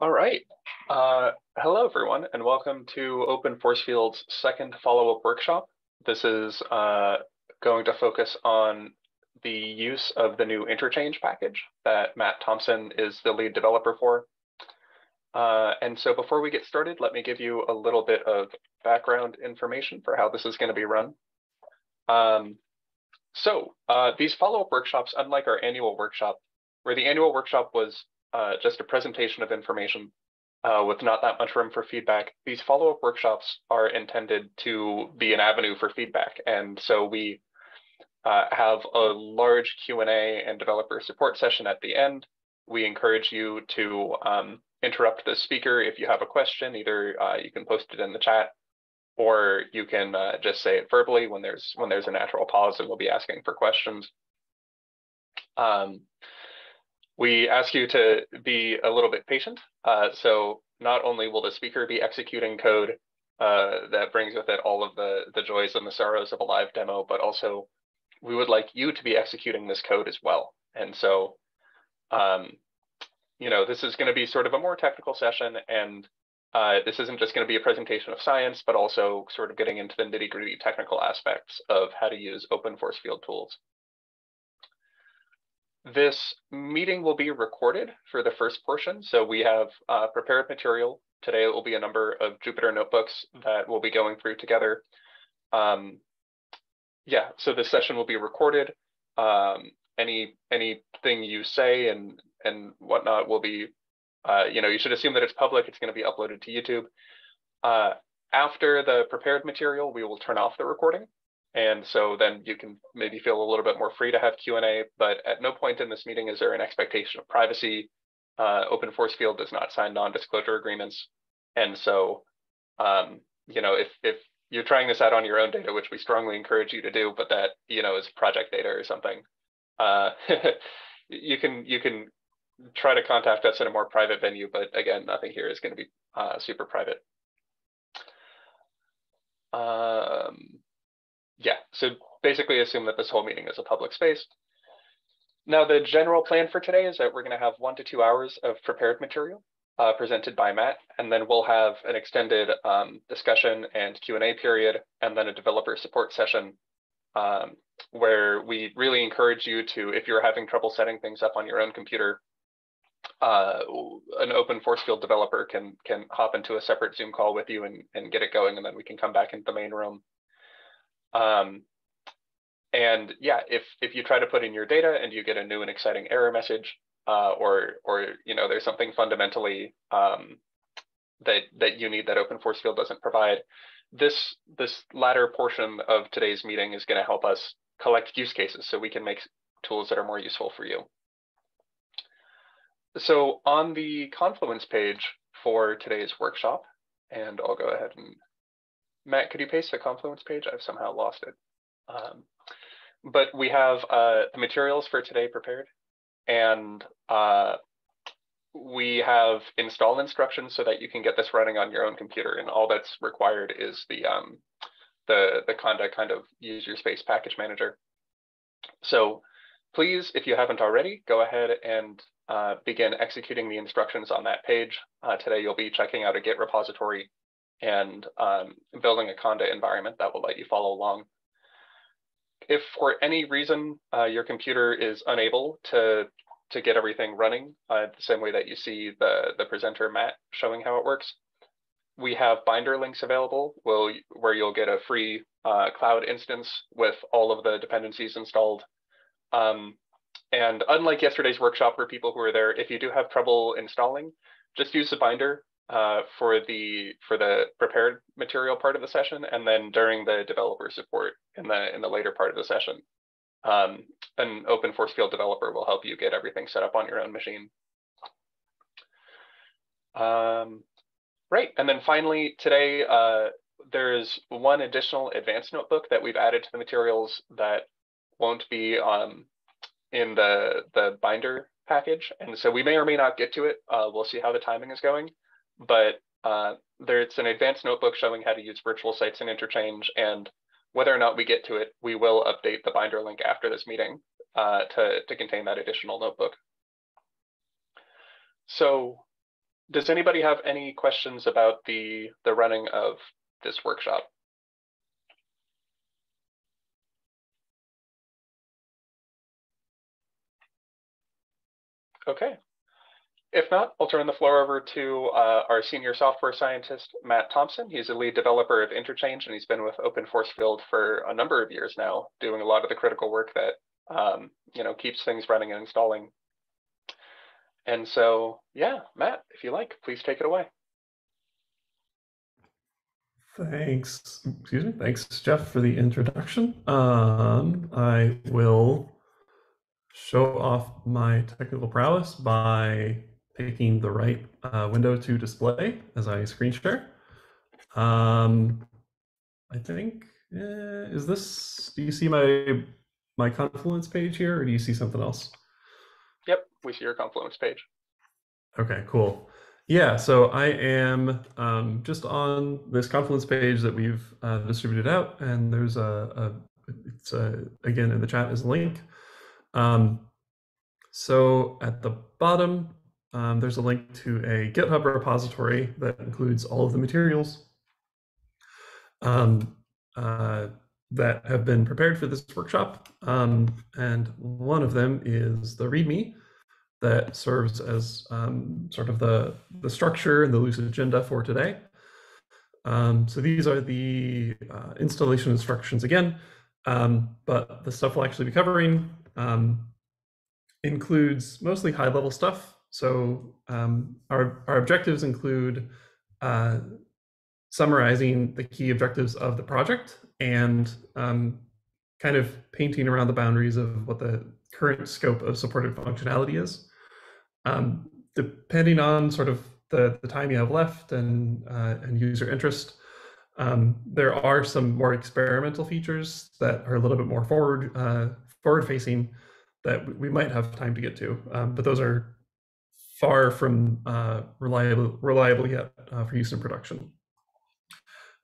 All right. Uh, hello, everyone, and welcome to Open Force Field's second follow-up workshop. This is uh, going to focus on the use of the new interchange package that Matt Thompson is the lead developer for. Uh, and so before we get started, let me give you a little bit of background information for how this is going to be run. Um, so uh, these follow-up workshops, unlike our annual workshop, where the annual workshop was uh, just a presentation of information uh, with not that much room for feedback. These follow-up workshops are intended to be an avenue for feedback. And so we uh, have a large Q&A and developer support session at the end. We encourage you to um, interrupt the speaker if you have a question. Either uh, you can post it in the chat or you can uh, just say it verbally when there's when there's a natural pause and we'll be asking for questions. Um, we ask you to be a little bit patient. Uh, so not only will the speaker be executing code uh, that brings with it all of the, the joys and the sorrows of a live demo, but also we would like you to be executing this code as well. And so, um, you know, this is going to be sort of a more technical session, and uh, this isn't just going to be a presentation of science, but also sort of getting into the nitty gritty technical aspects of how to use open force field tools. This meeting will be recorded for the first portion. So we have uh, prepared material. Today it will be a number of Jupyter notebooks that we'll be going through together. Um, yeah, so this session will be recorded. Um, any anything you say and and whatnot will be, uh, you know, you should assume that it's public. It's going to be uploaded to YouTube. Uh, after the prepared material, we will turn off the recording. And so then you can maybe feel a little bit more free to have Q&A, but at no point in this meeting is there an expectation of privacy. Uh, Open Force Field does not sign non-disclosure agreements. And so, um, you know, if, if you're trying this out on your own data, which we strongly encourage you to do, but that, you know, is project data or something, uh, you can you can try to contact us in a more private venue, but again, nothing here is going to be uh, super private. Um, yeah, so basically assume that this whole meeting is a public space. Now, the general plan for today is that we're going to have one to two hours of prepared material uh, presented by Matt, and then we'll have an extended um, discussion and Q&A period, and then a developer support session um, where we really encourage you to, if you're having trouble setting things up on your own computer, uh, an open force field developer can can hop into a separate Zoom call with you and, and get it going, and then we can come back into the main room um, and yeah, if if you try to put in your data and you get a new and exciting error message, uh, or or you know there's something fundamentally um, that that you need that open force field doesn't provide, this this latter portion of today's meeting is going to help us collect use cases so we can make tools that are more useful for you. So on the Confluence page for today's workshop, and I'll go ahead and Matt, could you paste the Confluence page? I've somehow lost it. Um, but we have uh, the materials for today prepared, and uh, we have install instructions so that you can get this running on your own computer. And all that's required is the um, the the Conda kind of user space package manager. So please, if you haven't already, go ahead and uh, begin executing the instructions on that page. Uh, today, you'll be checking out a Git repository and um, building a Conda environment that will let you follow along. If for any reason uh, your computer is unable to to get everything running uh, the same way that you see the, the presenter Matt showing how it works, we have binder links available will, where you'll get a free uh, cloud instance with all of the dependencies installed. Um, and unlike yesterday's workshop for people who were there, if you do have trouble installing, just use the binder uh, for the for the prepared material part of the session, and then during the developer support in the in the later part of the session, um, an open force field developer will help you get everything set up on your own machine. Um, right, and then finally today, uh, there's one additional advanced notebook that we've added to the materials that won't be um, in the the binder package, and so we may or may not get to it. Uh, we'll see how the timing is going but uh, there's an advanced notebook showing how to use virtual sites and interchange. And whether or not we get to it, we will update the binder link after this meeting uh, to, to contain that additional notebook. So does anybody have any questions about the the running of this workshop? Okay. If not, I'll turn the floor over to uh, our senior software scientist, Matt Thompson. He's a lead developer of Interchange, and he's been with Open Force Field for a number of years now, doing a lot of the critical work that um, you know keeps things running and installing. And so, yeah, Matt, if you like, please take it away. Thanks. Excuse me. Thanks, Jeff, for the introduction. Um, I will show off my technical prowess by picking the right uh, window to display as I screen share. Um, I think, uh, is this, do you see my, my Confluence page here or do you see something else? Yep, we see your Confluence page. Okay, cool. Yeah, so I am um, just on this Confluence page that we've uh, distributed out, and there's a, a it's a, again in the chat is a link um, so at the bottom, um, there's a link to a GitHub repository that includes all of the materials um, uh, that have been prepared for this workshop. Um, and one of them is the README that serves as um, sort of the, the structure and the loose agenda for today. Um, so these are the uh, installation instructions again, um, but the stuff we'll actually be covering includes mostly high level stuff. So um, our, our objectives include uh, summarizing the key objectives of the project and um, kind of painting around the boundaries of what the current scope of supported functionality is. Um, depending on sort of the, the time you have left and, uh, and user interest, um, there are some more experimental features that are a little bit more forward uh, forward facing that we might have time to get to, um, but those are far from uh, reliable, reliable yet uh, for use in production.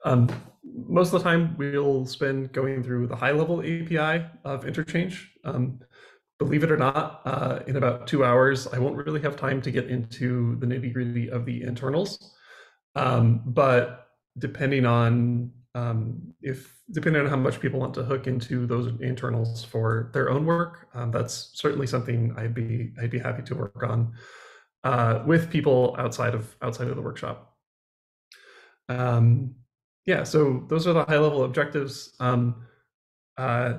Um, most of the time we'll spend going through the high level API of interchange. Um, believe it or not, uh, in about two hours, I won't really have time to get into the nitty gritty of the internals. Um, but depending on um, if depending on how much people want to hook into those internals for their own work, um, that's certainly something I'd be I'd be happy to work on uh, with people outside of outside of the workshop. Um, yeah, so those are the high level objectives. Um, uh,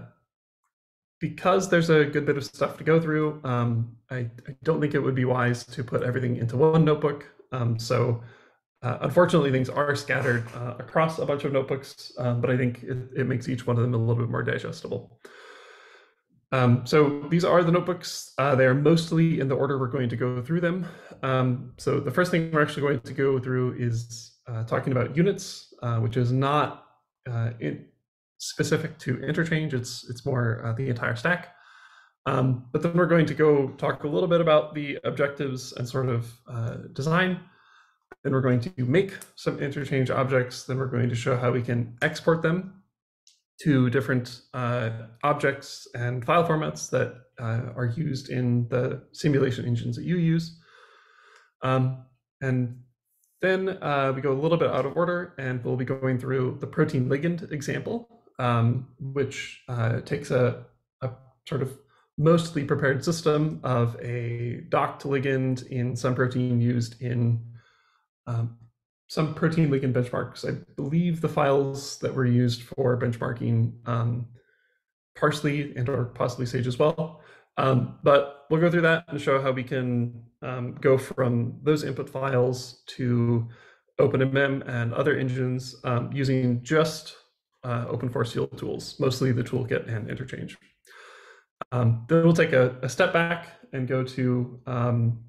because there's a good bit of stuff to go through, um, I, I, don't think it would be wise to put everything into one notebook. Um, so uh, unfortunately, things are scattered uh, across a bunch of notebooks, um, but I think it, it, makes each one of them a little bit more digestible. Um, so these are the notebooks. Uh, they are mostly in the order we're going to go through them. Um, so the first thing we're actually going to go through is uh, talking about units, uh, which is not uh, specific to interchange. It's it's more the entire stack. Um, but then we're going to go talk a little bit about the objectives and sort of design. Then we're going to make some interchange objects. Then we're going to show how we can export them to different uh, objects and file formats that uh, are used in the simulation engines that you use. Um, and then uh, we go a little bit out of order and we'll be going through the protein ligand example, um, which uh, takes a, a sort of mostly prepared system of a docked ligand in some protein used in um, some protein ligand benchmarks. I believe the files that were used for benchmarking um, Parsley and or possibly Sage as well. Um, but we'll go through that and show how we can um, go from those input files to OpenMM and other engines um, using just uh, open force field tools, mostly the toolkit and interchange. Um, then we'll take a, a, step back and go to um,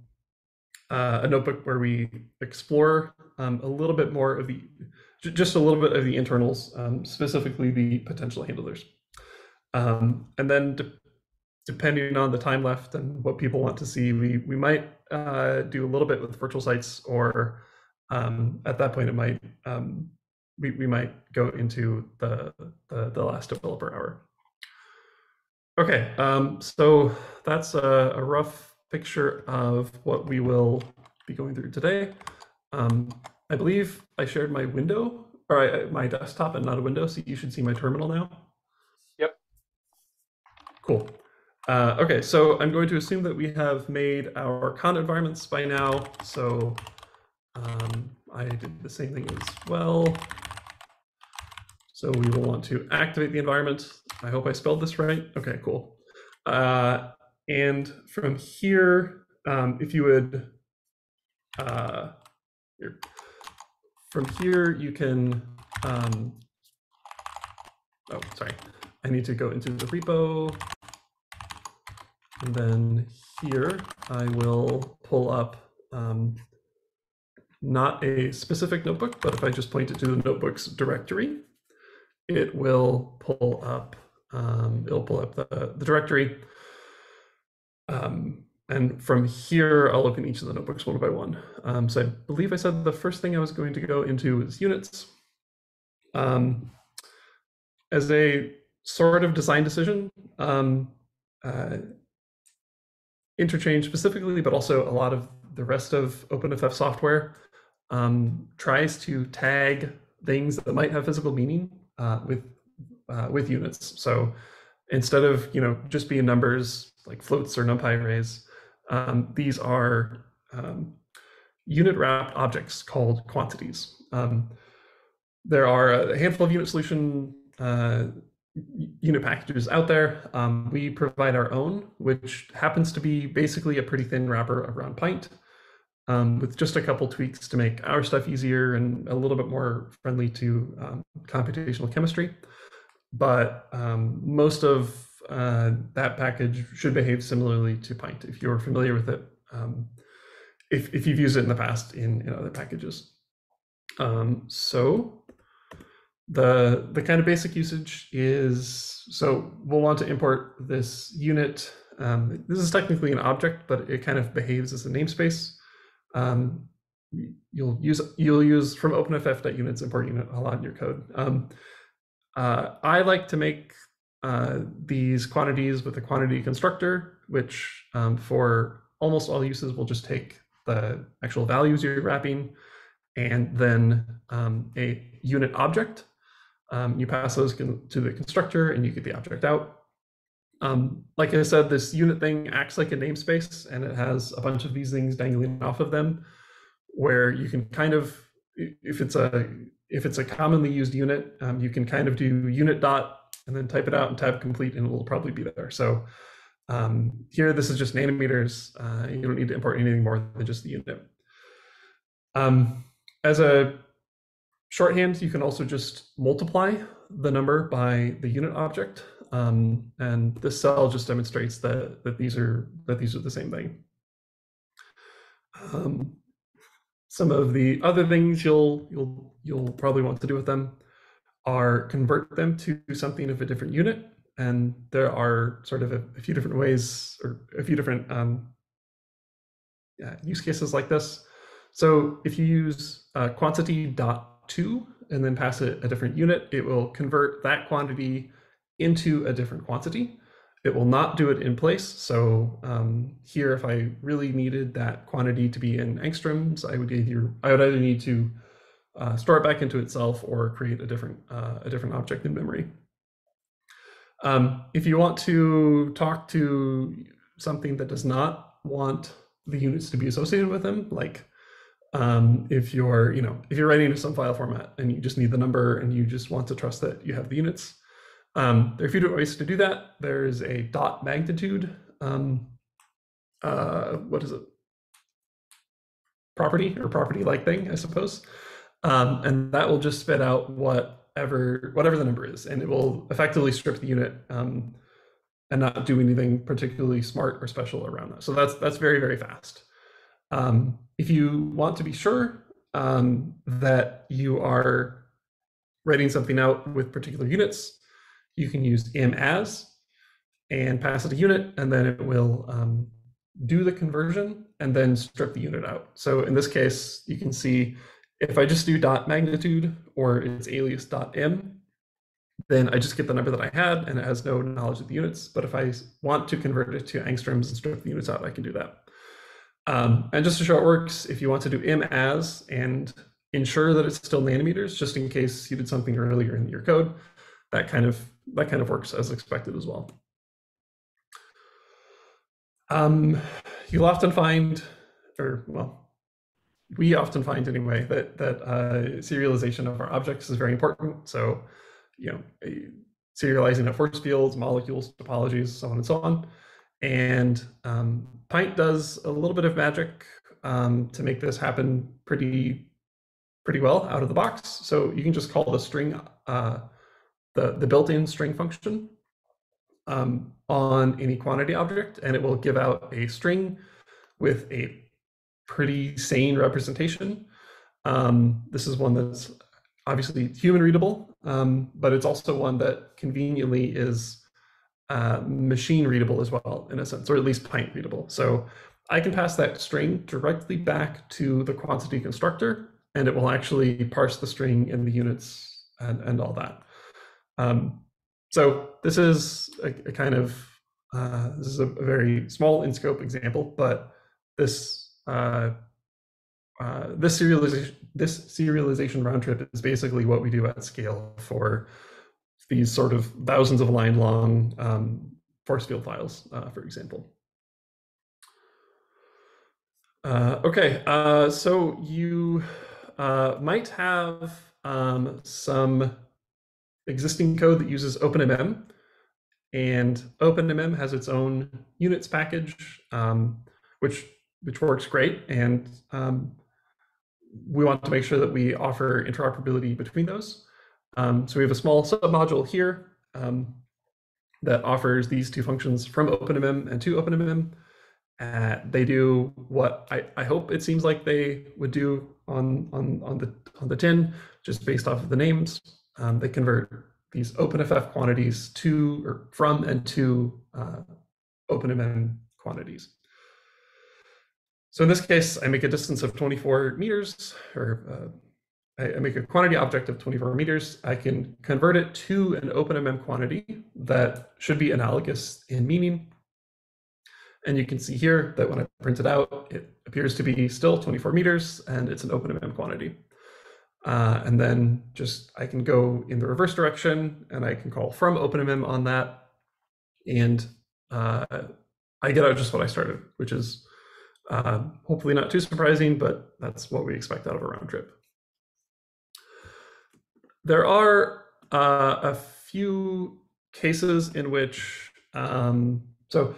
uh, a notebook where we explore um, a little bit more of the, just a little bit of the internals, um, specifically the potential handlers. Um, and then de depending on the time left and what people want to see, we, we might uh, do a little bit with virtual sites or um, at that point it might, um, we, we might go into the, the, the last developer hour. Okay, um, so that's a, a rough picture of what we will be going through today. Um, I believe I shared my window or I, my desktop and not a window, so you should see my terminal now. Yep. Cool. Uh, okay, so I'm going to assume that we have made our con environments by now. So um, I did the same thing as well. So we will want to activate the environment. I hope I spelled this right. Okay, cool. Uh, and from here, um, if you would, uh, here, from here you can, um, oh, sorry. I need to go into the repo. And then here I will pull up um, not a specific notebook, but if I just point it to the notebooks directory, it will pull up, um, it'll pull up the, the directory. Um, and from here, I'll open each of the notebooks one by one. Um, so I believe I said the first thing I was going to go into is units. Um, as a sort of design decision, um, uh, interchange specifically, but also a lot of the rest of OpenFF software um, tries to tag things that might have physical meaning uh, with uh, with units. So instead of you know just being numbers like floats or NumPy arrays, um, these are um, unit wrapped objects called quantities. Um, there are a handful of unit solution uh, unit packages out there. Um, we provide our own, which happens to be basically a pretty thin wrapper around Pint um, with just a couple tweaks to make our stuff easier and a little bit more friendly to um, computational chemistry. But um, most of uh, that package should behave similarly to Pint if you're familiar with it, um, if, if you've used it in the past in, in other packages. Um, so the, the kind of basic usage is, so we'll want to import this unit. Um, this is technically an object, but it kind of behaves as a namespace. Um, you'll use you'll use from OpenFF.units import unit a lot in your code. Um, uh, I like to make uh, these quantities with a quantity constructor, which um, for almost all uses will just take the actual values you're wrapping and then um, a unit object. Um, you pass those to the constructor and you get the object out. Um, like I said, this unit thing acts like a namespace and it has a bunch of these things dangling off of them where you can kind of, if it's a if it's a commonly used unit, um, you can kind of do unit dot and then type it out and tab complete and it will probably be there. So um, here, this is just nanometers. Uh, you don't need to import anything more than just the unit. Um, as a shorthand, you can also just multiply the number by the unit object. Um, and this cell just demonstrates that, that these are that these are the same thing. Um, some of the other things you'll you'll you'll probably want to do with them are convert them to something of a different unit. And there are sort of a, a few different ways or a few different um, yeah, use cases like this. So if you use uh, quantity dot two and then pass it a different unit, it will convert that quantity into a different quantity. It will not do it in place. So um, here, if I really needed that quantity to be in angstroms, I would either I would either need to uh, store it back into itself or create a different uh, a different object in memory. Um, if you want to talk to something that does not want the units to be associated with them, like um, if you're you know if you're writing to some file format and you just need the number and you just want to trust that you have the units, um, there are a few different ways to do that. There's a dot magnitude, um, uh, what is it? Property or property-like thing, I suppose. Um, and that will just spit out whatever whatever the number is, and it will effectively strip the unit um, and not do anything particularly smart or special around that. So that's that's very very fast. Um, if you want to be sure um, that you are writing something out with particular units, you can use im as and pass it a unit, and then it will um, do the conversion and then strip the unit out. So in this case, you can see if I just do dot magnitude or its alias dot m, then I just get the number that I had and it has no knowledge of the units. But if I want to convert it to angstroms and strip the units out, I can do that. Um, and just to show it works, if you want to do m as and ensure that it's still nanometers, just in case you did something earlier in your code, that kind of that kind of works as expected as well. Um, you'll often find, or well, we often find anyway, that that uh, serialization of our objects is very important. So, you know, serializing of force fields, molecules, topologies, so on and so on. And um, Pint does a little bit of magic um, to make this happen pretty pretty well out of the box. So you can just call the string uh, the the built-in string function um, on any quantity object, and it will give out a string with a pretty sane representation. Um, this is one that's obviously human readable, um, but it's also one that conveniently is uh, machine readable as well, in a sense, or at least Pint readable. So I can pass that string directly back to the quantity constructor, and it will actually parse the string in the units and, and all that. Um, so this is a, a kind of uh, this is a, very small in scope example, but this uh, uh, this serialization this serialization round trip is basically what we do at scale for these sort of thousands of line long um, force field files, uh, for example. Uh, okay, uh, so you might have um, some existing code that uses OpenMM, and OpenMM has its own units package, um, which which works great, and um, we want to make sure that we offer interoperability between those. Um, so we have a small submodule here um, that offers these two functions from OpenMM and to OpenMM. Uh, they do what I, I hope it seems like they would do on on on the on the tin, just based off of the names. Um, they convert these OpenFF quantities to or from and to uh, OpenMM quantities. So in this case, I make a distance of 24 meters, or uh, I, make a quantity object of 24 meters. I can convert it to an OpenMM quantity that should be analogous in meaning. And you can see here that when I print it out, it appears to be still 24 meters, and it's an OpenMM quantity. Uh, and then just I can go in the reverse direction, and I can call from OpenMM on that, and uh, I get out just what I started, which is uh, hopefully not too surprising, but that's what we expect out of a round trip. There are uh, a few cases in which, um, so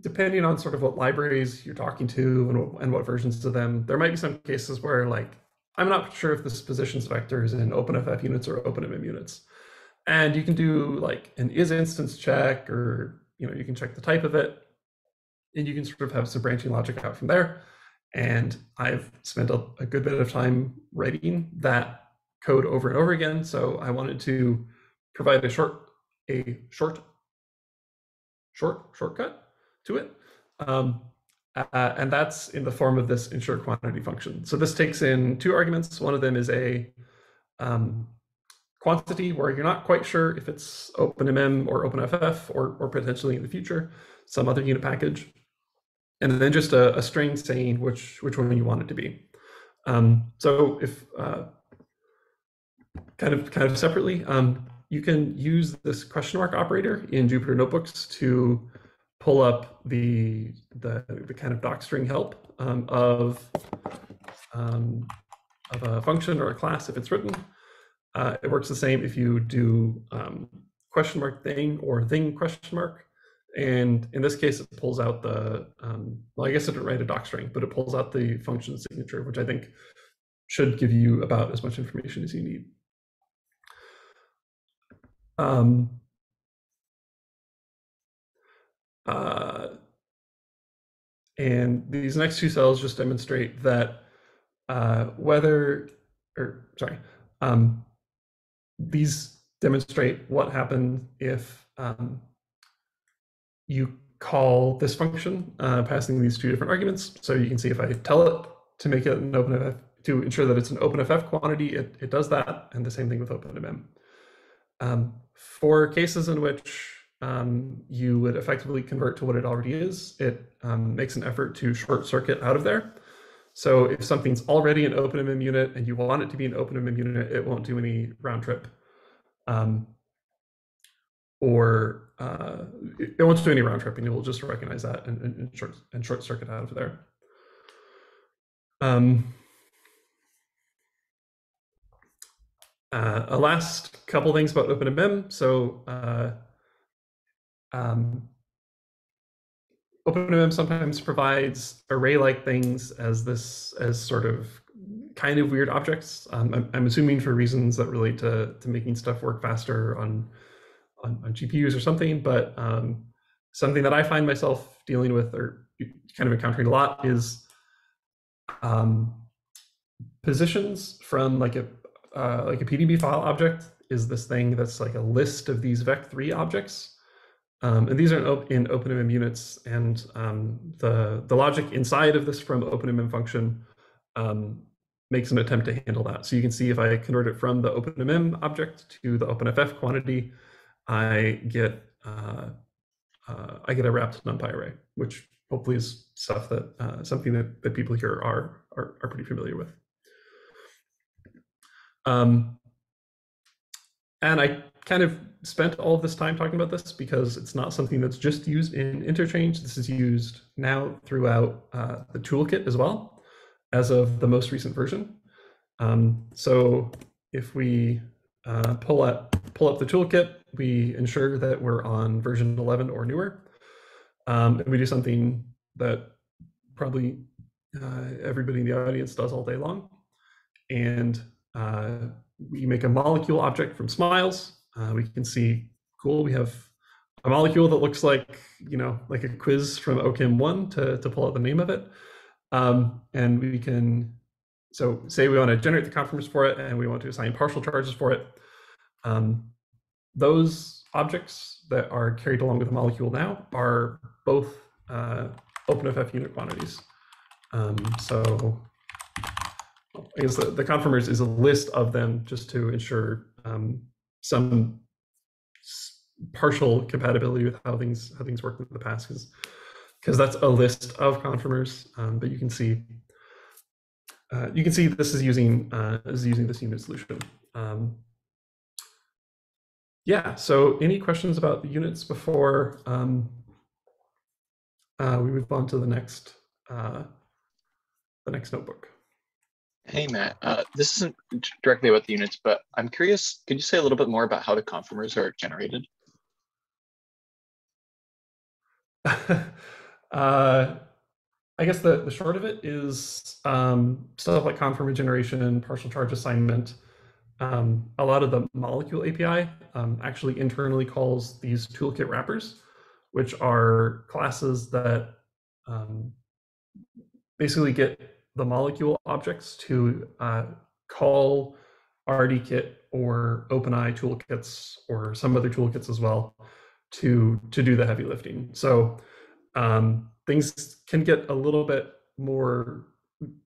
depending on sort of what libraries you're talking to and, and what versions of them, there might be some cases where like, I'm not sure if this positions vector is in OpenFF units or OpenMM units. And you can do like an is instance check or, you know, you can check the type of it and you can sort of have some branching logic out from there. And I've spent a, a, good bit of time writing that code over and over again. So I wanted to provide a short, a short, short shortcut to it. Um, uh, and that's in the form of this ensure quantity function. So this takes in two arguments. One of them is a um, quantity where you're not quite sure if it's OpenMM or OpenFF or, or potentially in the future, some other unit package and then just a, a string saying which which one you want it to be. Um, so if uh, kind of kind of separately, um, you can use this question mark operator in Jupyter Notebooks to pull up the the, the kind of docstring help um, of um, of a function or a class if it's written. Uh, it works the same if you do um, question mark thing or thing question mark. And in this case, it pulls out the, um, well, I guess it didn't write a docstring, but it pulls out the function signature, which I think should give you about as much information as you need. Um, uh, and these next two cells just demonstrate that uh, whether, or sorry, um, these demonstrate what happened if um, you call this function uh, passing these two different arguments. So you can see if I tell it to make it an OpenFF, to ensure that it's an OpenFF quantity, it, it does that, and the same thing with OpenMM. Um, for cases in which um, you would effectively convert to what it already is. It um, makes an effort to short circuit out of there. So if something's already an OpenMM unit and you want it to be an OpenMM unit, it won't do any round trip. Um, or uh, it won't do any round tripping. It will just recognize that and, and, short, and short circuit out of there. Um, uh, a last couple things about OpenMM. So uh, um, OpenMM sometimes provides array-like things as this as sort of kind of weird objects. Um, I'm, I'm, assuming for reasons that relate to to making stuff work faster on on, on GPUs or something. But um, something that I find myself dealing with or kind of encountering a lot is um, positions from like a uh, like a PDB file object is this thing that's like a list of these vec3 objects um, and these are in, OpenMM units, and um, the, the logic inside of this from OpenMM function um, makes an attempt to handle that. So you can see if I convert it from the OpenMM object to the OpenFF quantity, I get uh, uh, I get a wrapped NumPy array, which hopefully is stuff that uh, something that, that people here are, are, are pretty familiar with. Um, and I kind of spent all of this time talking about this because it's not something that's just used in interchange. This is used now throughout uh, the toolkit as well as of the most recent version. Um, so if we uh, pull, up, pull up the toolkit, we ensure that we're on version 11 or newer. Um, and we do something that probably uh, everybody in the audience does all day long. And uh, we make a molecule object from smiles uh, we can see, cool, we have a molecule that looks like, you know, like a quiz from OCHEM 1 to, to pull out the name of it. Um, and we can, so say we want to generate the conformers for it and we want to assign partial charges for it. Um, those objects that are carried along with the molecule now are both uh, OpenFF unit quantities. Um, so I guess the, the conformers is a list of them just to ensure um, some partial compatibility with how things how things worked in the past because because that's a list of conformers um, but you can see uh, you can see this is using uh, is using this unit solution um, yeah so any questions about the units before um, uh, we move on to the next uh, the next notebook Hey, Matt. Uh, this isn't directly about the units, but I'm curious, could you say a little bit more about how the conformers are generated? uh, I guess the, the short of it is um, stuff like conformer generation, partial charge assignment. Um, a lot of the molecule API um, actually internally calls these toolkit wrappers, which are classes that um, basically get the molecule objects to uh, call RDKit or OpenEye toolkits or some other toolkits as well to to do the heavy lifting. So um, things can get a little bit more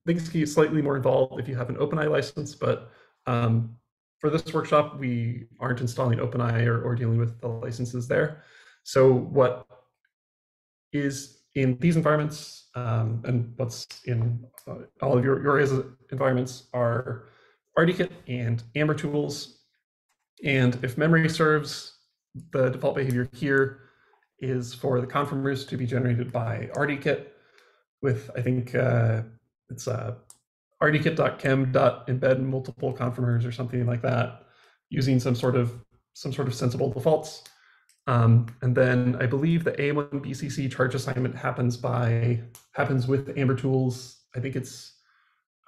things can get slightly more involved if you have an OpenEye license, but um, for this workshop, we aren't installing OpenEye or, or dealing with the licenses there. So what is in these environments um, and what's in uh, all of your, your environments are RDKit and Amber tools. And if memory serves, the default behavior here is for the conformers to be generated by RDKit with, I think uh, it's uh, rdkit.chem.embed multiple conformers or something like that, using some sort of some sort of sensible defaults. Um, and then I believe the A1 BCC charge assignment happens by happens with Amber Tools. I think it's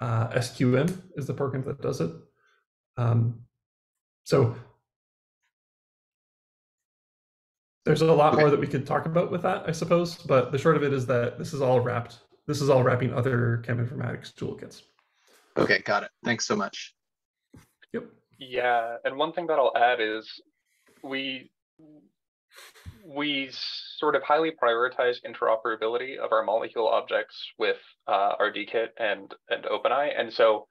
uh, SQM is the program that does it. Um, so there's a lot more that we could talk about with that, I suppose. But the short of it is that this is all wrapped. This is all wrapping other chem informatics toolkits. Okay, got it. Thanks so much. Yep. Yeah, and one thing that I'll add is we we sort of highly prioritize interoperability of our molecule objects with uh, RDKit and and OpenEye, and so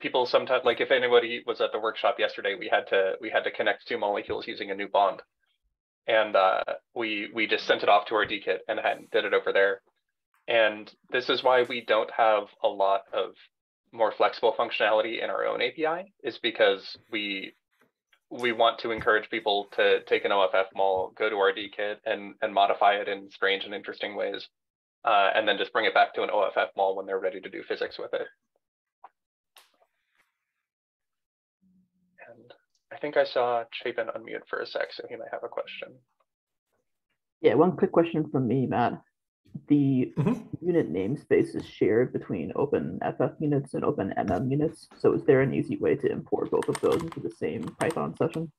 people sometimes like if anybody was at the workshop yesterday, we had to we had to connect two molecules using a new bond, and uh, we we just sent it off to RDKit and had, did it over there. And this is why we don't have a lot of more flexible functionality in our own API, is because we we want to encourage people to take an OFF mul, go to RDKit, and and modify it in strange and interesting ways, uh, and then just bring it back to an OFF mul when they're ready to do physics with it. And I think I saw Chapin unmute for a sec, so he might have a question. Yeah, one quick question from me, Matt. The Mhm. unit namespace is shared between OpenFF units and OpenMM units. So is there an easy way to import both of those into the same Python session?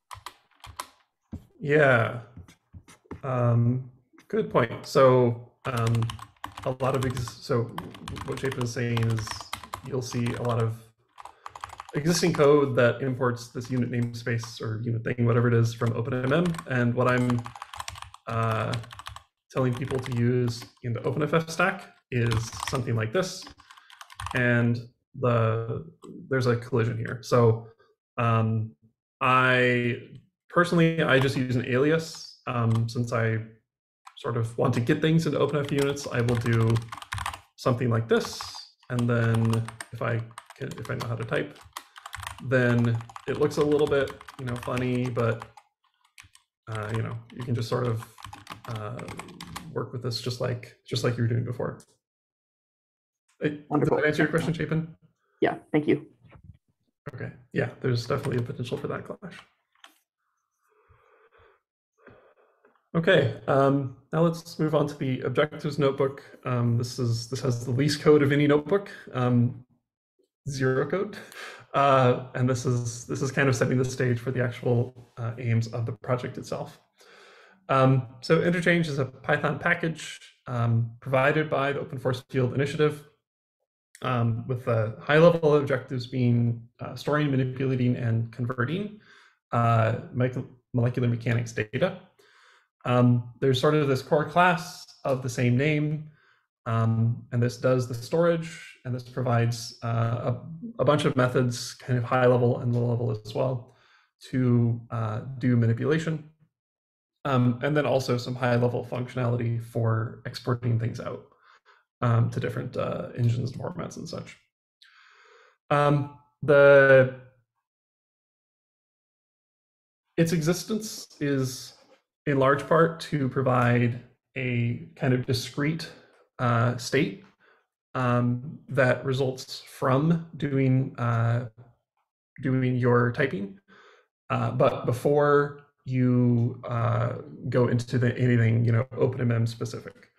Yeah. Um, good point. So um, a lot of ex- so what Chapin is saying is you'll see a lot of existing code that imports this unit namespace or unit thing, whatever it is, from OpenMM. And what I'm uh, telling people to use in the OpenFF stack is something like this. And the there's a collision here. So um, I personally, I just use an alias um, since I sort of want to get things into OpenFF units. I will do something like this, and then if I can, if I know how to type, then it looks a little bit, you know, funny, but uh, you know, you can just sort of uh, work with this just like just like you were doing before. Uh, Wonderful. Did that answer your question, Chapin? Yeah, thank you. Okay, yeah, there's definitely a potential for that clash. Okay, um, now let's move on to the objectives notebook. Um, this is this has the least code of any notebook, um, zero code, uh, and this is this is kind of setting the stage for the actual uh, aims of the project itself. Um, so interchange is a Python package um, provided by the Open Force Field Initiative um, with the high level objectives being uh, storing, manipulating, and converting uh, molecular mechanics data. Um, there's sort of this core class of the same name, um, and this does the storage, and this provides uh, a, a, bunch of methods, kind of high level and low level as well, to uh, do manipulation. Um, and then also some high level functionality for exporting things out um, to different uh, engines and formats and such. Um, the its existence is in large part to provide a kind of discrete uh, state um, that results from doing uh, doing your typing. Uh, but before you uh, go into the anything you know OpenMM specific.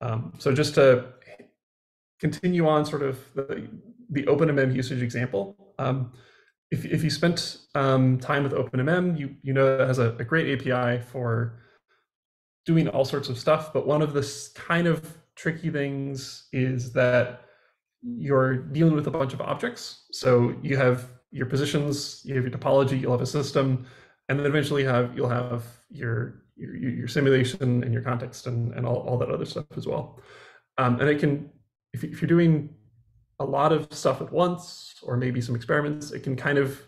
Um, so just to continue on sort of the, the OpenMM usage example, um, if, if you spent um, time with OpenMM, you, you know it has a, a great API for doing all sorts of stuff, but one of the kind of tricky things is that you're dealing with a bunch of objects. So you have your positions, you have your topology, you'll have a system, and then eventually have you'll have your your, your simulation and your context and, and all, all that other stuff as well. Um, and it can, if, if you're doing a lot of stuff at once, or maybe some experiments, it can kind of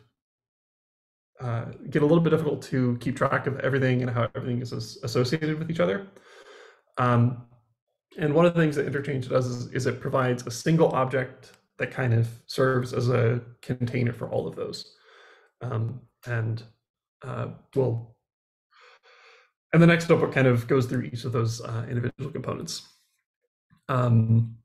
uh, get a little bit difficult to keep track of everything and how everything is associated with each other. Um, and one of the things that interchange does is, is, it provides a single object that kind of serves as a container for all of those. Um, and uh, we'll, and the next notebook kind of goes through each of those uh, individual components. Um,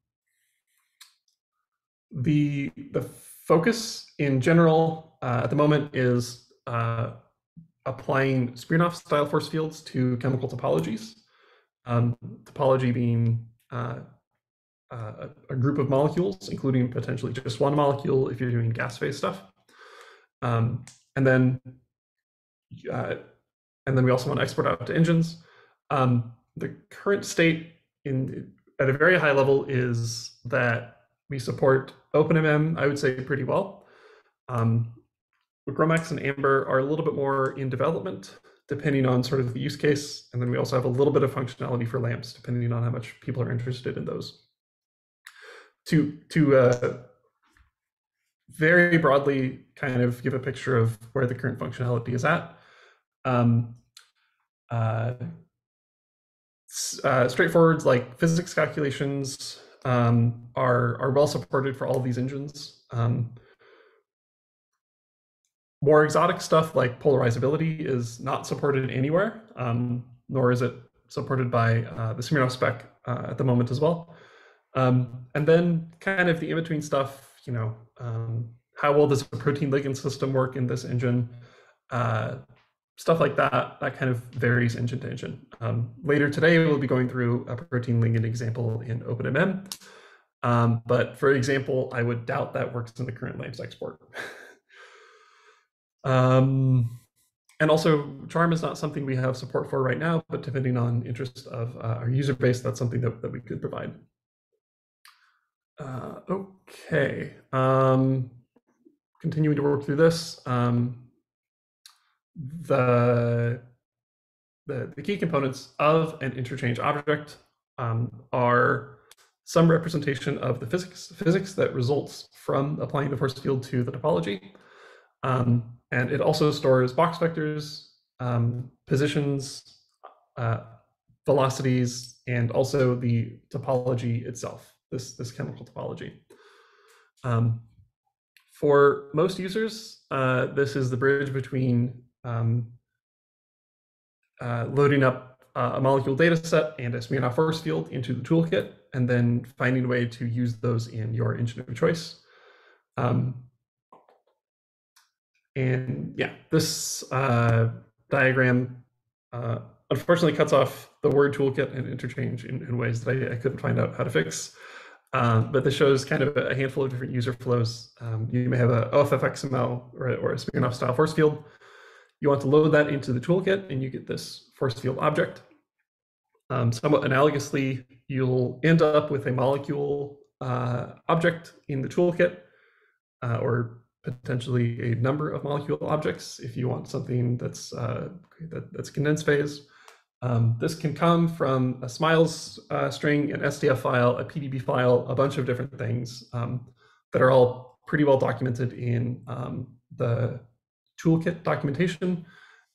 the the focus in general uh, at the moment is uh, applying SMIRNOFF style force fields to chemical topologies. Um, topology being uh, uh, a, group of molecules, including potentially just one molecule if you're doing gas phase stuff. Um, and then uh, and then we also want to export out to engines. Um, the current state in at a very high level is that we support OpenMM, I would say pretty well. Um, GROMACS and Amber are a little bit more in development, depending on sort of the use case. And then we also have a little bit of functionality for LAMMPS, depending on how much people are interested in those. To, to uh, very broadly kind of give a picture of where the current functionality is at, um, uh, uh, straightforward like physics calculations um, are are well supported for all these engines. Um, more exotic stuff like polarizability is not supported anywhere, um, nor is it supported by uh, the SMIRNOFF spec uh, at the moment as well. Um, and then kind of the in-between stuff, you know, um, how well does a protein ligand system work in this engine? Uh, stuff like that, that kind of varies engine to engine. Um, later today, we'll be going through a protein ligand example in OpenMM. Um, but for example, I would doubt that works in the current LAMMPS export. um, and also, CHARMM is not something we have support for right now, but depending on interest of uh, our user base, that's something that, that we could provide. Uh, okay. Um, continuing to work through this. The, the, the key components of an interchange object um, are some representation of the physics physics that results from applying the force field to the topology. Um, and it also stores box vectors, um, positions, uh, velocities, and also the topology itself, this, this chemical topology. Um, for most users, uh, this is the bridge between um, uh, loading up uh, a molecule data set and a SMIRNOFF force field into the toolkit, and then finding a way to use those in your engine of choice. Um, and yeah, this uh, diagram uh, unfortunately cuts off the word toolkit and interchange in, in ways that I, I, couldn't find out how to fix. Um, but this shows kind of a handful of different user flows. Um, you may have a OFF-XML or, or a SMIRNOFF style force field. You want to load that into the toolkit and you get this force field object. Um, somewhat analogously, you'll end up with a molecule uh, object in the toolkit, uh, or potentially a number of molecule objects if you want something that's uh, that, that's condensed phase. Um, this can come from a SMILES uh, string, an SDF file, a PDB file, a bunch of different things um, that are all pretty well documented in um, the toolkit documentation.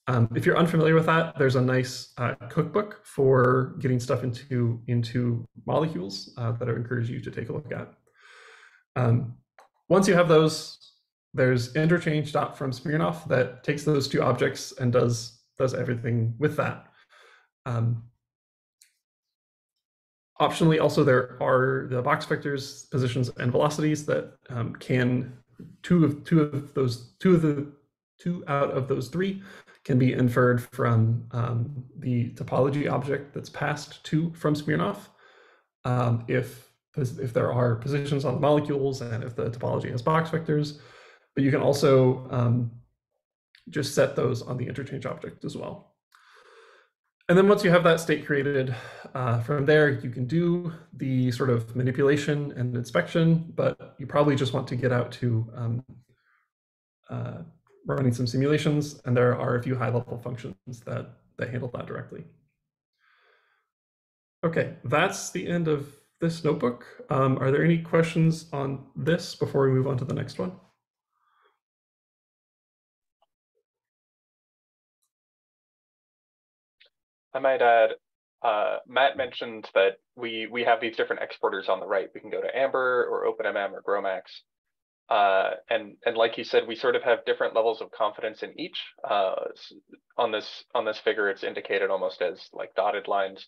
Um, if you're unfamiliar with that, there's a nice uh, cookbook for getting stuff into, into molecules uh, that I encourage you to take a look at. Um, once you have those, there's interchange dot from SMIRNOFF that takes those two objects and does, does everything with that. Um, optionally, also there are the box vectors, positions, and velocities that um, can two of two of those two of the two out of those three can be inferred from um, the topology object that's passed to from SMIRNOFF. Um, if, if there are positions on the molecules and if the topology has box vectors, but you can also um, just set those on the interchange object as well. And then once you have that state created, uh, from there you can do the sort of manipulation and inspection, but you probably just want to get out to um, uh, running some simulations, and there are a few high-level functions that, that handle that directly. Okay, that's the end of this notebook. Um, are there any questions on this before we move on to the next one? I might add, uh, Matt mentioned that we we have these different exporters on the right. We can go to Amber or OpenMM or GROMACS. Uh, and and like you said, we sort of have different levels of confidence in each. Uh, on this on this figure, it's indicated almost as like dotted lines.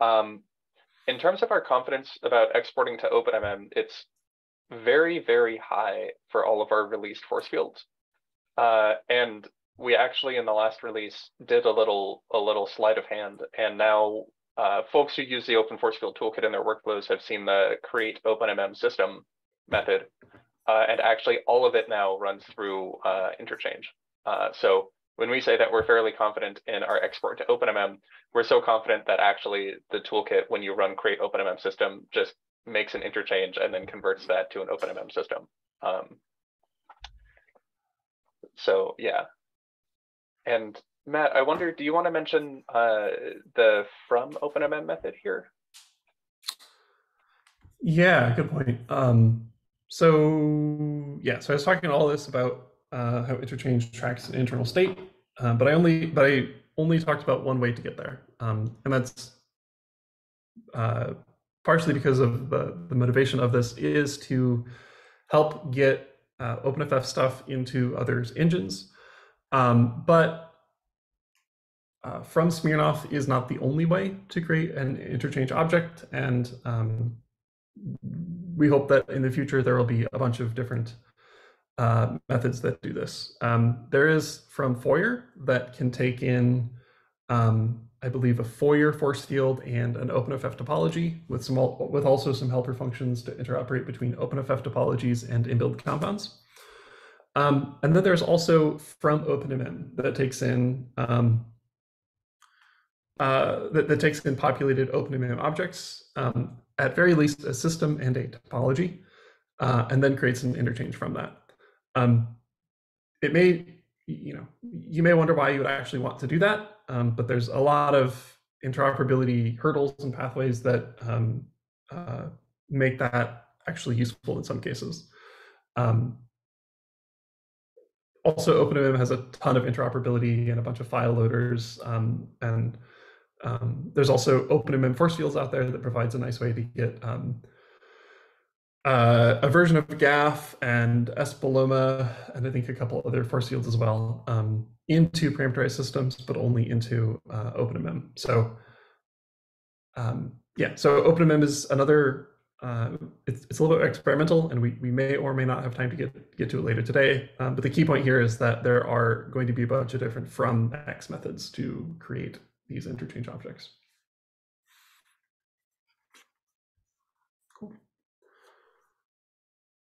Um, in terms of our confidence about exporting to OpenMM, it's very very high for all of our released force fields. Uh, and we actually in the last release did a little a little sleight of hand, and now uh, folks who use the Open Force Field Toolkit in their workflows have seen the create OpenMM system method uh, and actually all of it now runs through uh, interchange. Uh, so when we say that we're fairly confident in our export to OpenMM, we're so confident that actually the toolkit, when you run create OpenMM system, just makes an interchange and then converts that to an OpenMM system. Um, so yeah. And Matt, I wonder, do you want to mention uh, the from OpenMM method here? Yeah, good point. Um, so yeah, so I was talking all this about uh, how interchange tracks an internal state, uh, but I only, but I only talked about one way to get there, um, and that's uh, partially because of the, the motivation of this is to help get uh, OpenFF stuff into others' engines. Um, but uh, from SMIRNOFF is not the only way to create an interchange object, and um, we hope that in the future there will be a bunch of different uh, methods that do this. Um, there is from Foyer that can take in, um, I believe, a Foyer force field and an OpenFF topology with some with also some helper functions to interoperate between OpenFF topologies and mBuild compounds. Um, and then there's also from OpenMM that takes in um, uh, that, that, takes in populated OpenMM objects, um, at very least a system and a topology, uh, and then creates an interchange from that. Um, it may, you know, you may wonder why you would actually want to do that, um, but there's a lot of interoperability hurdles and pathways that um, uh, make that actually useful in some cases. Um, also, OpenMM has a ton of interoperability and a bunch of file loaders, um, and um, there's also OpenMM force fields out there that provides a nice way to get um, uh, a version of GAFF and Espaloma, and I think a couple other force fields as well, um, into parameterized systems, but only into uh, OpenMM. So um, yeah, so OpenMM is another, uh, it's, it's a little bit experimental and we, we may or may not have time to get, get to it later today. Um, but the key point here is that there are going to be a bunch of different from X methods to create these interchange objects. Cool.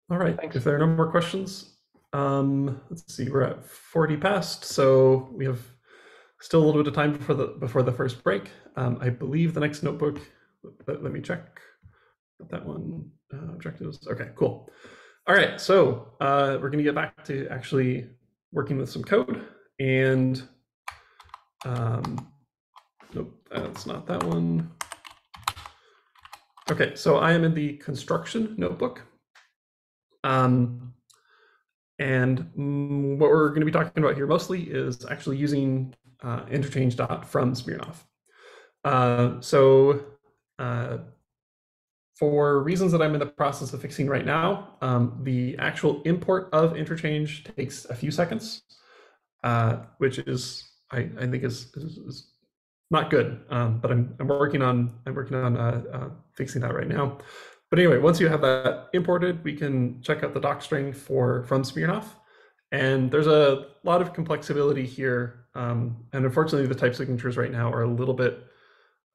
All right, Thanks. if there are no more questions, um, let's see, we're at 40 past, so we have still a little bit of time before the before the first break. Um, I believe the next notebook, let, let me check that one, uh, objectives. Okay, cool. All right, so uh, we're gonna get back to actually working with some code and, um, nope, that's not that one. Okay, so I am in the construction notebook. Um, and mm, what we're going to be talking about here mostly is actually using uh, interchange dot from SMIRNOFF. Uh, so uh, for reasons that I'm in the process of fixing right now, um, the actual import of interchange takes a few seconds, uh, which is I, I think is, is, is, not good. Um, but I'm, I'm working on I'm working on uh, uh, fixing that right now. But anyway, once you have that imported, we can check out the doc string for from SMIRNOFF. And there's a lot of complexity here. Um, and unfortunately, the type signatures right now are a little bit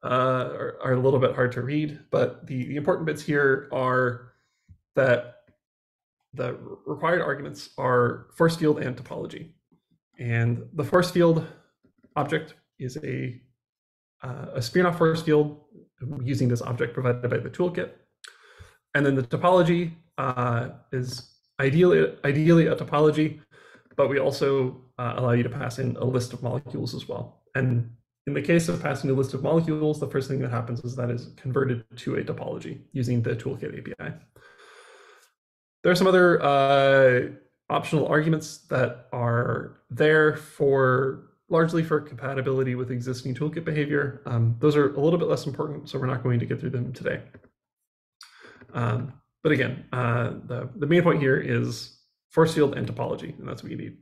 uh, are, are, a little bit hard to read. But the, the important bits here are that the required arguments are force field and topology. And the force field object is a, uh, a SMIRNOFF force field using this object provided by the toolkit. And then the topology uh, is ideally, ideally a topology, but we also uh, allow you to pass in a list of molecules as well. And in the case of passing a list of molecules, the first thing that happens is that is converted to a topology using the toolkit API. There are some other uh, optional arguments that are there for largely for compatibility with existing toolkit behavior. Um, those are a little bit less important, so we're not going to get through them today. Um, but again, uh, the, the main point here is force field and topology, and that's what you need.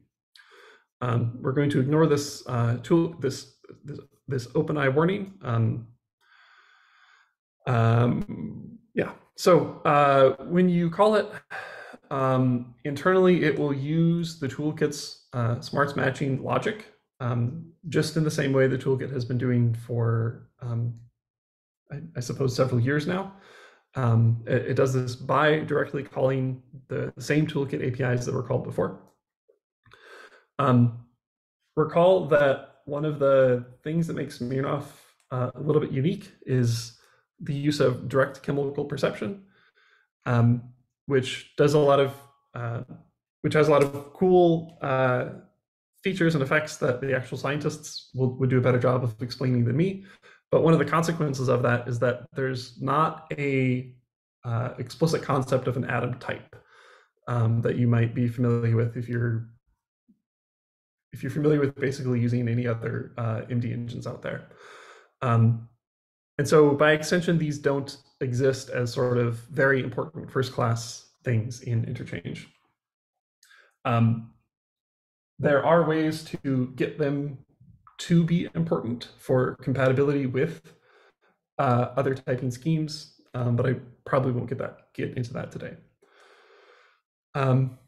Um, we're going to ignore this uh, tool, this, this, this OpenEye warning. Um, um, yeah, so uh, when you call it um, internally, it will use the toolkit's uh, smarts matching logic, um, just in the same way the toolkit has been doing for, um, I, I suppose, several years now. Um, it, it, does this by directly calling the, the, same toolkit APIs that were called before. Um, recall that one of the things that makes SMIRNOFF uh, a little bit unique is the use of direct chemical perception, um, which does a lot of, uh, which has a lot of cool uh, features and effects that the actual scientists will, would do a better job of explaining than me. But one of the consequences of that is that there's not a uh, explicit concept of an atom type um, that you might be familiar with if you're if you're familiar with basically using any other uh, MD engines out there. Um, and so by extension, these don't exist as sort of very important first class things in interchange. Um, there are ways to get them to be important for compatibility with uh, other typing schemes, um, but I probably won't get that get into that today. Um,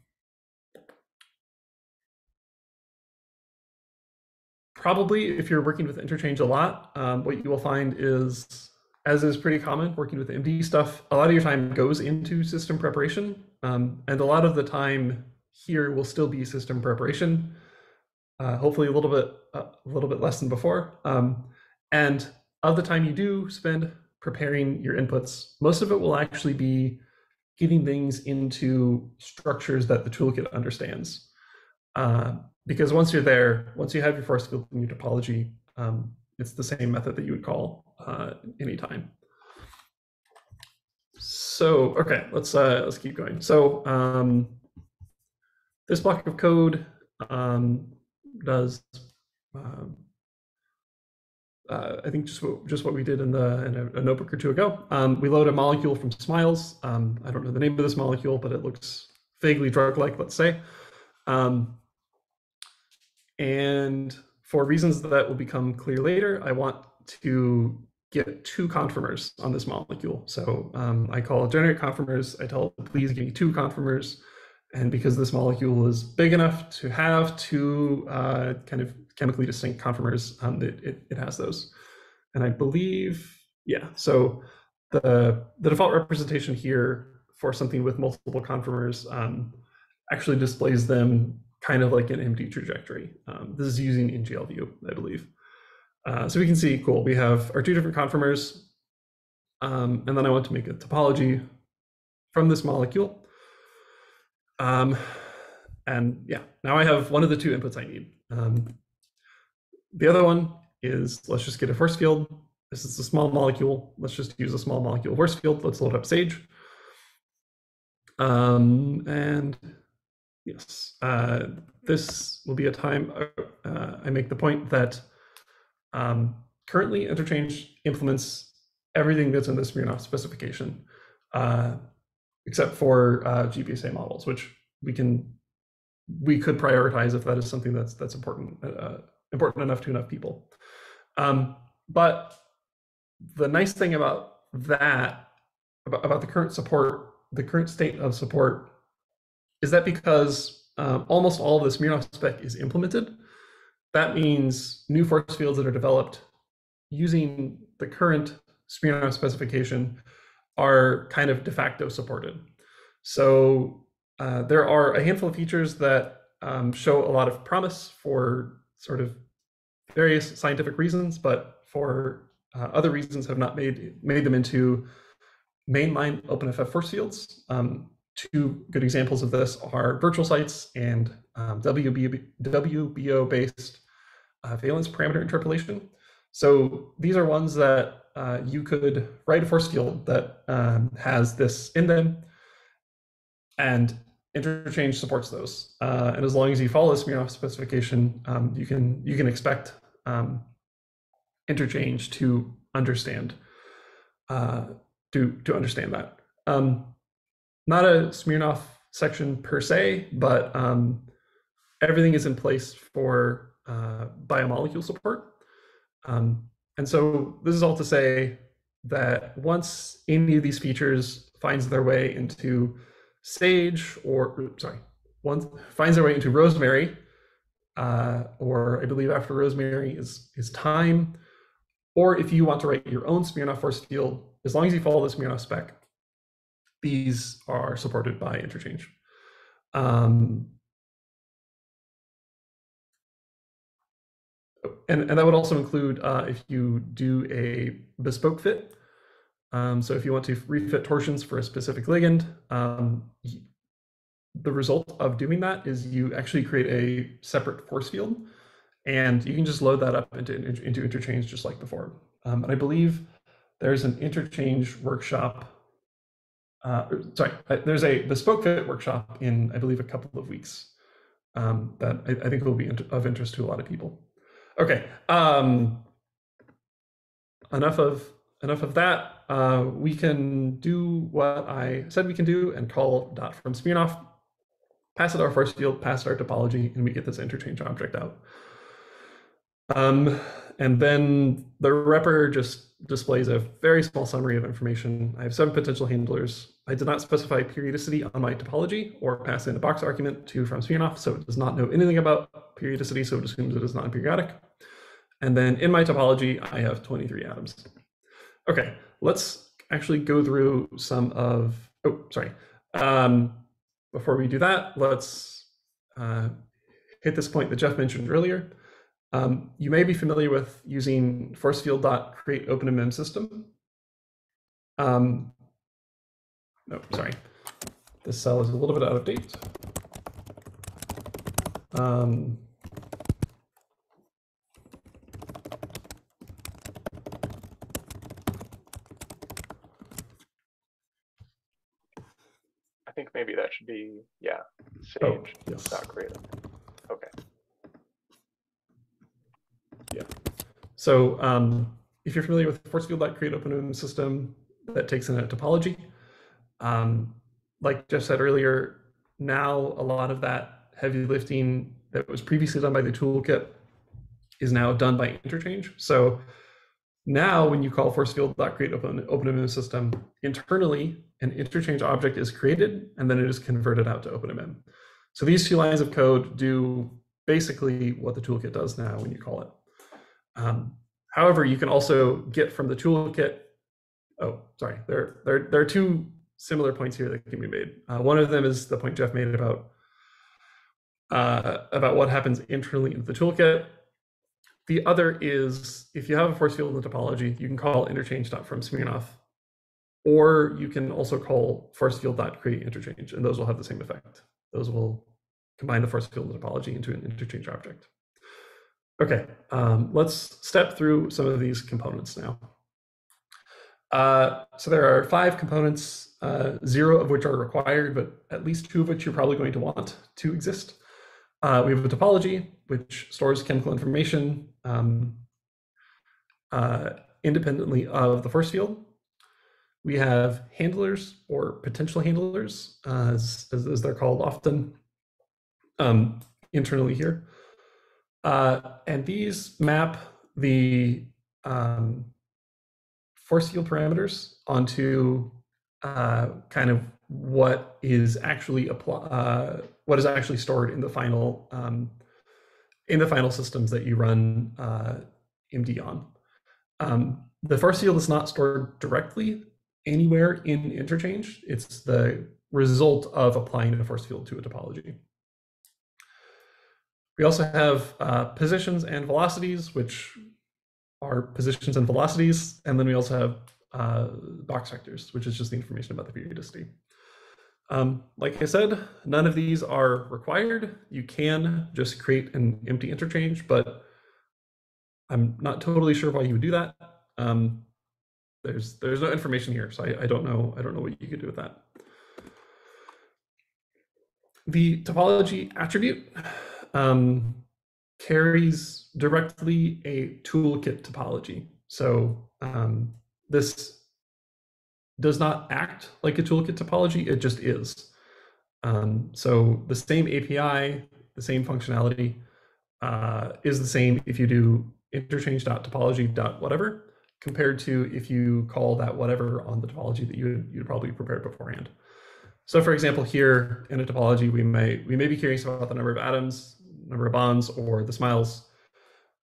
probably if you're working with interchange a lot, um, what you will find is, as is pretty common working with MD stuff, a lot of your time goes into system preparation. Um, and a lot of the time here will still be system preparation, uh, hopefully a little bit uh, a little bit less than before. Um, and of the time you do spend preparing your inputs, most of it will actually be getting things into structures that the toolkit understands. Uh, because once you're there, once you have your force field and your topology, um, it's the same method that you would call uh, anytime. So okay, let's uh, let's keep going. So um, this block of code um, does um, uh, I think just what, just what we did in the in a, a notebook or two ago. Um, we load a molecule from Smiles. Um, I don't know the name of this molecule, but it looks vaguely drug-like, let's say. Um, and for reasons that will become clear later, I want to get two conformers on this molecule. So um, I call generate conformers. I tell please give me two conformers. And because this molecule is big enough to have two uh, kind of chemically distinct conformers, um, it, it, it, has those. And I believe, yeah, so the, the default representation here for something with multiple conformers um, actually displays them kind of like an MD trajectory. Um, this is using NGLView, I believe. Uh, so we can see, cool, we have our two different conformers. Um, and then I want to make a topology from this molecule. Um, and yeah, now I have one of the two inputs I need. Um, the other one is let's just get a force field. This is a small molecule. Let's just use a small molecule force field. Let's load up Sage. Um, and yes, uh, this will be a time uh, I make the point that um, currently interchange implements everything that's in the SMIRNOFF specification. Uh, except for uh, GBSA models, which we can we could prioritize if that is something that's that's important uh, important enough to enough people. Um, but the nice thing about that about, about the current support, the current state of support, is that because um, almost all of the SMIRNOFF spec is implemented, that means new force fields that are developed using the current SMIRNOFF specification are kind of de facto supported. So uh, there are a handful of features that um, show a lot of promise for sort of various scientific reasons, but for uh, other reasons have not made made them into mainline OpenFF force fields. Um, two good examples of this are virtual sites and um, WB, WBO-based uh, valence parameter interpolation. So these are ones that uh, you could write a force field that um, has this in them, and interchange supports those. Uh, and as long as you follow the SMIRNOFF specification, um, you can you can expect um, interchange to understand uh, to to understand that. Um, not a SMIRNOFF section per se, but um, everything is in place for uh, biomolecule support. Um, and so this is all to say that once any of these features finds their way into Sage, or sorry, one finds their way into Rosemary, uh, or I believe after Rosemary is is time, or if you want to write your own SMIRNOFF force field, as long as you follow the SMIRNOFF spec, these are supported by interchange. Um, and, and that would also include uh, if you do a bespoke fit. Um, so if you want to refit torsions for a specific ligand, um, the result of doing that is you actually create a separate force field, and you can just load that up into, into interchange just like before. Um, and I believe there's an interchange workshop. Uh, sorry, uh, there's a bespoke fit workshop in I believe a couple of weeks um, that I, I think will be of interest to a lot of people. Okay, um, enough of enough of that. Uh, we can do what I said we can do and call dot from SMIRNOFF, pass it our force field, pass it our topology, and we get this interchange object out. Um, and then the wrapper just displays a very small summary of information. I have seven potential handlers. I did not specify periodicity on my topology or pass in a box argument to from SMIRNOFF, so it does not know anything about periodicity, so it assumes it is non-periodic. And then in my topology, I have 23 atoms. Okay, let's actually go through some of, oh, sorry. Um, before we do that, let's uh, hit this point that Jeff mentioned earlier. Um, you may be familiar with using force field dot create OpenMM system. Um, no, sorry. This cell is a little bit out of date. Um, think maybe that should be, yeah, Oh, sage, yes. not. Okay, Yeah. So um, if you're familiar with force field create open system that takes in a topology, um, like Jeff said earlier, now a lot of that heavy lifting that was previously done by the toolkit is now done by interchange. So now when you call force field create open OpenMM system, internally an interchange object is created and then it is converted out to OpenMM. So these two lines of code do basically what the toolkit does now when you call it. Um, however, you can also get from the toolkit. Oh, sorry. There, there, there are two similar points here that can be made. Uh, one of them is the point Jeff made about uh, about what happens internally in the toolkit. The other is if you have a force field in the topology, you can call interchange dot from Smirnov, or you can also call force field dot create interchange, and those will have the same effect. Those will combine the force field and topology into an interchange object. Okay, um, let's step through some of these components now. Uh, so there are five components, uh, zero of which are required, but at least two of which you're probably going to want to exist. Uh, we have a topology, which stores chemical information um, uh, independently of the force field. We have handlers or potential handlers, uh, as, as, they're called often um, internally here. Uh, and these map the um, force field parameters onto uh, kind of what is actually applied uh, what is actually stored in the final um, in the final systems that you run uh, MD on. Um, the force field is not stored directly anywhere in interchange. It's the result of applying a force field to a topology. We also have uh, positions and velocities, which are positions and velocities. And then we also have uh, box vectors, which is just the information about the periodicity. Um, like I said, none of these are required. You can just create an empty interchange, but I'm not totally sure why you would do that. Um, there's there's no information here, so I, I don't know I don't know what you could do with that. The topology attribute um, carries directly a toolkit topology. So um, this does not act like a toolkit topology, it just is. Um, so the same API, the same functionality uh, is the same if you do interchange.topology.whatever compared to if you call that whatever on the topology that you, you'd probably prepared beforehand. So for example, here in a topology, we may, we may be curious about the number of atoms number of bonds or the smiles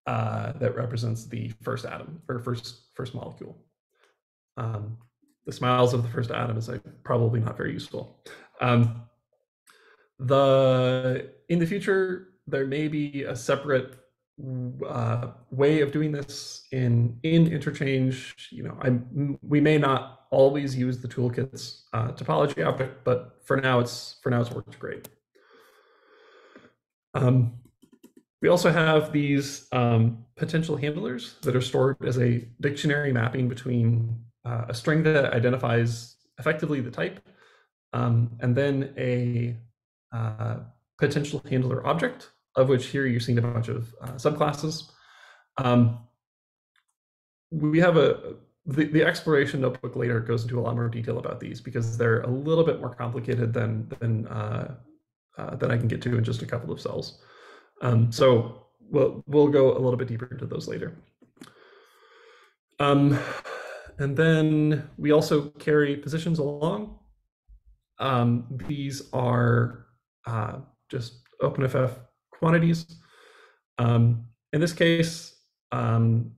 uh, that represents the first atom or first first molecule. Um, the smiles of the first atom is like, probably not very useful. Um, the in the future there may be a separate uh, way of doing this in in interchange. You know, I we may not always use the toolkit's uh, topology object, but for now it's for now it's worked great. Um, we also have these um, potential handlers that are stored as a dictionary mapping between uh, a string that identifies effectively the type, um, and then a uh, potential handler object, of which here you're seeing a bunch of uh, subclasses. Um, we have a the, the exploration notebook later goes into a lot more detail about these because they're a little bit more complicated than than uh, uh, than I can get to in just a couple of cells. Um, so we'll we'll go a little bit deeper into those later. Um, and then we also carry positions along. Um, these are uh, just OpenFF quantities. Um, in this case, um,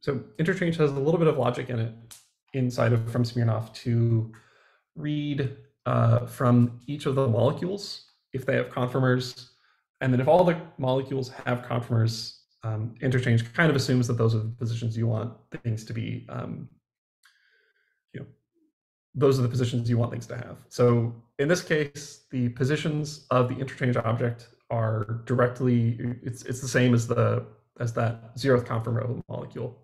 so interchange has a little bit of logic in it inside of from Smirnov to read uh, from each of the molecules if they have conformers. And then if all the molecules have conformers, um, interchange kind of assumes that those are the positions you want things to be, um, you know, those are the positions you want things to have. So in this case, the positions of the interchange object are directly, it's, it's the same as the as that zeroth of a molecule.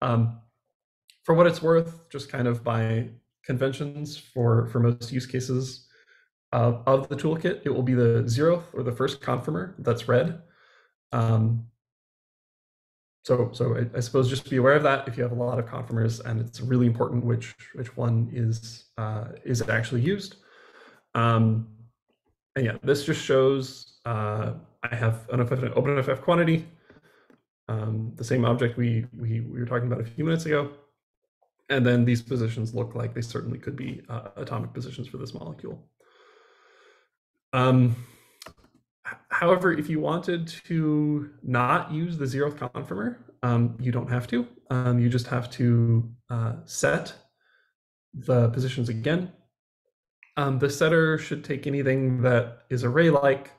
Um, for what it's worth, just kind of by conventions for, for most use cases uh, of the toolkit, it will be the zeroth or the first conformer that's read. Um, so, so I, I, suppose just be aware of that if you have a lot of conformers, and it's really important which which one is uh, is actually used. Um, and yeah, this just shows uh, I have an OpenFF quantity um, the same object we, we, we were talking about a few minutes ago. And then these positions look like they certainly could be uh, atomic positions for this molecule. Um, however, if you wanted to not use the zeroth conformer, um, you don't have to. Um, you just have to uh, set the positions again. Um, the setter should take anything that is array-like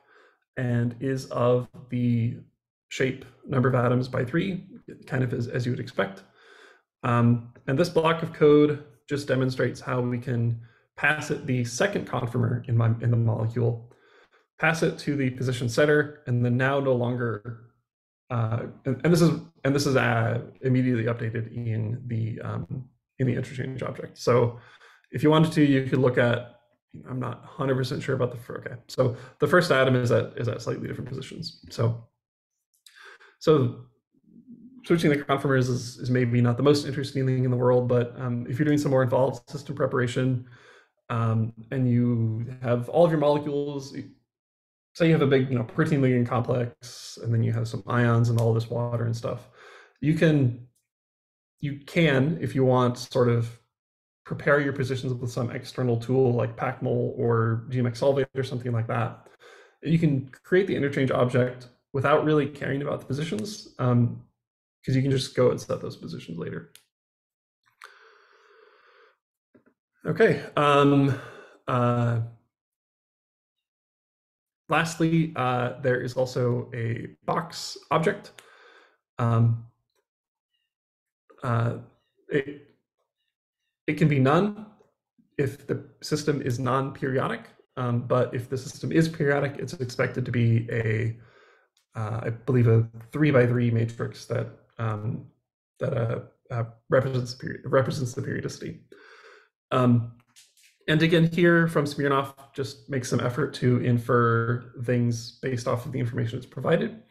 and is of the shape number of atoms by three, kind of as, as you would expect. Um, and this block of code just demonstrates how we can pass it the second conformer in, my, in the molecule, pass it to the position setter, and then now no longer, uh, and, and, this is and this is uh, immediately updated in the um, in the interchange object. So if you wanted to, you could look at. I'm not 100% sure about the okay. So the first atom is at is at slightly different positions. So so switching the conformers is, is maybe not the most interesting thing in the world, but um, if you're doing some more involved system preparation um, and you have all of your molecules, say you have a big you know, protein ligand complex, and then you have some ions and all this water and stuff, you can, you can, if you want, sort of prepare your positions with some external tool like Packmol or GMX Solvate or something like that. You can create the interchange object without really caring about the positions because um, you can just go and set those positions later. Okay. Um, uh, lastly, uh, there is also a box object. Um, uh, it, it can be none if the system is non-periodic, um, but if the system is periodic, it's expected to be a uh, I believe, a three by three matrix that um, that uh, uh, represents the period, represents the periodicity. Um, and again, here from SMIRNOFF, just make some effort to infer things based off of the information it's provided.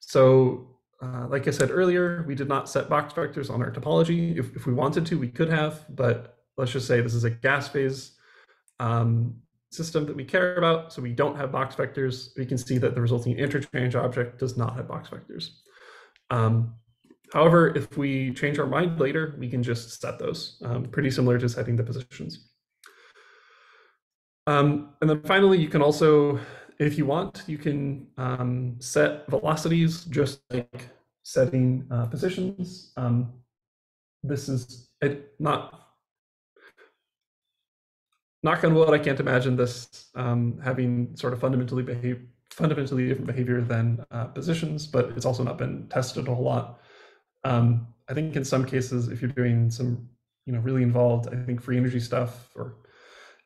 So, uh, like I said earlier, we did not set box vectors on our topology. If, if we wanted to, we could have, but let's just say this is a gas phase. Um, system that we care about, so we don't have box vectors, we can see that the resulting interchange object does not have box vectors. Um, however, if we change our mind later, we can just set those, um, pretty similar to setting the positions. Um, and then finally, you can also, if you want, you can um, set velocities just like setting uh, positions. Um, this is it, not knock on wood, I can't imagine this um, having sort of fundamentally behave fundamentally different behavior than uh, positions, but it's also not been tested a whole lot. Um, I think in some cases, if you're doing some, you know, really involved, I think free energy stuff, or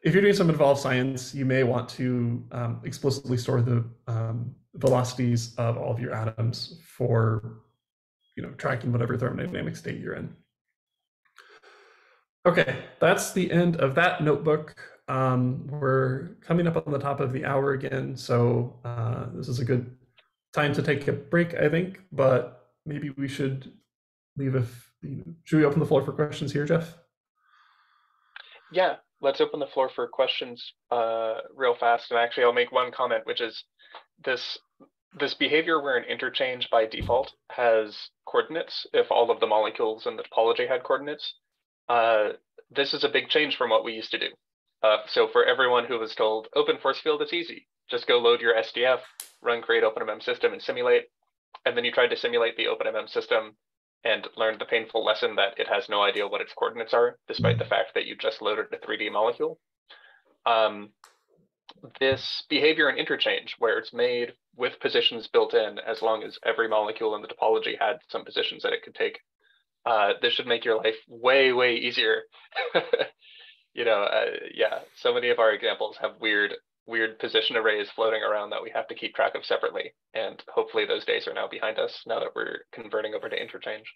if you're doing some involved science, you may want to um, explicitly store the um, velocities of all of your atoms for, you know, tracking whatever thermodynamic state you're in. Okay, that's the end of that notebook. Um, we're coming up on the top of the hour again, so uh, this is a good time to take a break, I think. But maybe we should leave if should we open the floor for questions here, Jeff? Yeah, let's open the floor for questions uh, real fast. And actually, I'll make one comment, which is this this behavior where an interchange by default has coordinates if all of the molecules in the topology had coordinates. Uh, this is a big change from what we used to do. Uh, so for everyone who was told open force field, it's easy. Just go load your SDF, run create OpenMM system and simulate. And then you tried to simulate the OpenMM system and learned the painful lesson that it has no idea what its coordinates are, despite the fact that you just loaded a 3D molecule. Um, this behavior and interchange, where it's made with positions built in, as long as every molecule in the topology had some positions that it could take, uh, this should make your life way, way easier. you know, uh, yeah, so many of our examples have weird weird position arrays floating around that we have to keep track of separately. And hopefully those days are now behind us now that we're converting over to interchange.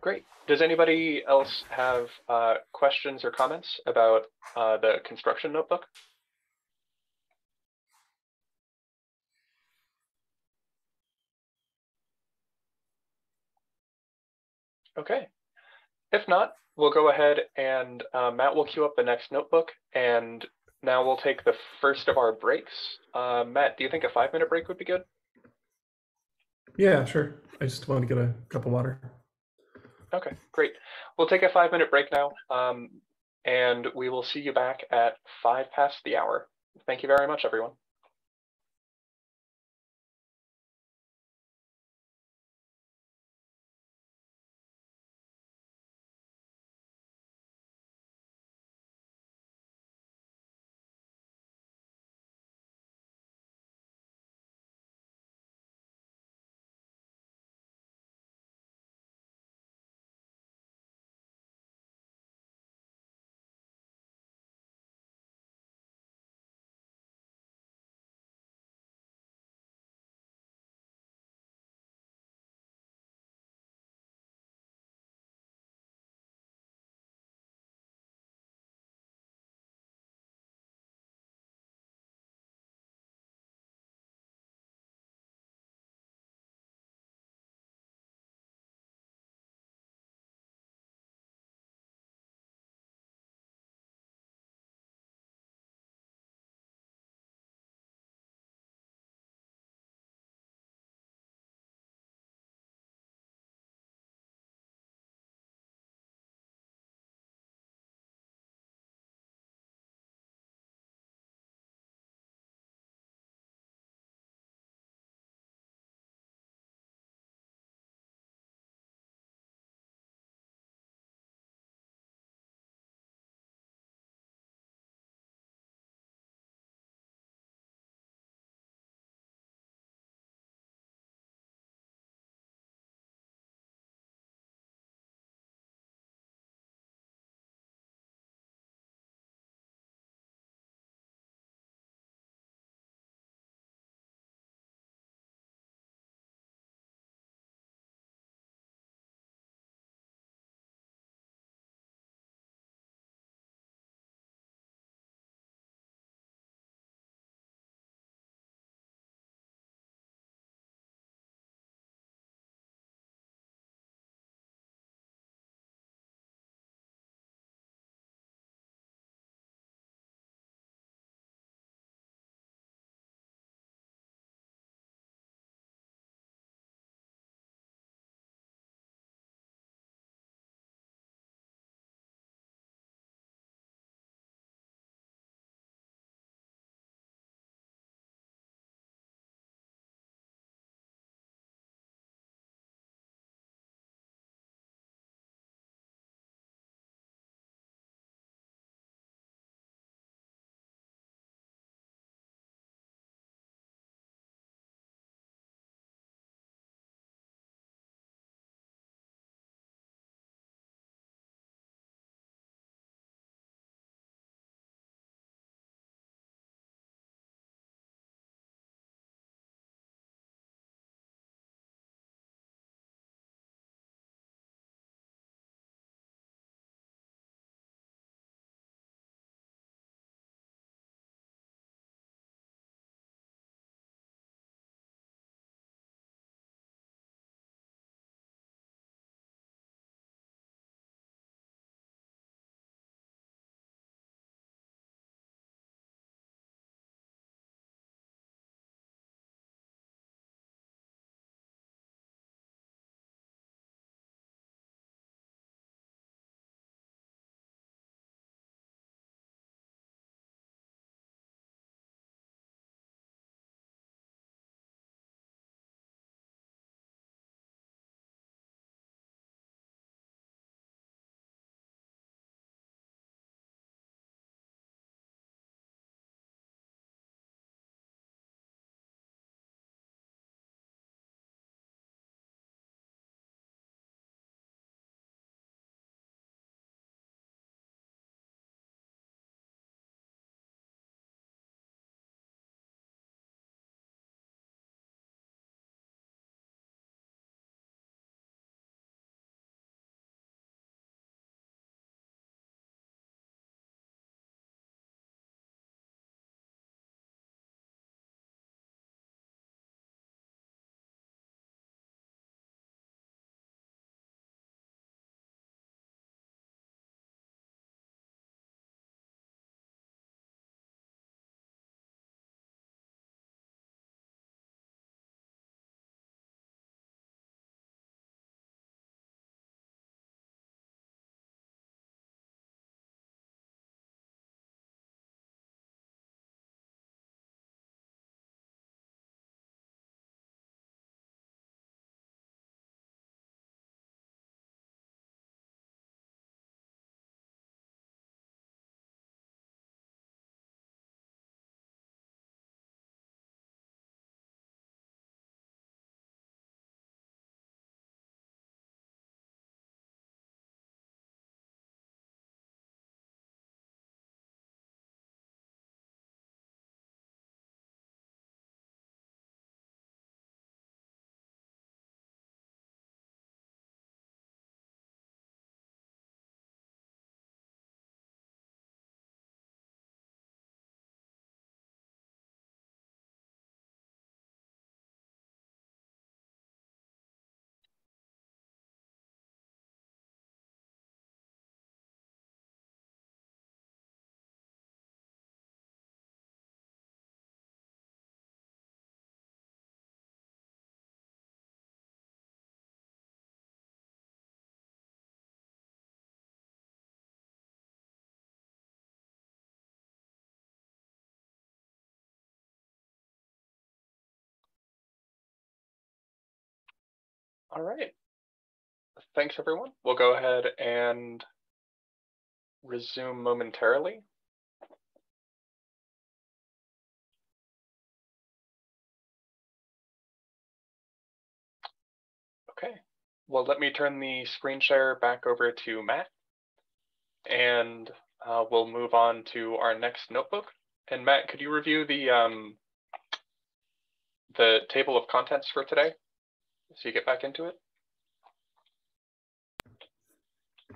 Great. Does anybody else have uh, questions or comments about uh, the construction notebook? Okay. If not, we'll go ahead and uh, Matt will queue up the next notebook and now we'll take the first of our breaks. Uh, Matt, do you think a five minute break would be good? Yeah, sure. I just want to get a cup of water. Okay, great. We'll take a five minute break now um, and we will see you back at five past the hour. Thank you very much, everyone. All right. Thanks, everyone. We'll go ahead and resume momentarily. Okay, well, let me turn the screen share back over to Matt. And uh, we'll move on to our next notebook. And Matt, could you review the um, the table of contents for today? So you get back into it.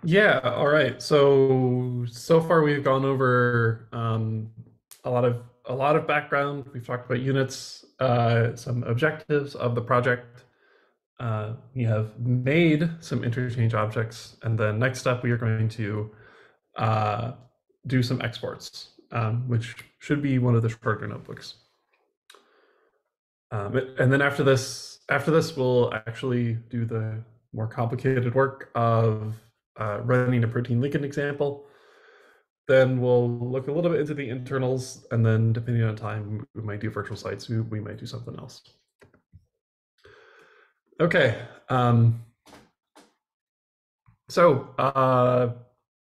Yeah, all right. So so far we've gone over um, a lot of a lot of background. We've talked about units, uh, some objectives of the project. Uh, we have made some interchange objects, and then next up we are going to uh, do some exports, um, which should be one of the shorter notebooks. Um, and then after this, after this, we'll actually do the more complicated work of uh, running a protein ligand example. Then we'll look a little bit into the internals, and then depending on time, we might do virtual sites. We, we might do something else. Okay. Um, so uh,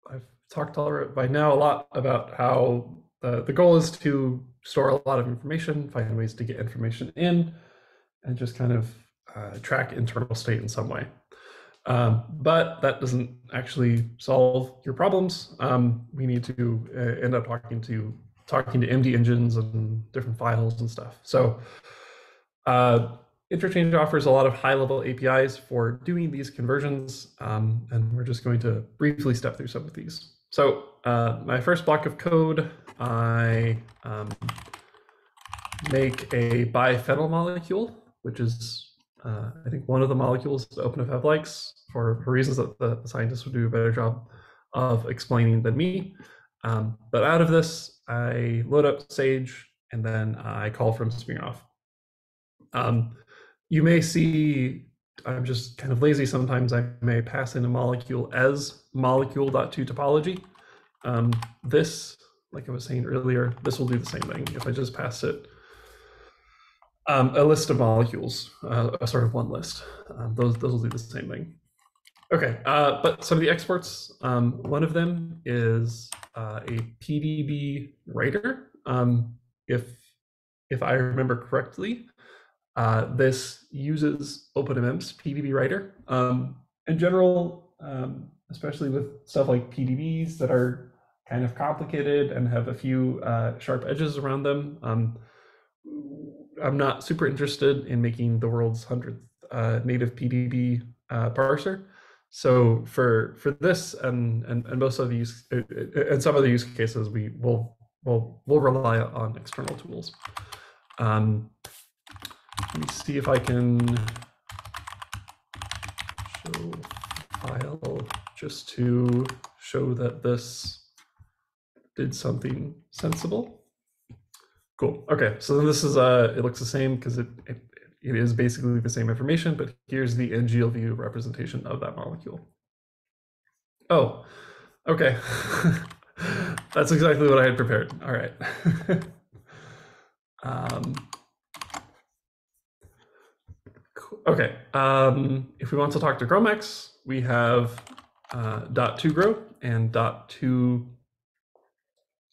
I've talked by now a lot about how the goal is to store a lot of information, find ways to get information in, and just kind of uh, track internal state in some way. Um, but that doesn't actually solve your problems. Um, we need to uh, end up talking to talking to MD engines and different files and stuff. So uh, Interchange offers a lot of high-level APIs for doing these conversions, um, and we're just going to briefly step through some of these. So uh, my first block of code, I um, make a biphenyl molecule, which is uh, I think one of the molecules that OpenFF likes for, for reasons that the scientists would do a better job of explaining than me. Um, but out of this, I load up Sage and then I call from SMIRNOFF. Um, you may see, I'm just kind of lazy sometimes, I may pass in a molecule as molecule.to topology. Um, this, like I was saying earlier, this will do the same thing. If I just pass it um, a list of molecules, uh, a sort of one list. Um, those those will do the same thing. Okay, uh, but some of the exports, um, one of them is uh, a PDB writer. Um, if if I remember correctly, uh, this uses OpenMM's PDB writer. Um, in general, um, especially with stuff like PDBs that are kind of complicated and have a few uh, sharp edges around them I'm not super interested in making the world's hundredth uh, native PDB uh, parser. So for for this and and, and most of these uh, uh, and some of the use cases, we will will will rely on external tools. Um, let me see if I can show file just to show that this did something sensible. Cool. Okay. So then this is uh, it looks the same because it, it it is basically the same information, but here's the NGLView representation of that molecule. Oh, okay. That's exactly what I had prepared. All right. um, okay. Um, if we want to talk to GROMACS, we have uh, dot to grow and dot to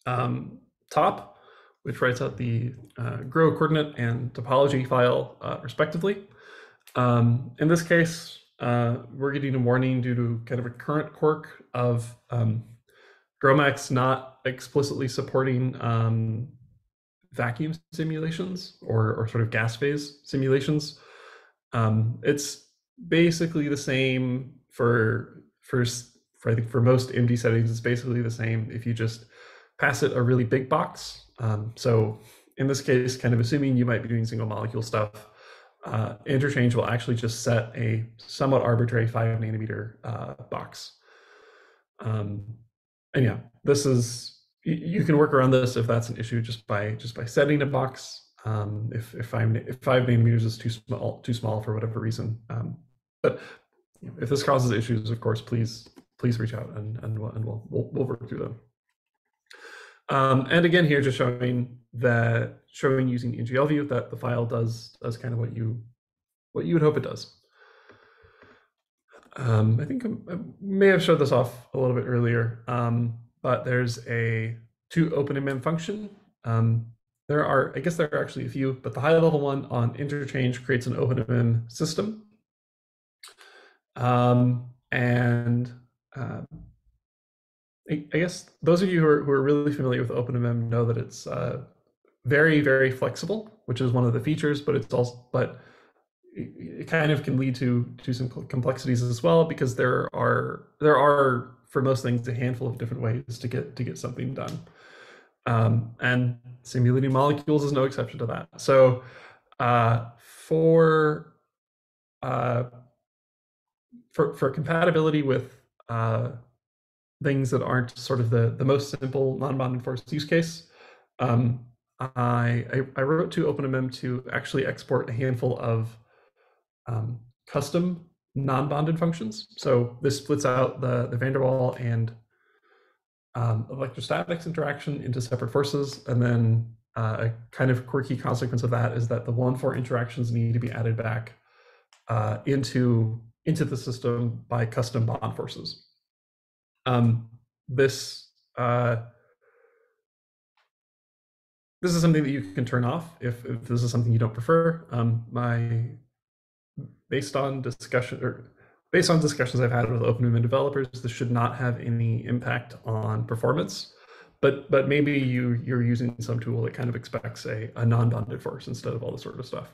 um, top which writes out the uh, grow coordinate and topology file uh, respectively. Um, in this case, uh, we're getting a warning due to kind of a current quirk of um, GROMACS not explicitly supporting um, vacuum simulations or, or sort of gas phase simulations. Um, it's basically the same for, for, for, I think for most MD settings, it's basically the same if you just pass it a really big box um, so in this case, kind of assuming you might be doing single molecule stuff, uh, interchange will actually just set a somewhat arbitrary five nanometer uh, box. Um, and yeah, this is you, can work around this if that's an issue just by just by setting a box. Um, if if five if five nanometers is too small too small for whatever reason, um, but if this causes issues, of course, please please reach out and and, we'll, and we'll, we'll we'll work through them. Um, and again, here just showing that showing using NGLView that the file does does kind of what you what you would hope it does. Um, I think I may have showed this off a little bit earlier, um, but there's a to OpenMM function. Um, there are, I guess there are actually a few, but the high level one on interchange creates an OpenMM system. Um, and uh, I, guess those of you who are, who are really familiar with OpenMM know that it's uh, very, very flexible, which is one of the features, but it's also, but it kind of can lead to to some complexities as well because there are there are for most things a handful of different ways to get to get something done. Um, and simulating molecules is no exception to that. So uh, for uh, for for compatibility with uh, things that aren't sort of the the most simple non-bonded force use case um, I, I, wrote to OpenMM to actually export a handful of um, custom non-bonded functions. So this splits out the, the van der Waal and um, electrostatics interaction into separate forces. And then uh, a kind of quirky consequence of that is that the one four interactions need to be added back uh, into, into the system by custom bond forces. Um, this uh, this is something that you can turn off if, if this is something you don't prefer. Um, my based on discussion or based on discussions I've had with OpenMM developers, this should not have any impact on performance. But but maybe you you're using some tool that kind of expects a, a non-bonded force instead of all this sort of stuff.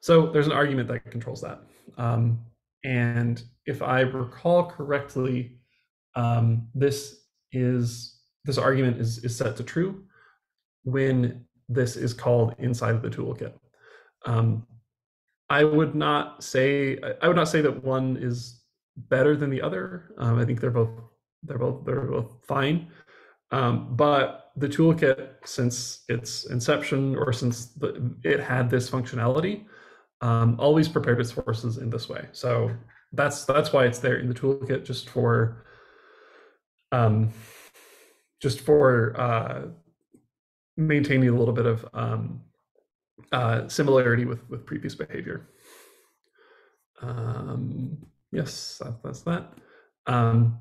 So there's an argument that controls that. Um, and if I recall correctly, um, this is this argument is is set to true when this is called inside of the toolkit. Um, I would not say I would not say that one is better than the other. Um, I think they're both they're both they're both fine. Um, but the toolkit, since its inception or since the, it had this functionality, um, always prepared its forces in this way. So that's that's why it's there in the toolkit, just for um, just for uh, maintaining a little bit of um, uh, similarity with with previous behavior. Um, yes, that, that's that. Um,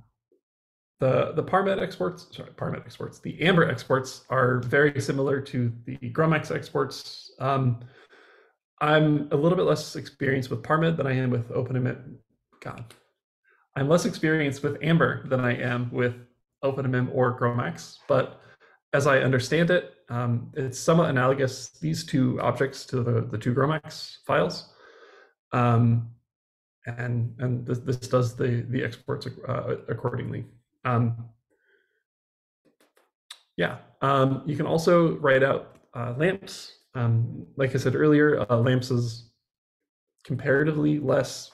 the the ParmEd exports, sorry, ParmEd exports, the Amber exports are very similar to the GROMACS exports. Um, I'm a little bit less experienced with ParmEd than I am with OpenMM. God, I'm less experienced with Amber than I am with OpenMM or GROMACS, but as I understand it, um, it's somewhat analogous, these two objects to the, the two GROMACS files. Um, and and this, this does the, the exports uh, accordingly. Um, yeah, um, you can also write out uh, LAMMPS. Um, like I said earlier, uh, LAMMPS is comparatively less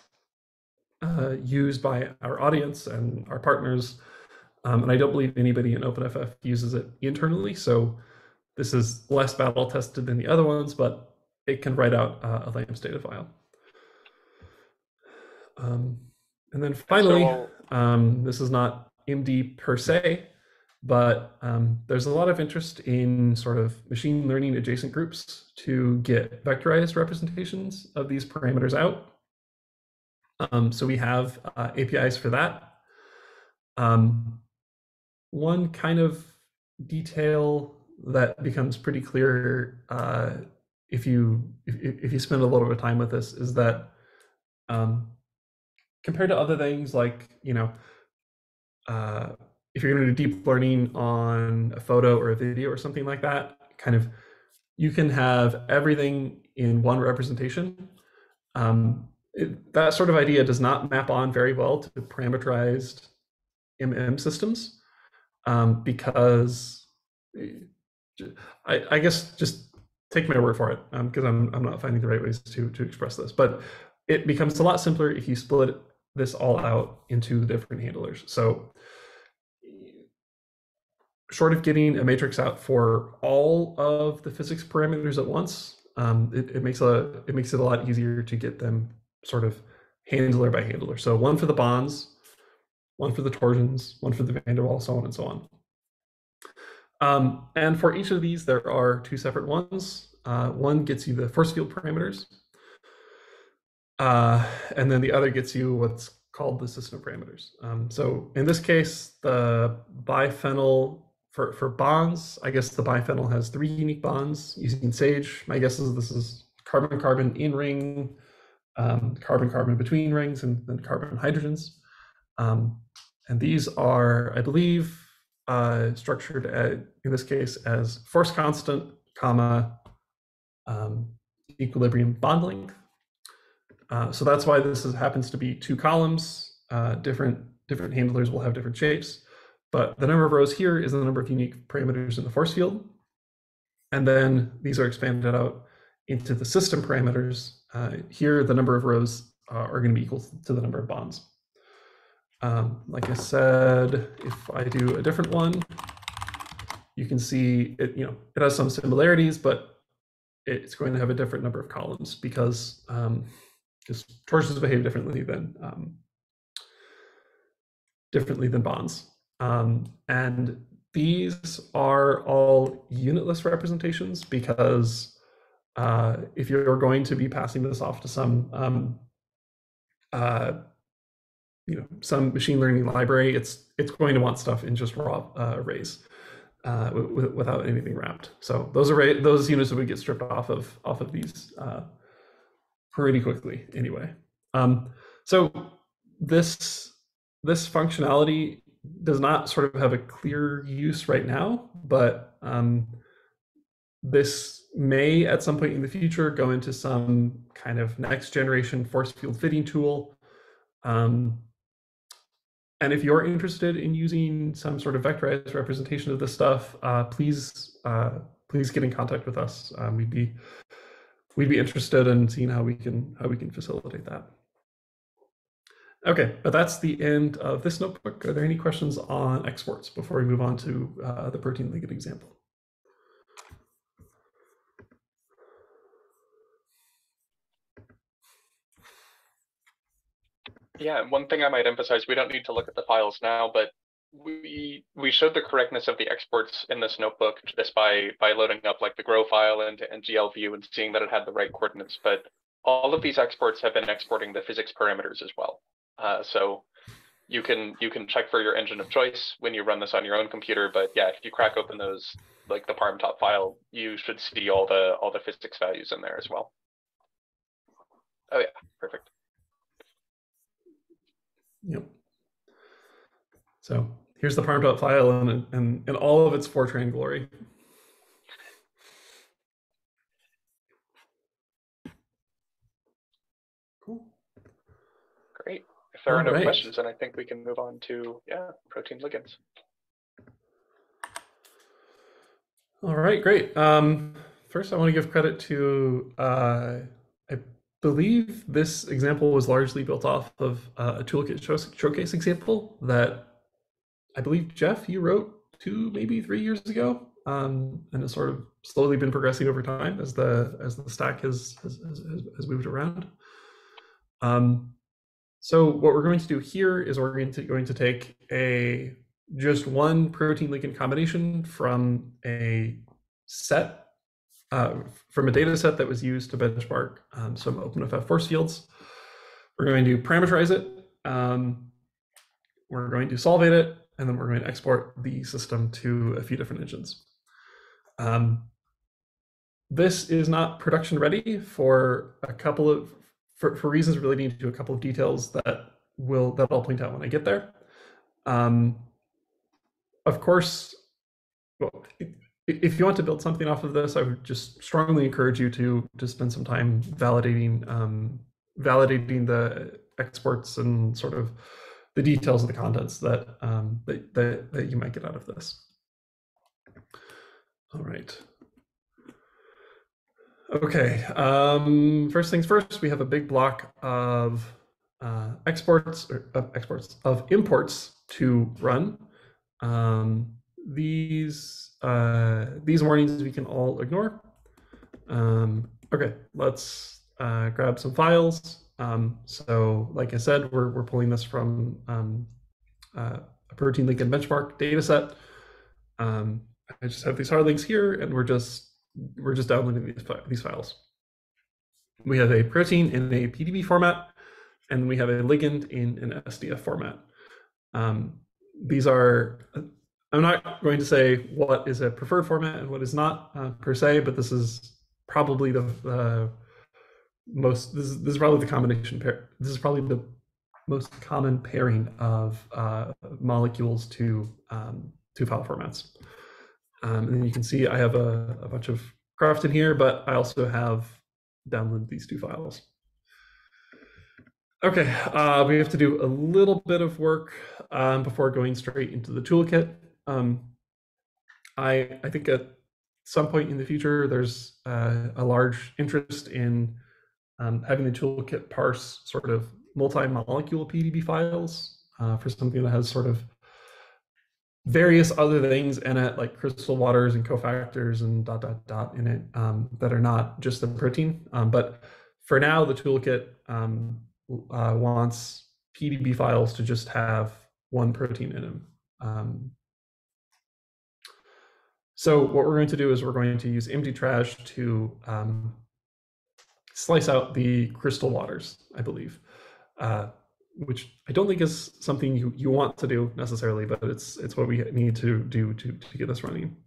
uh, used by our audience and our partners. Um, and I don't believe anybody in OpenFF uses it internally. So this is less battle tested than the other ones, but it can write out uh, a LAMMPS data file. Um, and then finally, um, this is not MD per se, but um, there's a lot of interest in sort of machine learning adjacent groups to get vectorized representations of these parameters out. Um, so we have uh, APIs for that. Um, one kind of detail that becomes pretty clear uh, if you if, if you spend a little bit of time with this is that um, compared to other things like you know uh, if you're going to do deep learning on a photo or a video or something like that kind of you can have everything in one representation. Um, it, that sort of idea does not map on very well to parameterized mm systems um, because I, I, guess just take my word for it because um, I'm, I'm not finding the right ways to, to express this. But it becomes a lot simpler if you split this all out into different handlers. So short of getting a matrix out for all of the physics parameters at once, um, it, it, makes a it makes it a lot easier to get them sort of handler by handler. So one for the bonds, one for the torsions, one for the van der Waal, so on and so on. Um, and for each of these, there are two separate ones. Uh, one gets you the force field parameters, uh, and then the other gets you what's called the system parameters. Um, so in this case, the biphenyl for, for bonds, I guess the biphenyl has three unique bonds using SAGE. My guess is this is carbon-carbon in ring, carbon-carbon um, between rings, and then carbon hydrogens. Um, and these are, I believe, uh, structured at, in this case as force constant, comma, um, equilibrium bond length. Uh, so that's why this is, happens to be two columns. Uh, different different handlers will have different shapes, but the number of rows here is the number of unique parameters in the force field. And then these are expanded out into the system parameters. Uh, here, the number of rows uh, are going to be equal to the number of bonds. Um, like I said, if I do a different one, you can see it, you know, it has some similarities, but it's going to have a different number of columns because um, because torsions behave differently than um, differently than bonds. Um, and these are all unitless representations because uh, if you're going to be passing this off to some um, uh, you know some machine learning library, it's it's going to want stuff in just raw uh, arrays uh, without anything wrapped. So those array those units would get stripped off of off of these uh, pretty quickly anyway. Um, so this this functionality does not sort of have a clear use right now, but um, this may at some point in the future go into some kind of next generation force field fitting tool. Um, and if you're interested in using some sort of vectorized representation of this stuff, uh, please uh, please get in contact with us. Um, we'd be we'd be interested in seeing how we can how we can facilitate that. Okay, but that's the end of this notebook. Are there any questions on exports before we move on to uh, the protein ligand example? Yeah, one thing I might emphasize, we don't need to look at the files now, but we we showed the correctness of the exports in this notebook just by by loading up like the grow file into NGL view and seeing that it had the right coordinates. But all of these exports have been exporting the physics parameters as well. Uh, so you can you can check for your engine of choice when you run this on your own computer. But yeah, if you crack open those like the parm top file, you should see all the all the physics values in there as well. Oh yeah, perfect. Yep. So here's the parm file and, and, and all of its Fortran glory. Cool. Great. If there are no right. questions, then I think we can move on to, yeah, protein ligands. All right, great. Um, first, I want to give credit to uh, believe this example was largely built off of uh, a toolkit showcase example that I believe Jeff you wrote two maybe three years ago, um, and has sort of slowly been progressing over time as the as the stack has has, has, has moved around. Um, so what we're going to do here is we're going to going to take a just one protein ligand combination from a set uh, from a data set that was used to benchmark um, some OpenFF force fields. We're going to parameterize it. Um, we're going to solvate it, and then we're going to export the system to a few different engines. Um, this is not production ready for a couple of for, for reasons relating to a couple of details that will that I'll point out when I get there. Um, of course, well, if you want to build something off of this, I would just strongly encourage you to to spend some time validating um, validating the exports and sort of the details of the contents that, um, that, that that you might get out of this. All right. Okay. Um, first things first, we have a big block of uh, exports or of exports of imports to run. Um, these uh, these warnings we can all ignore. Um, okay, let's uh, grab some files. Um, so like I said, we're, we're pulling this from um, uh, a protein ligand benchmark data set. Um, I just have these hard links here and we're just we're just downloading these, these files. We have a protein in a PDB format and we have a ligand in an SDF format. Um, these are, I'm not going to say what is a preferred format and what is not uh, per se, but this is probably the, the most, this is, this is probably the combination pair. This is probably the most common pairing of uh, molecules to, um, to file formats. Um, and you can see I have a, a bunch of craft in here, but I also have downloaded these two files. Okay, uh, we have to do a little bit of work um, before going straight into the toolkit. Um, I, I think at some point in the future, there's uh, a large interest in um, having the toolkit parse sort of multi-molecule PDB files uh, for something that has sort of various other things in it, like crystal waters and cofactors and dot dot dot in it um, that are not just the protein. Um, but for now, the toolkit um, uh, wants PDB files to just have one protein in them. So what we're going to do is we're going to use MDTraj to um, slice out the crystal waters, I believe. Uh, which I don't think is something you, you want to do necessarily, but it's it's what we need to do to, to get this running.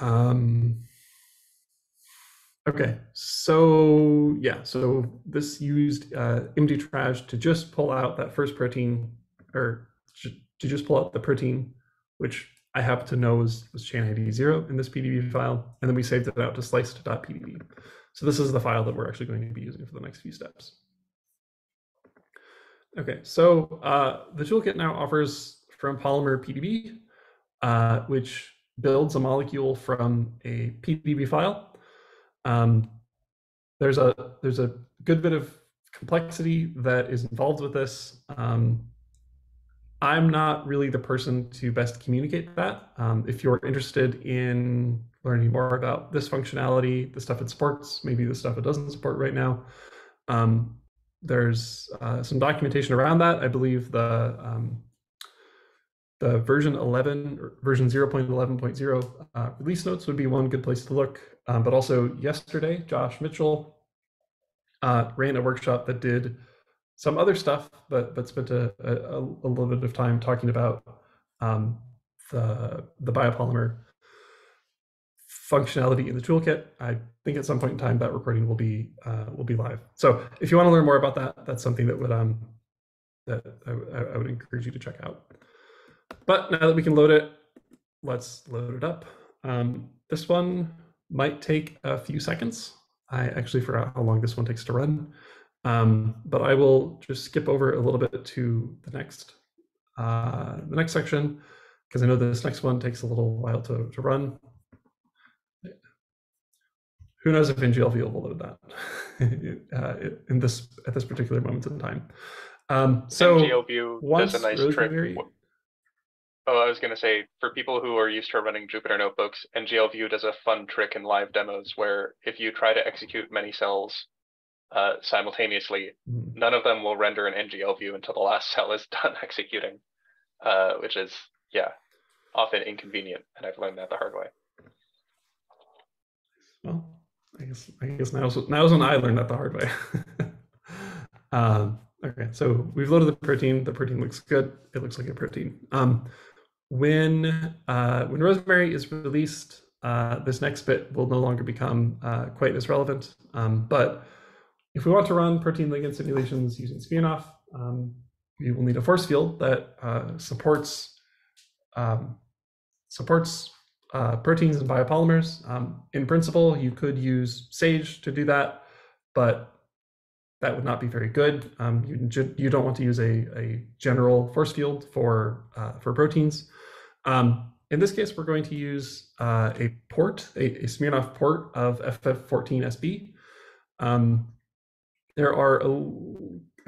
Um, okay, so yeah, so this used uh, MDTraj to just pull out that first protein, or to just pull out the protein, which I happen to know was, was chain ID zero in this PDB file, and then we saved it out to sliced.pdb. So this is the file that we're actually going to be using for the next few steps. Okay, so uh, the toolkit now offers from Polymer PDB, uh, which builds a molecule from a PDB file. Um, there's a there's a good bit of complexity that is involved with this. Um, I'm not really the person to best communicate that. Um, if you're interested in learning more about this functionality, the stuff it supports, maybe the stuff it doesn't support right now, um, there's uh, some documentation around that. I believe the um, the version 11 version 0.11.0 uh, release notes would be one good place to look. Um, but also yesterday, Josh Mitchell uh, ran a workshop that did some other stuff, but but spent a, a, a little bit of time talking about um, the the biopolymer functionality in the toolkit. I think at some point in time that recording will be uh, will be live. So if you want to learn more about that, that's something that would um that I, I would encourage you to check out. But now that we can load it, let's load it up. Um, this one might take a few seconds. I actually forgot how long this one takes to run, um, but I will just skip over a little bit to the next uh, the next section because I know this next one takes a little while to, to run who knows if NGLV will load that uh, in this at this particular moment in time. Um, so NGLView does a nice trick. Oh, I was going to say for people who are used to running Jupyter notebooks, NGLView does a fun trick in live demos where if you try to execute many cells uh, simultaneously, mm. none of them will render an NGL view until the last cell is done executing, uh, which is yeah often inconvenient, and I've learned that the hard way. Well, I guess I guess now's now's when I learned that the hard way. um, okay, so we've loaded the protein. The protein looks good. It looks like a protein. Um, when uh, when Rosemary is released, uh, this next bit will no longer become uh, quite as relevant. Um, but if we want to run protein ligand simulations using SMIRNOFF, um, we will need a force field that uh, supports um, supports uh, proteins and biopolymers. Um, in principle, you could use Sage to do that, but that would not be very good. Um, you, you don't want to use a, a general force field for, uh, for proteins. Um, in this case, we're going to use uh, a port, a, a, SMIRNOFF port of FF14SB. Um, there are a,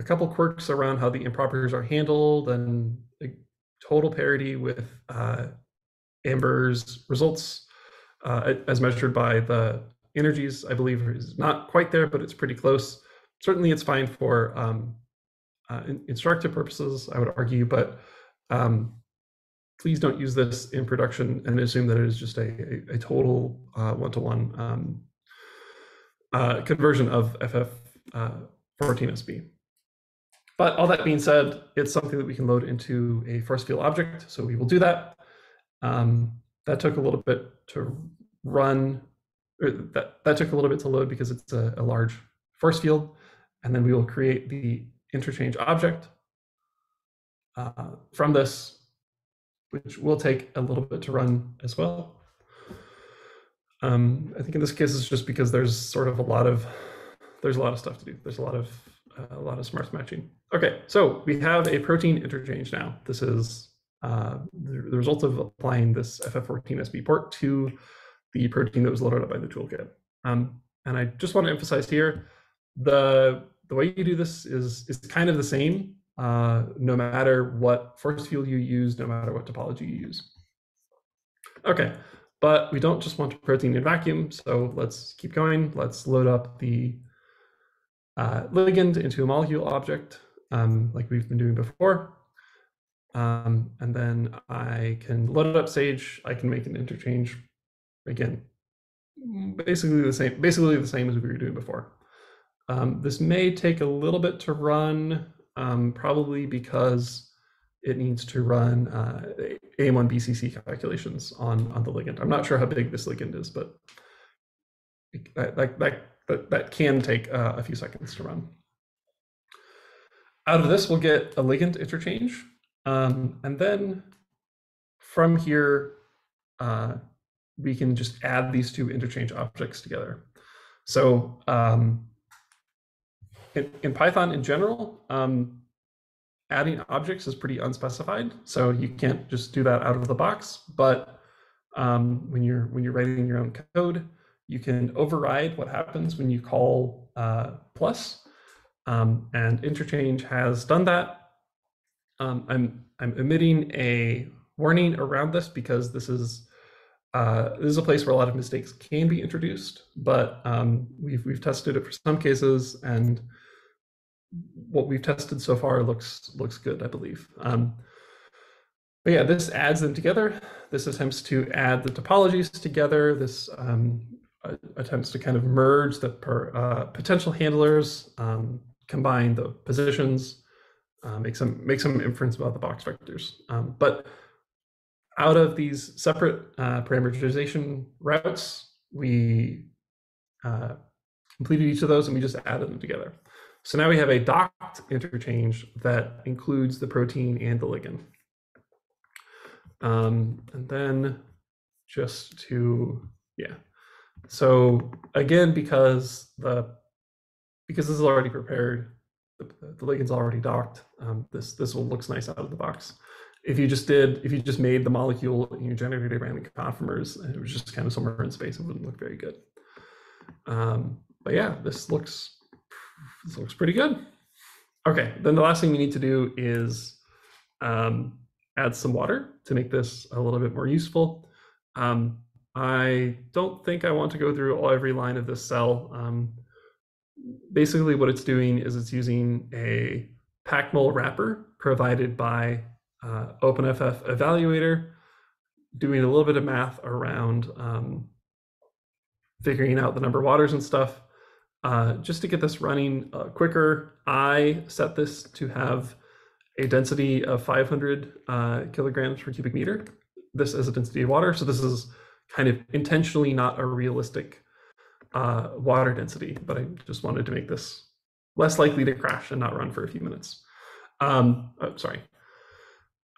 a, couple quirks around how the impropers are handled and total parity with uh, Amber's results uh, as measured by the energies, I believe is not quite there, but it's pretty close. Certainly it's fine for um, uh, instructive purposes, I would argue, but um, please don't use this in production and assume that it is just a, a, a total uh, one-to-one um, uh, conversion of FF uh, 14SB. But all that being said, it's something that we can load into a force field object, so we will do that. Um, that took a little bit to run, that, that took a little bit to load because it's a, a large force field, and then we will create the interchange object uh, from this, which will take a little bit to run as well. Um, I think in this case it's just because there's sort of a lot of there's a lot of stuff to do. There's a lot of uh, a lot of smarts matching. Okay, so we have a protein interchange now. This is uh, the, the result of applying this FF14SB port to the protein that was loaded up by the toolkit. Um, and I just want to emphasize here, the the way you do this is is kind of the same, uh, no matter what force field you use, no matter what topology you use. Okay, but we don't just want a protein in vacuum, so let's keep going. Let's load up the uh, ligand into a molecule object, um, like we've been doing before. Um, and then I can load up Sage. I can make an interchange again, basically the same, basically the same as we were doing before. Um, this may take a little bit to run, um, probably because it needs to run uh, AM1-BCC calculations on, on the ligand. I'm not sure how big this ligand is, but that, that, that, that can take uh, a few seconds to run. Out of this, we'll get a ligand interchange. Um, and then from here, uh, we can just add these two interchange objects together. So um, in, in, Python in general, um, adding objects is pretty unspecified, so you can't just do that out of the box. But um, when you're when you're writing your own code, you can override what happens when you call uh, plus, um, and interchange has done that. Um, I'm I'm emitting a warning around this because this is uh, this is a place where a lot of mistakes can be introduced, but um, we've we've tested it for some cases and what we've tested so far looks looks good, I believe. Um, but yeah, this adds them together. This attempts to add the topologies together. This um, attempts to kind of merge the per, uh, potential handlers, um, combine the positions, uh, make some make some inference about the box vectors. Um, but out of these separate uh, parameterization routes, we uh, completed each of those and we just added them together. So now we have a docked interchange that includes the protein and the ligand. Um, and then just to, yeah. So again, because the because this is already prepared, the, the ligand's already docked, um, this this one looks nice out of the box. If you just did, if you just made the molecule and you generated random conformers it was just kind of somewhere in space, it wouldn't look very good. Um, but yeah, this looks this looks pretty good. Okay, then the last thing we need to do is um, add some water to make this a little bit more useful. Um, I don't think I want to go through all every line of this cell. Um, basically what it's doing is it's using a Packmol wrapper provided by uh, OpenFF evaluator, doing a little bit of math around um, figuring out the number of waters and stuff, uh, just to get this running uh, quicker, I set this to have a density of 500 uh, kilograms per cubic meter. This is a density of water, so this is kind of intentionally not a realistic uh, water density, but I just wanted to make this less likely to crash and not run for a few minutes. Um, oh, sorry.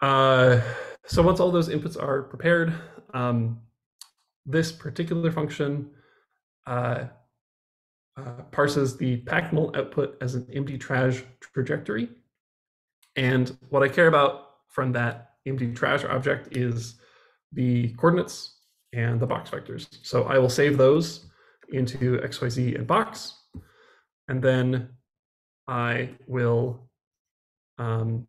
Uh, so once all those inputs are prepared, um, this particular function uh, uh, parses the Packmol output as an MDTraj trajectory. And what I care about from that MDTraj object is the coordinates and the box vectors. So I will save those into XYZ and box. And then I will, um,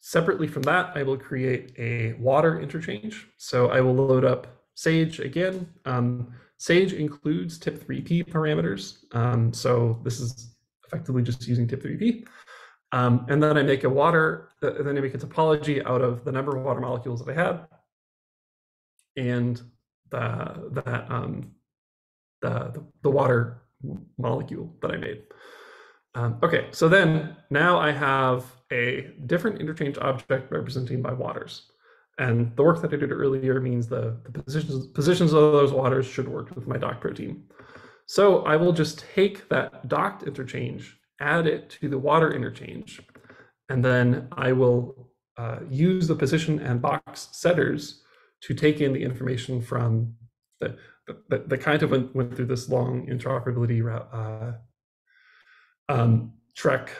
separately from that, I will create a water interchange. So I will load up Sage again. Um, Sage includes tip3p parameters. Um, so this is effectively just using tip3p. Um, and then I make a water, uh, then I make a topology out of the number of water molecules that I had and the, that, um, the, the, water molecule that I made. Um, okay, so then now I have a different interchange object representing my waters. And the work that I did earlier means the, the positions, positions of those waters should work with my dock protein. So I will just take that docked interchange, add it to the water interchange, and then I will uh, use the position and box setters to take in the information from the, the, kind of went, went through this long interoperability uh, um, trek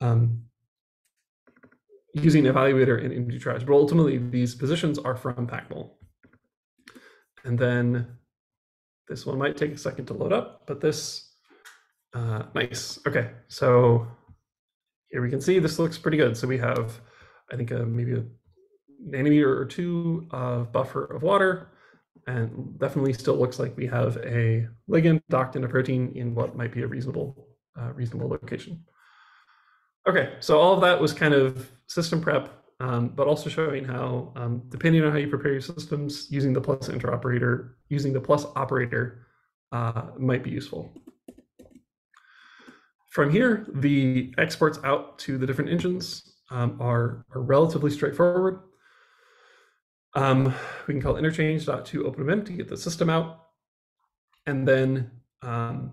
um, using evaluator and MDTraj. But ultimately, these positions are from Packmol. And then this one might take a second to load up, but this, uh, nice. Okay, so here we can see this looks pretty good. So we have, I think, a, maybe a nanometer or two of buffer of water, and definitely still looks like we have a ligand docked in a protein in what might be a reasonable, uh, reasonable location. Okay, so all of that was kind of system prep, um, but also showing how, um, depending on how you prepare your systems, using the plus interoperator, using the plus operator uh, might be useful. From here, the exports out to the different engines um, are, are, relatively straightforward. Um, we can call interchange.to OpenMM to get the system out. And then um,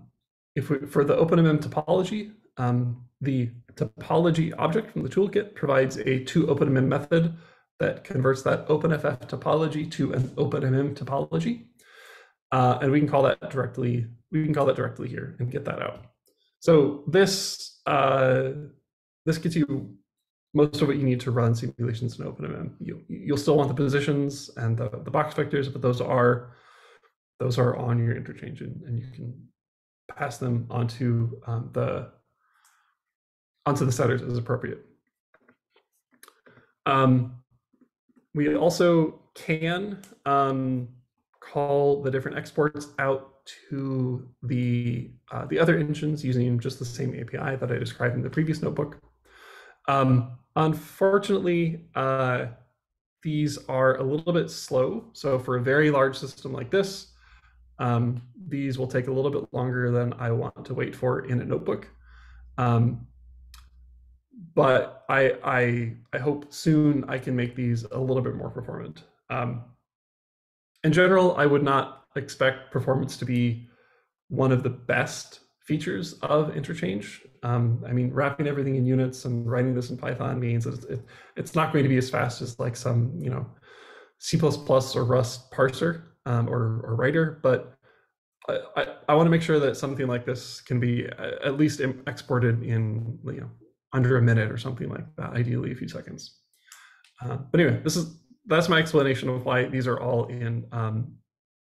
if we, for the OpenMM topology, um, the topology object from the toolkit provides a to OpenMM method that converts that OpenFF topology to an OpenMM topology. Uh, and we can call that directly, we can call that directly here and get that out. So this, uh, this gets you most of what you need to run simulations in OpenMM. You, you'll still want the positions and the, the box vectors, but those are those are on your interchange and, and you can pass them onto um, the onto the setters as appropriate. Um, we also can um, call the different exports out to the uh, the other engines using just the same API that I described in the previous notebook. Um, unfortunately, uh, these are a little bit slow. So for a very large system like this, um, these will take a little bit longer than I want to wait for in a notebook. Um, but I, I, I hope soon I can make these a little bit more performant. Um, in general, I would not expect performance to be one of the best features of interchange. Um, I mean, wrapping everything in units and writing this in Python means it's, it, it's not going to be as fast as like some, you know, C++ or Rust parser um, or, or writer, but I, I, I want to make sure that something like this can be uh, at least exported in, you know, under a minute or something like that, ideally a few seconds. Uh, but anyway, this is that's my explanation of why these are all in um,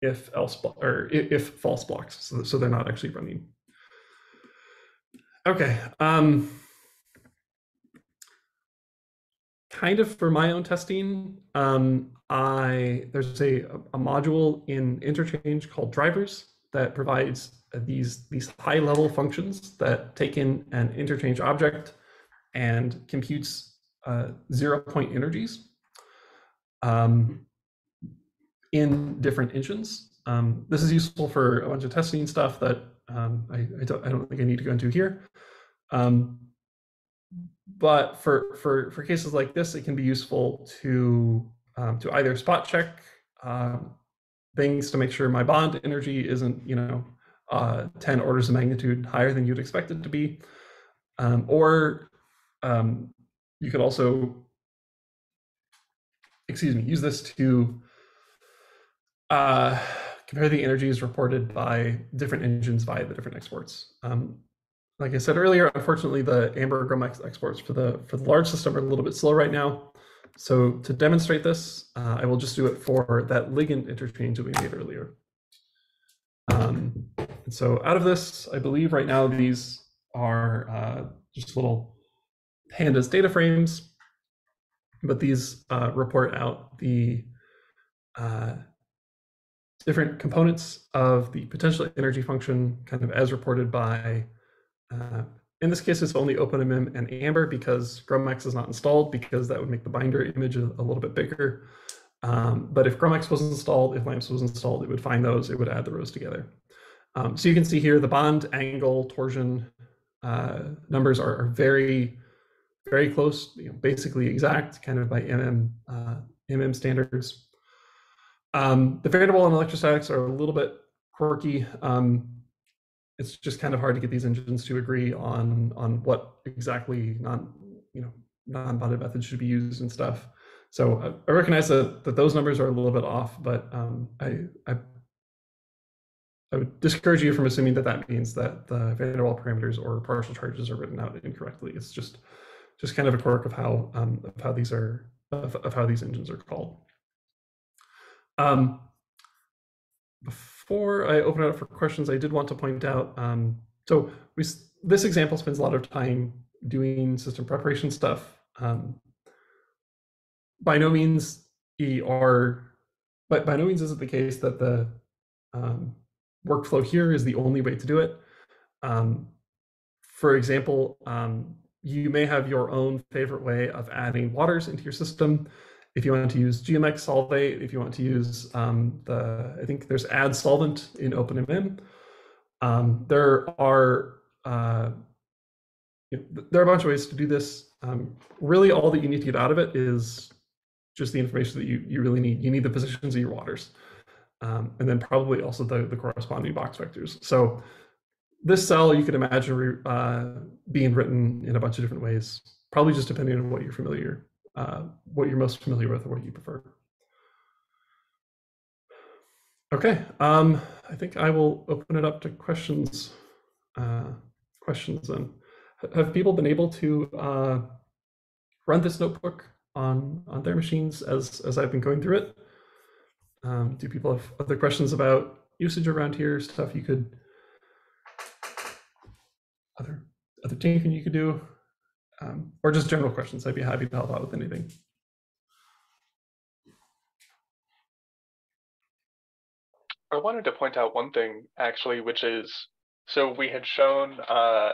if else or if false blocks, so, so they're not actually running. Okay. Um, kind of for my own testing, um, I there's a, a module in interchange called drivers that provides these these high level functions that take in an interchange object and computes uh, zero point energies um, in different engines. Um, this is useful for a bunch of testing stuff that um, I, I, don't, I, don't, think I need to go into here. Um, but for, for, for cases like this, it can be useful to, um, to either spot check uh, things to make sure my bond energy isn't, you know, uh, 10 orders of magnitude higher than you'd expect it to be, um, or um, you could also, excuse me, use this to uh, compare the energies reported by different engines via the different exports. Um, like I said earlier, unfortunately, the Amber exports for the for the large system are a little bit slow right now. So to demonstrate this, uh, I will just do it for that ligand interchange that we made earlier. Um, and so out of this, I believe right now these are uh, just little pandas data frames, but these uh, report out the uh, different components of the potential energy function kind of as reported by, uh, in this case, it's only OpenMM and Amber because GROMACS is not installed because that would make the binder image a, a little bit bigger. Um, but if GROMACS was installed, if LAMMPS was installed, it would find those, it would add the rows together. Um, so you can see here the bond angle torsion uh, numbers are, are, very, very close, you know, basically exact, kind of by mm uh, mm standards. Um, the Waal and electrostatics are a little bit quirky. Um, it's just kind of hard to get these engines to agree on on what exactly non you know non-bonded methods should be used and stuff. So I, I recognize that that those numbers are a little bit off, but um, I, I I would discourage you from assuming that that means that the van der parameters or partial charges are written out incorrectly. It's just just kind of a quirk of how um, of how these are of, of how these engines are called. Um, before I open it up for questions, I did want to point out. Um, so we this example spends a lot of time doing system preparation stuff. Um, by no means are, but by no means is it the case that the um, workflow here is the only way to do it. Um, for example, um, you may have your own favorite way of adding waters into your system. If you want to use GMX Solvate, if you want to use um, the, I think there's add solvent in OpenMM. Um, there are uh, you know, there are a bunch of ways to do this. Um, really, all that you need to get out of it is just the information that you, you really need. You need the positions of your waters, um, and then probably also the, the corresponding box vectors. So this cell you could imagine uh, being written in a bunch of different ways, probably just depending on what you're familiar, uh, what you're most familiar with or what you prefer. Okay, um, I think I will open it up to questions. Uh, questions then. Have people been able to uh, run this notebook on on their machines as as I've been going through it? Um, do people have other questions about usage around here? Stuff you could other other tinkering you could do, um, or just general questions? I'd be happy to help out with anything. I wanted to point out one thing actually, which is so we had shown uh,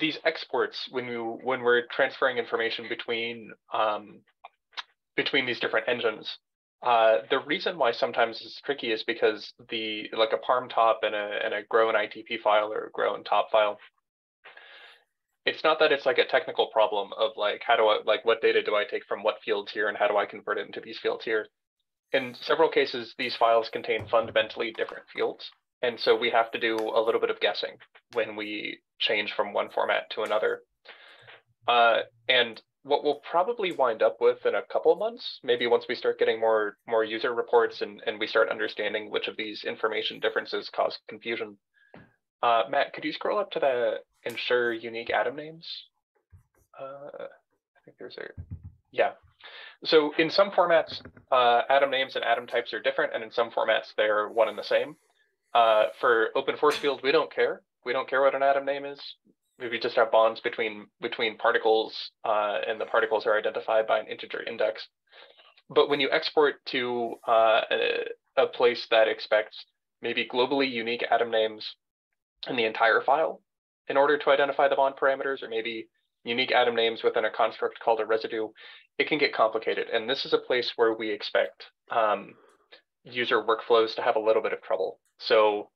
these exports when we when we're transferring information between um, between these different engines. Uh, the reason why sometimes it's tricky is because the like a parm top and a and a grow an ITP file or a grow and top file. It's not that it's like a technical problem of like how do I like what data do I take from what fields here and how do I convert it into these fields here. In several cases, these files contain fundamentally different fields. And so we have to do a little bit of guessing when we change from one format to another. Uh, and what we'll probably wind up with in a couple months, maybe once we start getting more more user reports and, and we start understanding which of these information differences cause confusion. Uh, Matt, could you scroll up to the ensure unique atom names? Uh, I think there's a, yeah. So in some formats, uh, atom names and atom types are different, and in some formats, they're one and the same. Uh, for open force field, we don't care. We don't care what an atom name is. We just have bonds between between particles, uh, and the particles are identified by an integer index. But when you export to uh, a, a place that expects maybe globally unique atom names in the entire file in order to identify the bond parameters, or maybe unique atom names within a construct called a residue, it can get complicated. And this is a place where we expect um, user workflows to have a little bit of trouble. So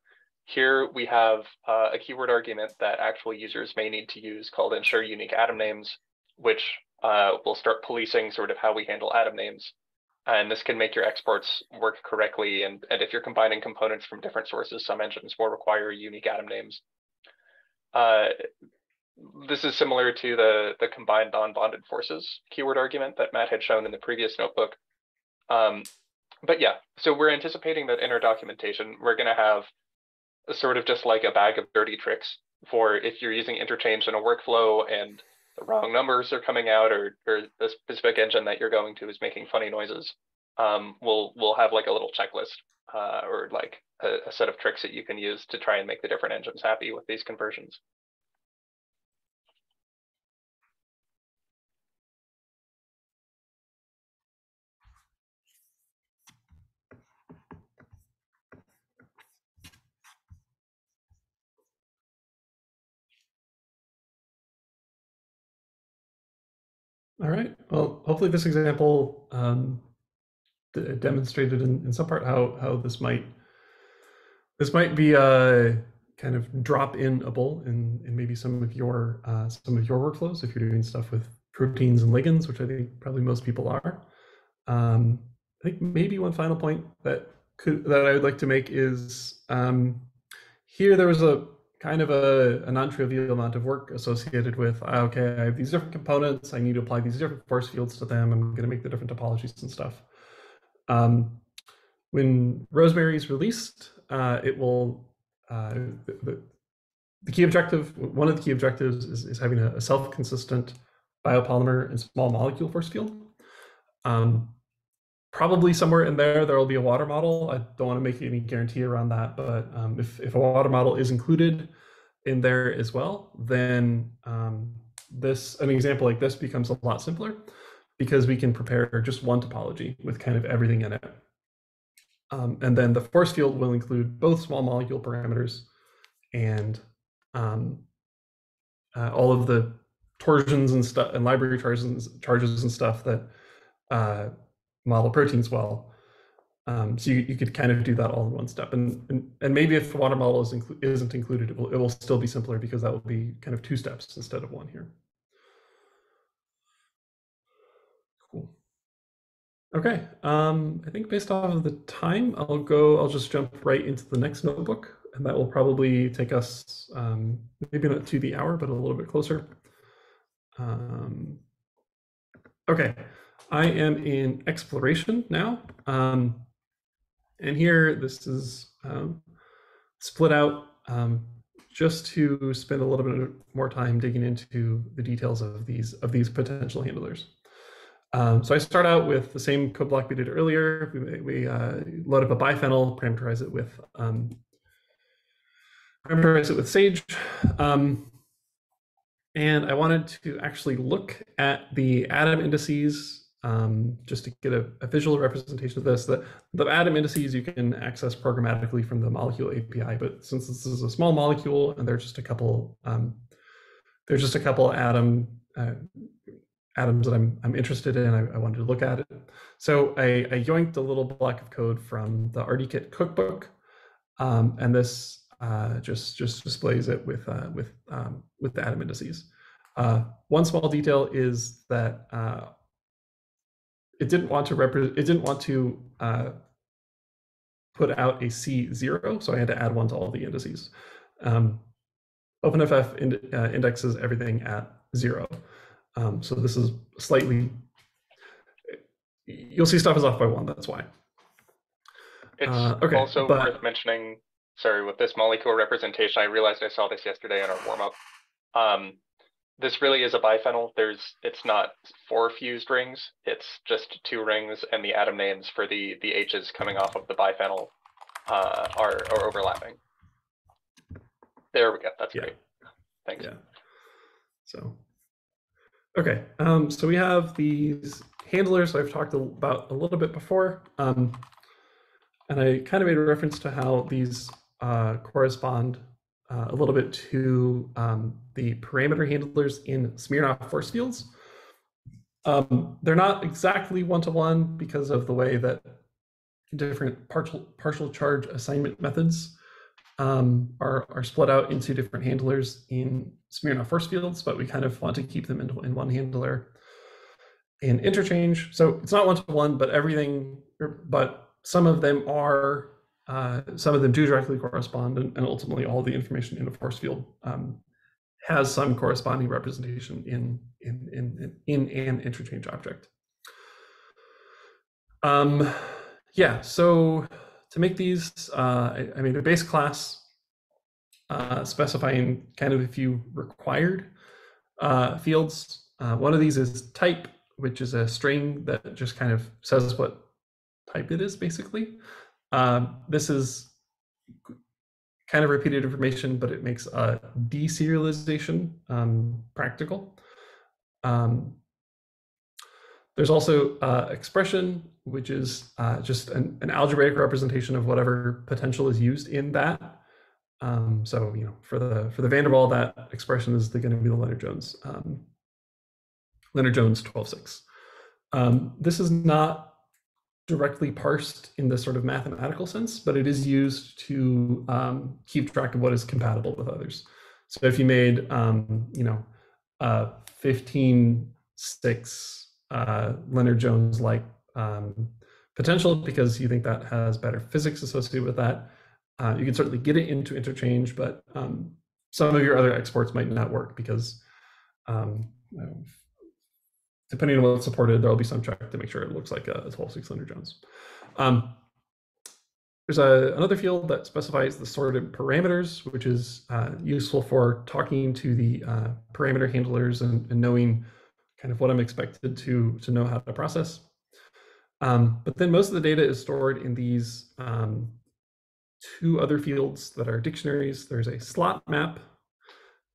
here we have uh, a keyword argument that actual users may need to use called ensure unique atom names, which uh, will start policing sort of how we handle atom names. And this can make your exports work correctly. And, and if you're combining components from different sources, some engines will require unique atom names. Uh, this is similar to the, the combined non-bonded forces keyword argument that Matt had shown in the previous notebook. Um, but yeah, so we're anticipating that in our documentation, we're going to have sort of just like a bag of dirty tricks for if you're using interchange in a workflow and the wrong numbers are coming out or, or the specific engine that you're going to is making funny noises. Um, we'll we'll have like a little checklist uh, or like a, a set of tricks that you can use to try and make the different engines happy with these conversions. All right. Well, hopefully this example um, demonstrated in, in some part how, how this might this might be a kind of drop in-able in, in maybe some of your uh, some of your workflows if you're doing stuff with proteins and ligands, which I think probably most people are. Um, I think maybe one final point that could that I would like to make is um, here there was a kind of a, a non-trivial amount of work associated with ah, okay, I have these different components, I need to apply these different force fields to them, I'm going to make the different topologies and stuff. Um, when Rosemary is released, uh, it will uh, the, the, key objective, one of the key objectives is, is having a, a self-consistent biopolymer and small molecule force field. Um, probably somewhere in there, there will be a water model. I don't want to make any guarantee around that, but um, if, if a water model is included in there as well, then um, this an example like this becomes a lot simpler because we can prepare just one topology with kind of everything in it. Um, and then the force field will include both small molecule parameters and um, uh, all of the torsions and stuff and library charges charges and stuff that uh, model proteins well. Um, so you, you could kind of do that all in one step. And, and, and maybe if the water model is inclu isn't included, it will, it will still be simpler because that will be kind of two steps instead of one here. Cool. Okay, um, I think based off of the time, I'll go, I'll just jump right into the next notebook, and that will probably take us um, maybe not to the hour, but a little bit closer. Um, okay, I am in exploration now. Um, and here, this is um, split out um, just to spend a little bit more time digging into the details of these of these potential handlers. Um, so I start out with the same code block we did earlier. We, we uh, load up a biphenyl, parameterize it with um, parameterize it with Sage. Um, and I wanted to actually look at the atom indices um, just to get a, a, visual representation of this. The, the atom indices you can access programmatically from the molecule API, but since this is a small molecule and there's just a couple, um, there's just a couple atom uh, atoms that I'm, I'm interested in. I, I, wanted to look at it. So I, I, yoinked a little block of code from the RDKit cookbook, um, and this uh, just just displays it with uh, with um, with the atom indices. Uh, one small detail is that uh, it didn't want to represent. It didn't want to uh, put out a C zero, so I had to add one to all the indices. Um, OpenFF ind uh, indexes everything at zero. Um, so this is slightly, you'll see stuff is off by one, that's why. It's uh, okay, also but, worth mentioning, sorry, with this molecule representation, I realized I saw this yesterday in our warm-up. Um, this really is a biphenyl. There's, it's not four fused rings. It's just two rings, and the atom names for the the H's coming off of the biphenyl uh, are are overlapping. There we go. That's yeah. great. Thanks. Yeah. So Okay, um, so we have these handlers I've talked about a little bit before. Um, and I kind of made a reference to how these uh, correspond uh, a little bit to um, the parameter handlers in SMIRNOFF force fields. Um, they're not exactly one-to-one -one because of the way that different partial, partial charge assignment methods um, are, are split out into different handlers in SMIRNOFF force fields, but we kind of want to keep them in, in one handler in interchange. So it's not one-to-one, but everything, but some of them are, uh, some of them do directly correspond, and, and, ultimately all the information in a force field um, has some corresponding representation in, in, in, in, in an interchange object. Um, yeah, so to make these, uh, I, I mean, a base class uh, specifying kind of a few required uh, fields. Uh, one of these is type, which is a string that just kind of says what type it is, basically. Um, this is kind of repeated information, but it makes a deserialization um, practical. Um, there's also uh, expression, which is uh, just an, an, algebraic representation of whatever potential is used in that. Um, so you know, for the for the van der Waal, that expression is going to be the Lennard-Jones, um, Lennard-Jones 12.6. Um, this is not directly parsed in the sort of mathematical sense, but it is used to um, keep track of what is compatible with others. So if you made, um, you know, uh, 15, 6 uh, Lennard-Jones like um, potential because you think that has better physics associated with that, uh, you can certainly get it into interchange, but um, some of your other exports might not work because um, depending on what's supported, there'll be some check to make sure it looks like a, 12 Lennard-Jones. Um, there's a, another field that specifies the sorted parameters, which is uh, useful for talking to the uh, parameter handlers and, and, knowing kind of what I'm expected to, to know how to process. Um, but then most of the data is stored in these um, two other fields that are dictionaries. There's a slot map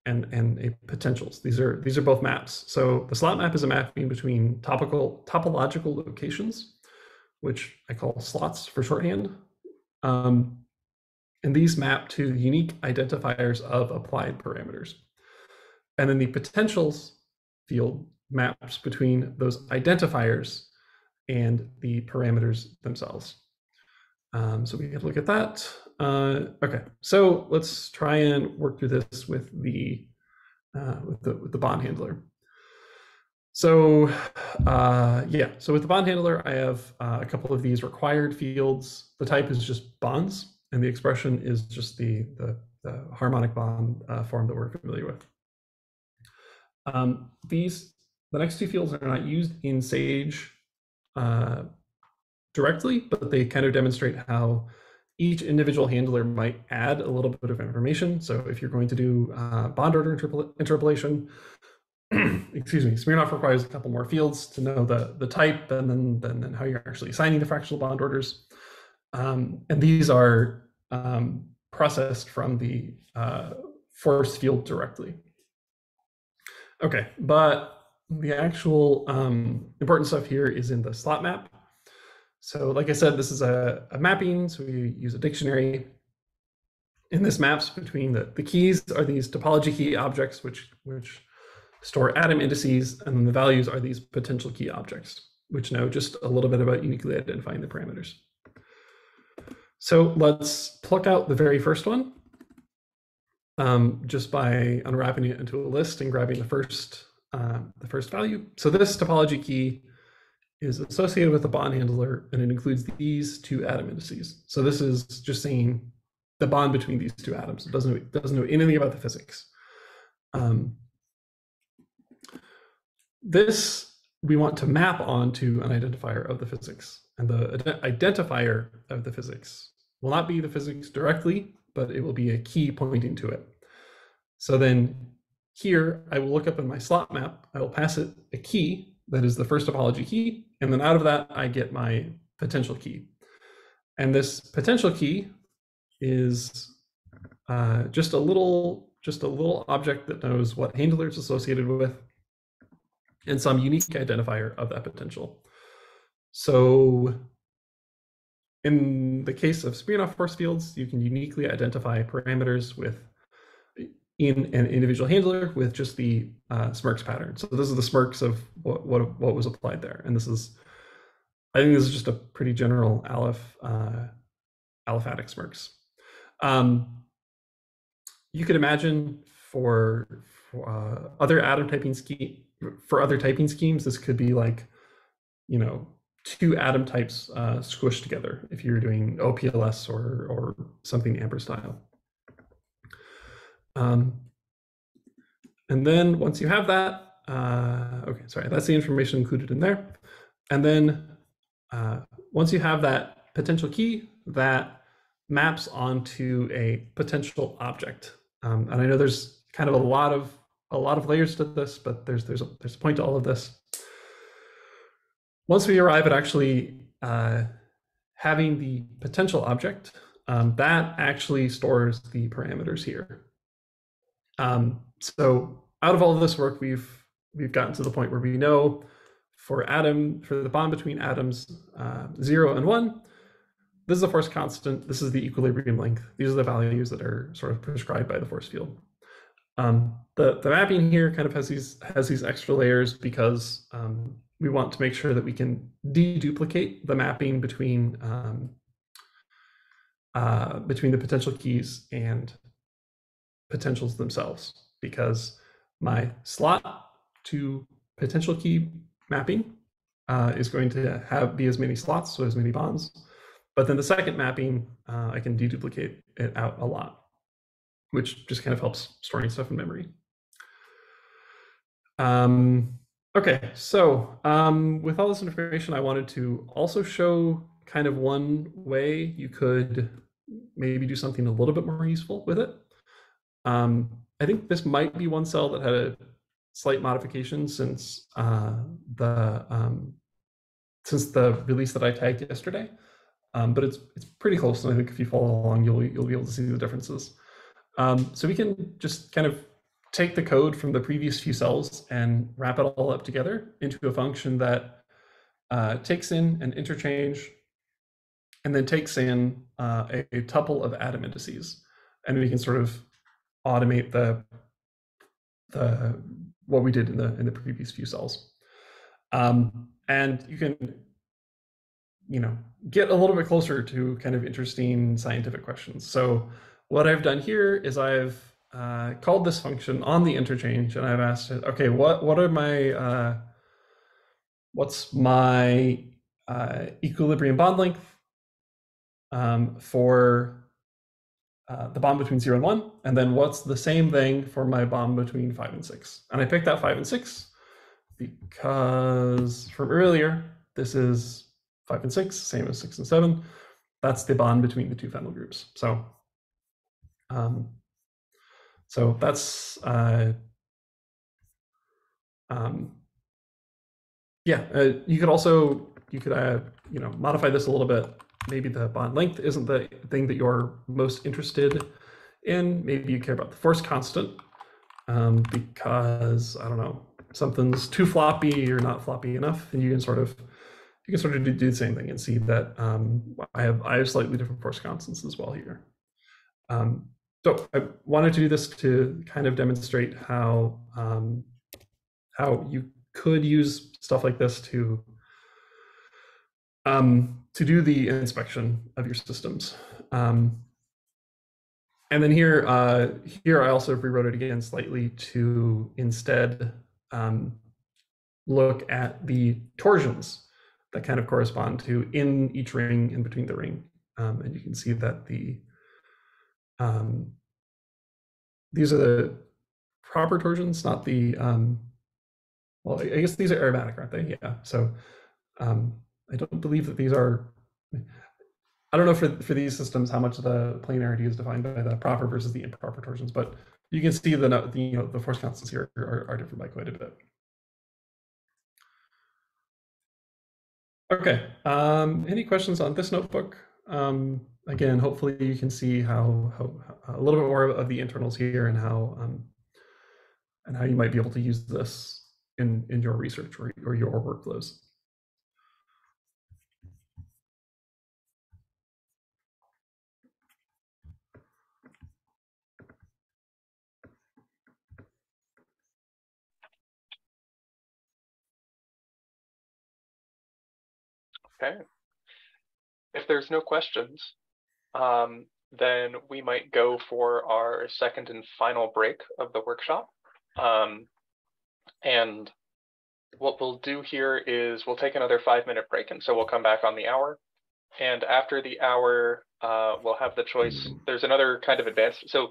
and, and a potentials. These are, these are both maps. So the slot map is a mapping between topical, topological locations, which I call slots for shorthand. Um, and these map to unique identifiers of applied parameters. And then the potentials field maps between those identifiers and the parameters themselves. Um, so we can look at that. Uh, okay, so let's try and work through this with the uh, with the with the bond handler. So uh, yeah, so with the bond handler, I have uh, a couple of these required fields. The type is just bonds, and the expression is just the the, the harmonic bond uh, form that we're familiar with. Um, these the next two fields are not used in Sage uh, directly, but they kind of demonstrate how each individual handler might add a little bit of information. So if you're going to do uh, bond order interpolation, excuse me, SMIRNOFF requires a couple more fields to know the, the type and then, then, then how you're actually assigning the fractional bond orders. Um, and these are um, processed from the uh, force field directly. Okay, but the actual um, important stuff here is in the slot map. So like I said, this is a, a mapping, so we use a dictionary. In this maps between the, the keys are these topology key objects, which, which store atom indices, and then the values are these potential key objects, which know just a little bit about uniquely identifying the parameters. So let's pluck out the very first one um, just by unwrapping it into a list and grabbing the first, uh, the first value. So this topology key is associated with a bond handler and it includes these two atom indices. So this is just saying the bond between these two atoms. It doesn't know, doesn't know anything about the physics. Um, this we want to map onto an identifier of the physics. And the identifier of the physics will not be the physics directly, but it will be a key pointing to it. So then here, I will look up in my slot map, I will pass it a key that is the first topology key, and then out of that, I get my potential key. And this potential key is uh, just a little just a little object that knows what handler it's associated with and some unique identifier of that potential. So in the case of SMIRNOFF force fields, you can uniquely identify parameters with in an individual handler with just the uh, smirks pattern. So this is the smirks of what, what, what was applied there. And this is, I think this is just a pretty general Aleph, uh, aliphatic smirks. Um, you could imagine for, for uh, other atom typing scheme, for other typing schemes, this could be like, you know, two atom types uh, squished together if you're doing OPLS or, or something Amber style. Um, and then once you have that, uh, okay, sorry, that's the information included in there. And then uh, once you have that potential key, that maps onto a potential object. Um, and I know there's kind of a lot of a lot of layers to this, but there's there's a there's a point to all of this. Once we arrive at actually uh, having the potential object, um, that actually stores the parameters here. Um, so out of all of this work, we've we've gotten to the point where we know for atom for the bond between atoms uh, zero and one, this is the force constant. This is the equilibrium length. These are the values that are sort of prescribed by the force field. Um, the the mapping here kind of has these has these extra layers because um, we want to make sure that we can deduplicate the mapping between um, uh, between the potential keys and potentials themselves because my slot to potential key mapping uh, is going to have be as many slots, so as many bonds. But then the second mapping, uh, I can deduplicate it out a lot, which just kind of helps storing stuff in memory. Um, okay, so um, with all this information, I wanted to also show kind of one way you could maybe do something a little bit more useful with it. Um, I think this might be one cell that had a slight modification since uh, the um, since the release that I tagged yesterday, um, but it's it's pretty close. And I think if you follow along, you'll you'll be able to see the differences. Um, so we can just kind of take the code from the previous few cells and wrap it all up together into a function that uh, takes in an interchange and then takes in uh, a, a, tuple of atom indices. And we can sort of automate the, the what we did in the in the previous few cells. Um, and you can, you know, get a little bit closer to kind of interesting scientific questions. So what I've done here is I've uh, called this function on the interchange, and I've asked it, okay, what what are my uh, what's my uh, equilibrium bond length um, for uh, the bond between zero and one, and then what's the same thing for my bond between five and six. And I picked out five and six because from earlier, this is five and six, same as six and seven. That's the bond between the two phenyl groups. So, um, so that's uh, um, yeah. Uh, you could also you could uh, you know modify this a little bit maybe the bond length isn't the thing that you're most interested in. Maybe you care about the force constant um, because I don't know something's too floppy or not floppy enough, and you can sort of you can sort of do, do the same thing and see that um, I have I have slightly different force constants as well here. Um, so I wanted to do this to kind of demonstrate how um, how you could use stuff like this to um, to do the inspection of your systems. Um, and then here, uh, here I also rewrote it again slightly to instead um, look at the torsions that kind of correspond to in each ring in between the ring. Um, and you can see that the um, these are the proper torsions, not the um, well, I guess these are aromatic, aren't they? Yeah. So um, I don't believe that these are, I don't know for, for these systems how much of the planarity is defined by the proper versus the improper torsions, but you can see the, the you know, the force constants here are, are different by quite a bit. Okay, um, any questions on this notebook? Um, again, hopefully you can see how, how, a little bit more of the internals here and how um, and how you might be able to use this in in your research or, or your workflows. Okay. If there's no questions, um, then we might go for our second and final break of the workshop. Um, and what we'll do here is we'll take another five minute break. And so we'll come back on the hour. And after the hour, uh, we'll have the choice. There's another kind of advanced. So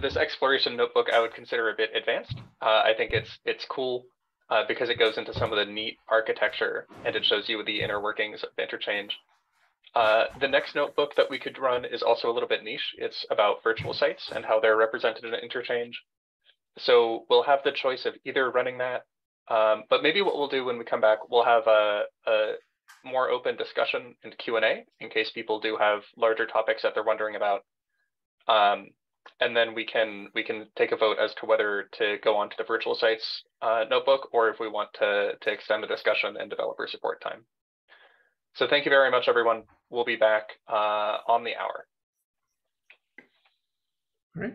this exploration notebook I would consider a bit advanced. Uh, I think it's it's cool uh, because it goes into some of the neat architecture and it shows you the inner workings of interchange. Uh, the next notebook that we could run is also a little bit niche. It's about virtual sites and how they're represented in interchange. So we'll have the choice of either running that, um, but maybe what we'll do when we come back, we'll have a, a more open discussion and Q&A in case people do have larger topics that they're wondering about. Um, and then we can we can take a vote as to whether to go on to the virtual sites uh, notebook or if we want to, to extend the discussion and developer support time. So thank you very much, everyone. We'll be back uh, on the hour. Right.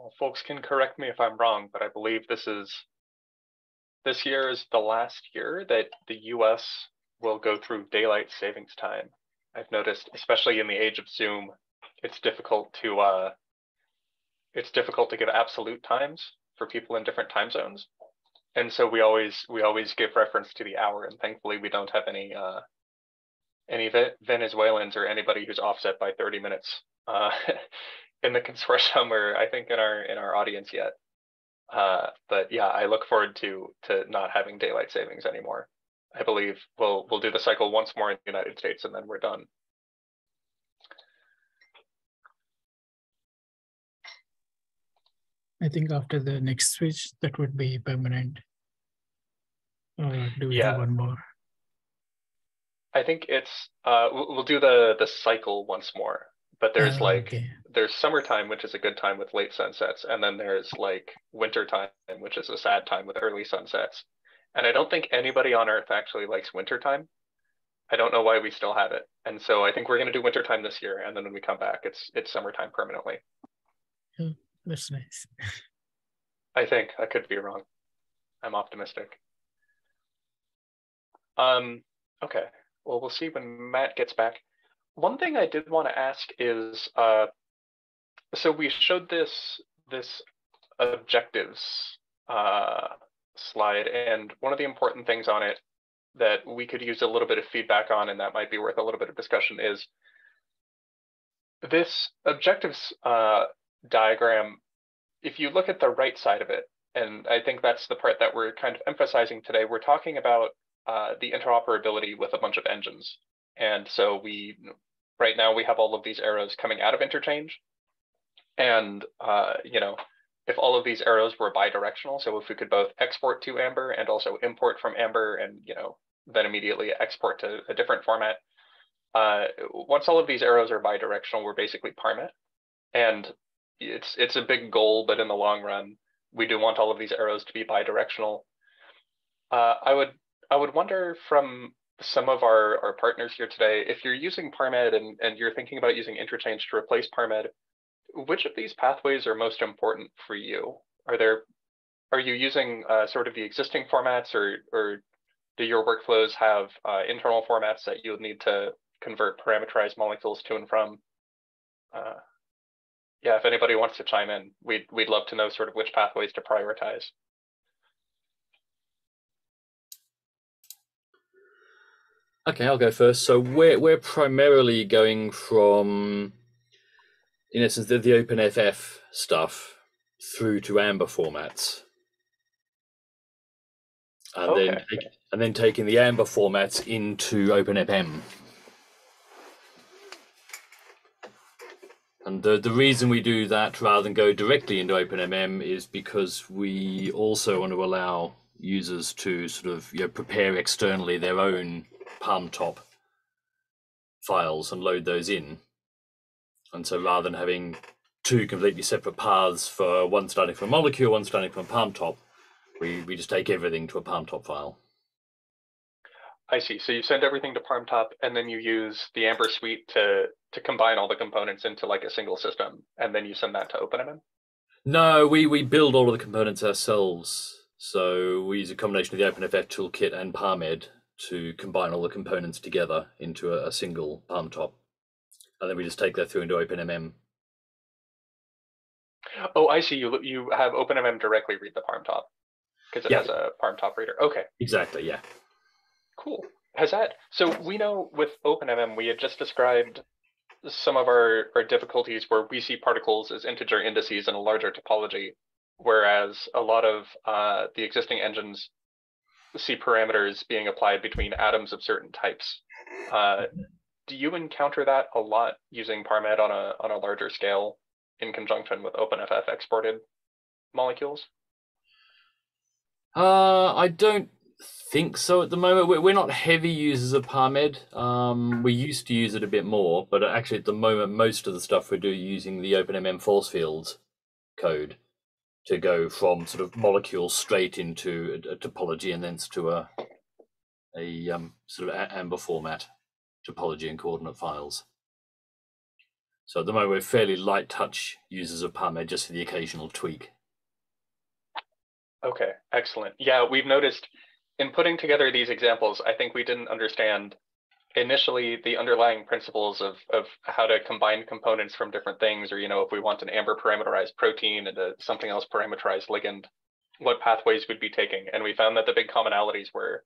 Well, folks can correct me if I'm wrong, but I believe this is this year is the last year that the US will go through daylight savings time. I've noticed, especially in the age of Zoom, it's difficult to uh, it's difficult to give absolute times for people in different time zones, and so we always we always give reference to the hour. And thankfully, we don't have any uh, any Venezuelans or anybody who's offset by 30 minutes uh, in the consortium or I think in our in our audience yet. Uh, but yeah, I look forward to to not having daylight savings anymore. I believe we'll we'll do the cycle once more in the United States and then we're done. I think after the next switch, that would be permanent. Or do we Yeah. have one more? I think it's uh we'll we'll do the the cycle once more. But there's Ah, like okay. there's summertime, which is a good time with late sunsets, and then there's like wintertime which is a sad time with early sunsets. And I don't think anybody on Earth actually likes wintertime. I don't know why we still have it. And so I think we're gonna do wintertime this year, and then when we come back, it's it's summertime permanently. That's nice. I think I could be wrong. I'm optimistic. Um, okay. Well, we'll see when Matt gets back. One thing I did want to ask is, uh, so we showed this this objectives uh, slide, and one of the important things on it that we could use a little bit of feedback on, and that might be worth a little bit of discussion, is this objectives uh, diagram. If you look at the right side of it, and I think that's the part that we're kind of emphasizing today, we're talking about uh, the interoperability with a bunch of engines. And so we, right now we have all of these arrows coming out of interchange. And, uh, you know, if all of these arrows were bidirectional, so if we could both export to Amber and also import from Amber and, you know, then immediately export to a different format. Uh, once all of these arrows are bidirectional, we're basically ParmEd. And it's it's a big goal, but in the long run, we do want all of these arrows to be bidirectional. Uh, I would I would wonder from some of our, our partners here today, if you're using ParmEd and, and you're thinking about using interchange to replace ParmEd, which of these pathways are most important for you? Are there are you using uh, sort of the existing formats or or do your workflows have uh, internal formats that you'll need to convert parameterized molecules to and from? Uh, yeah, if anybody wants to chime in, we'd we'd love to know sort of which pathways to prioritize. Okay, I'll go first. So we're we're primarily going from, in essence, the, the OpenFF stuff through to Amber formats, and then Okay. take- and then taking the Amber formats into OpenMM. And the, the reason we do that rather than go directly into OpenMM is because we also want to allow users to sort of you know, prepare externally their own ParmTop files and load those in. And so rather than having two completely separate paths for one starting from a molecule, one starting from a ParmTop, we, we just take everything to a ParmTop file. I see. So you send everything to ParmTop and then you use the Amber suite to to combine all the components into like a single system, and then you send that to OpenMM. No, we, we build all of the components ourselves. So we use a combination of the OpenFF toolkit and ParmEd to combine all the components together into a, a single ParmTop. And then we just take that through into OpenMM. Oh, I see. You you have OpenMM directly read the ParmTop because it Yeah. has a ParmTop reader. Okay, Exactly, yeah. cool. Has that? So we know with OpenMM we had just described some of our our difficulties where we see particles as integer indices in a larger topology, whereas a lot of uh, the existing engines see parameters being applied between atoms of certain types. Uh, do you encounter that a lot using ParmEd on a on a larger scale in conjunction with OpenFF exported molecules? Uh, I don't think so at the moment. We're, we're not heavy users of ParmEd. Um, we used to use it a bit more, but actually at the moment, most of the stuff we do using the OpenMM force fields code to go from sort of molecules straight into a, a topology and thence to a a um, sort of amber format topology and coordinate files. So at the moment, we're fairly light touch users of ParmEd, just for the occasional tweak. Okay, excellent. Yeah, we've noticed in putting together these examples, I think we didn't understand initially the underlying principles of, of how to combine components from different things, or, you know, if we want an amber parameterized protein and a something else parameterized ligand, what pathways we'd be taking. And we found that the big commonalities were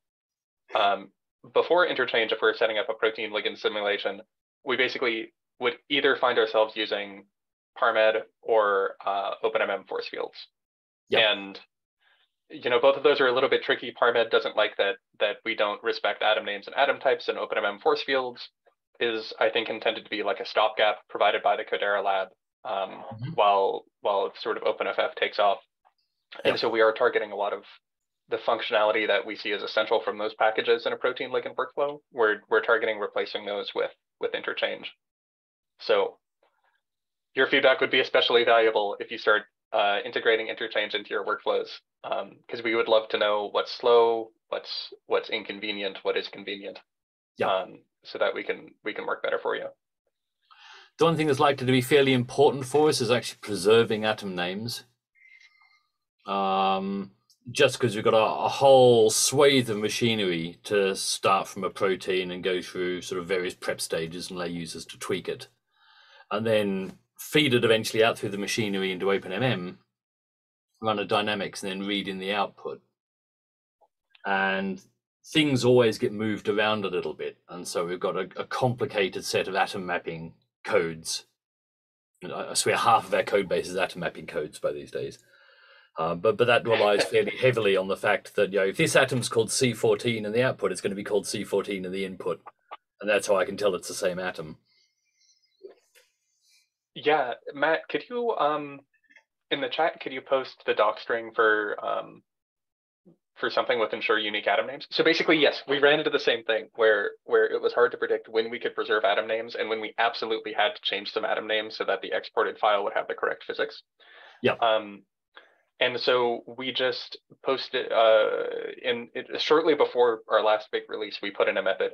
um, before interchange, if we're setting up a protein ligand simulation, we basically would either find ourselves using ParmEd or uh, OpenMM force fields. Yeah. And you know, both of those are a little bit tricky. ParmEd doesn't like that that we don't respect atom names and atom types, and OpenMM force fields is, I think, intended to be like a stopgap provided by the Chodera lab um, Mhm. while while sort of OpenFF takes off. And so we are targeting a lot of the functionality that we see as essential from those packages in a protein ligand workflow. We're we're targeting replacing those with with interchange. So your feedback would be especially valuable if you start uh, integrating interchange into your workflows, because we would love to know what's slow, what's what's inconvenient, what is convenient, Yeah. um, so that we can we can work better for you. The one thing that's likely to be fairly important for us is actually preserving atom names. Um, just because we've got a, a whole swathe of machinery to start from a protein and go through sort of various prep stages and allow users to tweak it, and then feed it eventually out through the machinery into OpenMM, run a dynamics, and then read in the output. And things always get moved around a little bit, and so we've got a, a complicated set of atom mapping codes. And I I swear half of our code base is atom mapping codes by these days. Uh, but but that relies fairly heavily on the fact that you know if this atom's called C14 in the output, it's going to be called C14 in the input, and that's how I can tell it's the same atom. Yeah, Matt, could you um in the chat could you post the doc string for um for something with ensure unique atom names? So basically, yes, we ran into the same thing where where it was hard to predict when we could preserve atom names and when we absolutely had to change some atom names so that the exported file would have the correct physics. Yeah. Um and so we just posted uh in it, shortly before our last big release, we put in a method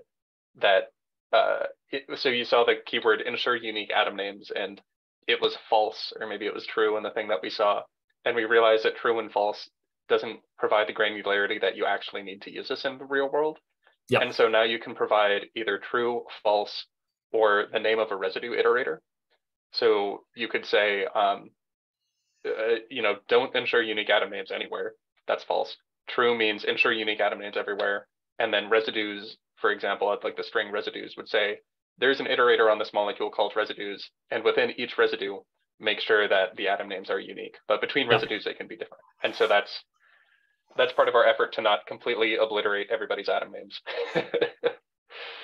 that uh it, so you saw the keyword ensure unique atom names and it was false or maybe it was true in the thing that we saw. And we realized that true and false doesn't provide the granularity that you actually need to use this in the real world. Yeah. and so now you can provide either true false or the name of a residue iterator. So you could say um, uh, you know don't ensure unique atom names anywhere. That's false. True means ensure unique atom names everywhere and then residues for example at like the string residues would say there's an iterator on this molecule called residues, and within each residue, make sure that the atom names are unique. But between residues, they can be different. And so that's that's part of our effort to not completely obliterate everybody's atom names.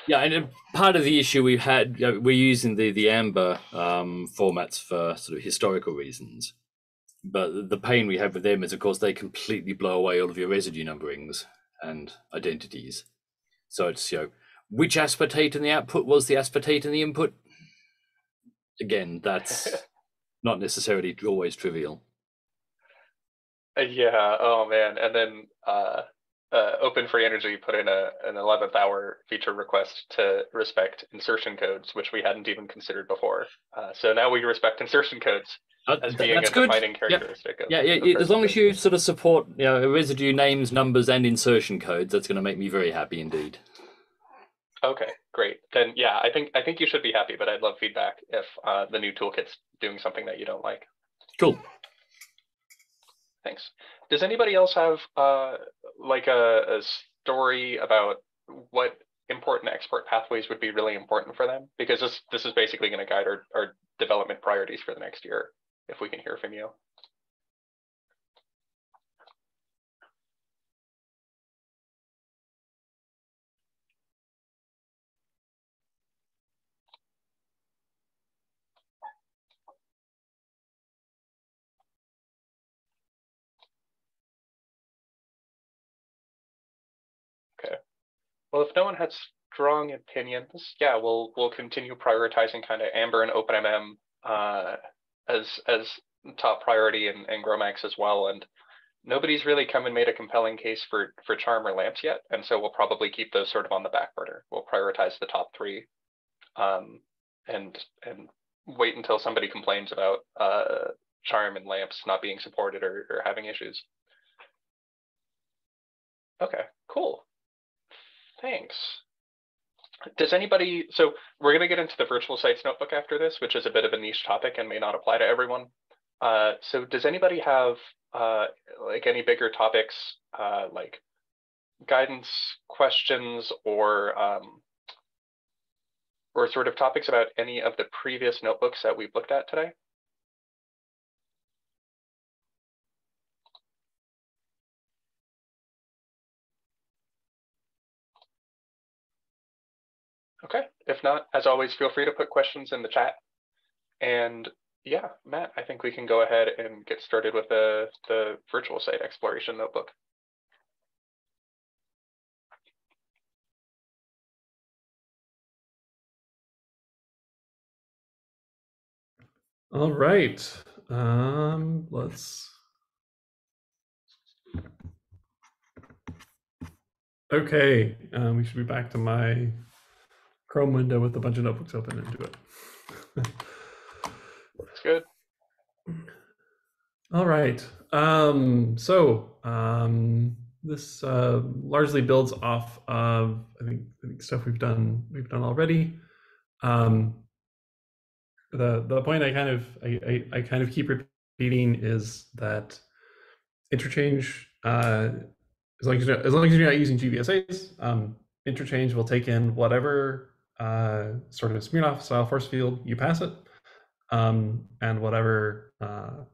Yeah, and part of the issue we've had, you know, we're using the the Amber um, formats for sort of historical reasons. But the pain we have with them is, of course, they completely blow away all of your residue numberings and identities. So it's you know, which aspartate in the output was the aspartate in the input. Again, that's not necessarily always trivial. yeah. Oh man. And then uh, uh, Open Free Energy put in a an 11th hour feature request to respect insertion codes, which we hadn't even considered before. Uh, so now we respect insertion codes Uh, as being a good. defining characteristic. Of, Yeah, yeah. yeah, As long as you sort of support, you know, residue names, numbers, and insertion codes, that's going to make me very happy indeed. Okay, great. Then yeah, I think I think you should be happy, but I'd love feedback if uh, the new toolkit's doing something that you don't like. Cool. Thanks. Does anybody else have uh, like a, a story about what important export pathways would be really important for them? Because this this is basically going to guide our, our development priorities for the next year. If we can hear from you. Well, if no one has strong opinions, yeah, we'll we'll continue prioritizing kind of Amber and OpenMM uh, as as top priority and, and GROMACS as well. And nobody's really come and made a compelling case for for CHARMM or LAMMPS yet, and so we'll probably keep those sort of on the back burner. We'll prioritize the top three, um, and and wait until somebody complains about uh, CHARMM and LAMMPS not being supported or, or having issues. Okay, cool. Thanks. Does anybody, so we're going to get into the virtual sites notebook after this, which is a bit of a niche topic and may not apply to everyone. Uh, so does anybody have uh, like any bigger topics uh, like guidance questions or um, or sort of topics about any of the previous notebooks that we've looked at today? If not, as always, feel free to put questions in the chat. And yeah, Matt, I think we can go ahead and get started with the, the virtual site exploration notebook. All right. Um, let's. Okay, um, we should be back to my Chrome window with a bunch of notebooks open and do it. That's good. All right. Um, so um, this uh, largely builds off of I think, I think stuff we've done we've done already. Um, the the point I kind of I, I, I kind of keep repeating is that interchange uh, as long as you're, as long as you're not using GBSAs, um, interchange will take in whatever uh, sort of SMIRNOFF style force field you pass it, um, and whatever uh,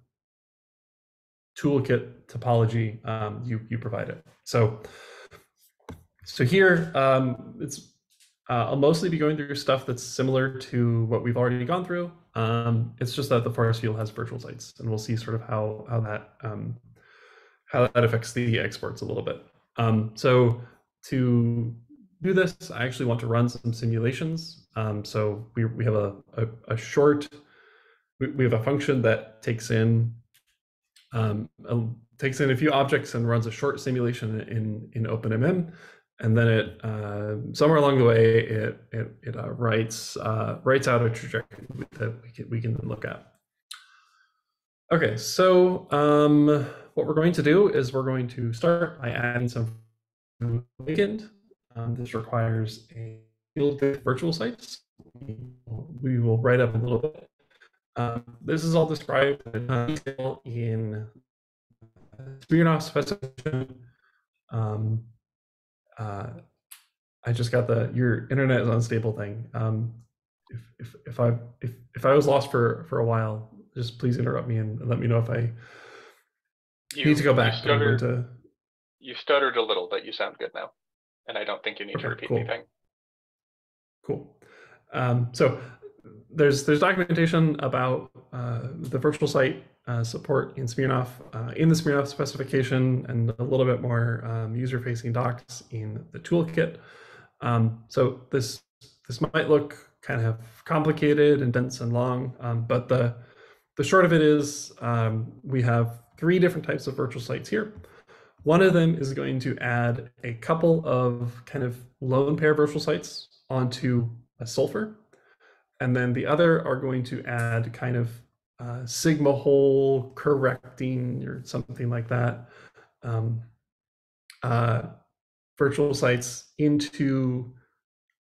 toolkit topology um, you you provide it. So so here um, it's uh, I'll mostly be going through stuff that's similar to what we've already gone through. Um, it's just that the force field has virtual sites, and we'll see sort of how how that um, how that affects the exports a little bit. Um, so to do this, I actually want to run some simulations. Um, so we, we have a, a, a short, we, we, have a function that takes in um, a, takes in a few objects and runs a short simulation in, in OpenMM. And then it uh, somewhere along the way it it, it uh, writes uh, writes out a trajectory that we can, we can look at. Okay, so um, what we're going to do is we're going to start by adding some weekend. Um, this requires a field virtual sites. We will write up a little bit. Um, this is all described in detail in SMIRNOFF specification. Um, uh, I just got the your internet is unstable thing. Um, if, if, if I if, if I was lost for for a while, just please interrupt me and let me know if I you, need to go back. You stuttered, to... you stuttered a little, but you sound good now, and I don't think you need okay, to repeat cool. anything. Cool. Um, so there's there's documentation about uh, the virtual site uh, support in SMIRNOFF uh, in the SMIRNOFF specification, and a little bit more um, user-facing docs in the toolkit. Um, so this this might look kind of complicated and dense and long, um, but the the short of it is um, we have three different types of virtual sites here. One of them is going to add a couple of kind of lone pair virtual sites onto a sulfur. And then the other are going to add kind of uh, sigma hole correcting or something like that um, uh, virtual sites into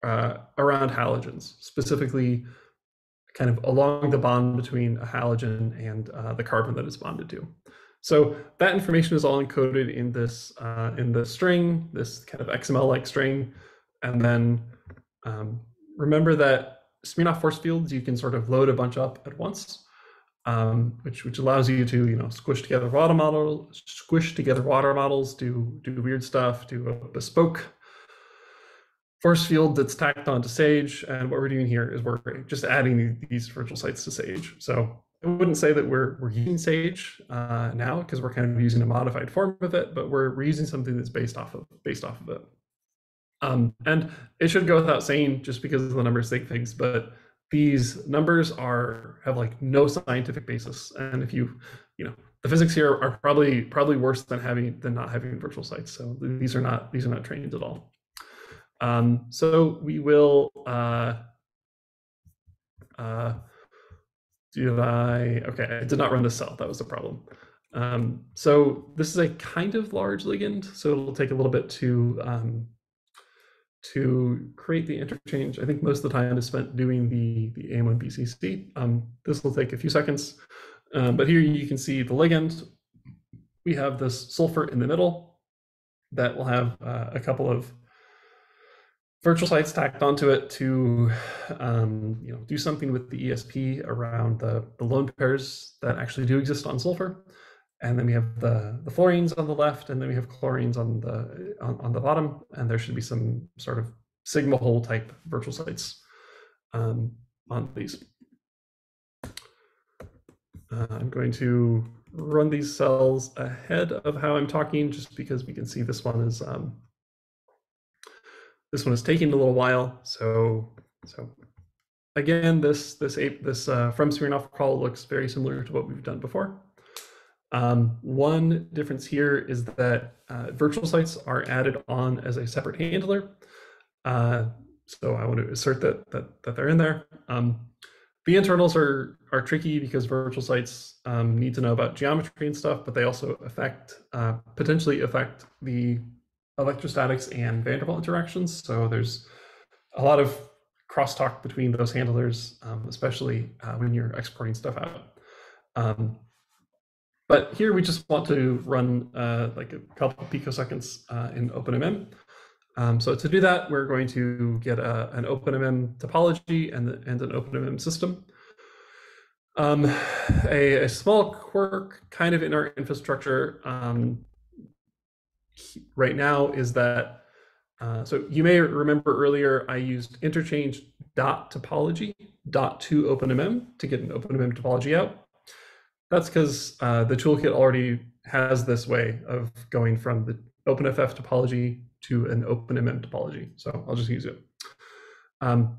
uh, around halogens, specifically kind of along the bond between a halogen and uh, the carbon that it's bonded to. So that information is all encoded in this uh, in the string, this kind of XML-like string, and then um, remember that SMIRNOFF force fields you can sort of load a bunch up at once, um, which which allows you to you know squish together water models, squish together water models, do do weird stuff, do a bespoke force field that's tacked onto Sage. And what we're doing here is we're just adding these virtual sites to Sage. So I wouldn't say that we're we're using Sage uh, now because we're kind of using a modified form of it, but we're, we're using something that's based off of based off of it. Um, and it should go without saying, just because of the numbers sake things, but these numbers are have like no scientific basis. And if you, you know, the physics here are probably probably worse than having than not having virtual sites. So these are not these are not trained at all. Um, so we will. Uh, uh, did I? Okay, I did not run the cell. That was the problem. Um, so this is a kind of large ligand, so it'll take a little bit to um, to create the interchange. I think most of the time is spent doing the the AM1 BCC. Um, this will take a few seconds, um, but here you can see the ligand. We have this sulfur in the middle that will have uh, a couple of virtual sites tacked onto it to um, you know do something with the ESP around the, the lone pairs that actually do exist on sulfur. And then we have the, the fluorines on the left, and then we have chlorines on the on, on the bottom, and there should be some sort of sigma hole type virtual sites um, on these. Uh, I'm going to run these cells ahead of how I'm talking, just because we can see this one is um, this one is taking a little while. So so again, this this ape this uh, from SMIRNOFF call looks very similar to what we've done before. Um, one difference here is that uh, virtual sites are added on as a separate handler. Uh, so I want to assert that that, that they're in there. Um, the internals are are tricky because virtual sites um, need to know about geometry and stuff, but they also affect uh, potentially affect the electrostatics and van der Waals interactions. So there's a lot of crosstalk between those handlers, um, especially uh, when you're exporting stuff out. Um, but here we just want to run uh, like a couple picoseconds uh, in OpenMM. Um, so to do that, we're going to get a, an OpenMM topology and, and an OpenMM system. Um, a, a, small quirk kind of in our infrastructure um, right now is that, uh, so you may remember earlier I used interchange dot topology dot to OpenMM to get an OpenMM topology out. That's because uh, the toolkit already has this way of going from the OpenFF topology to an OpenMM topology. So I'll just use it. Um,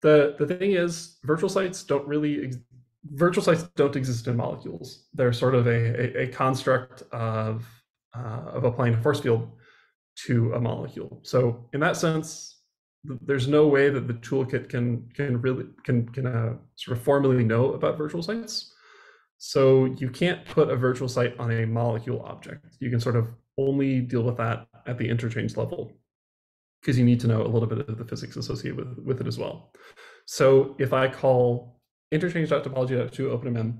the, the thing is, virtual sites don't really, virtual sites don't exist in molecules. They're sort of a, a, a construct of, uh, of applying a force field to a molecule. So in that sense, there's no way that the toolkit can can really can can uh, sort of formally know about virtual sites. So you can't put a virtual site on a molecule object. You can sort of only deal with that at the interchange level because you need to know a little bit of the physics associated with, with it as well. So if I call interchange.topology.to OpenMM,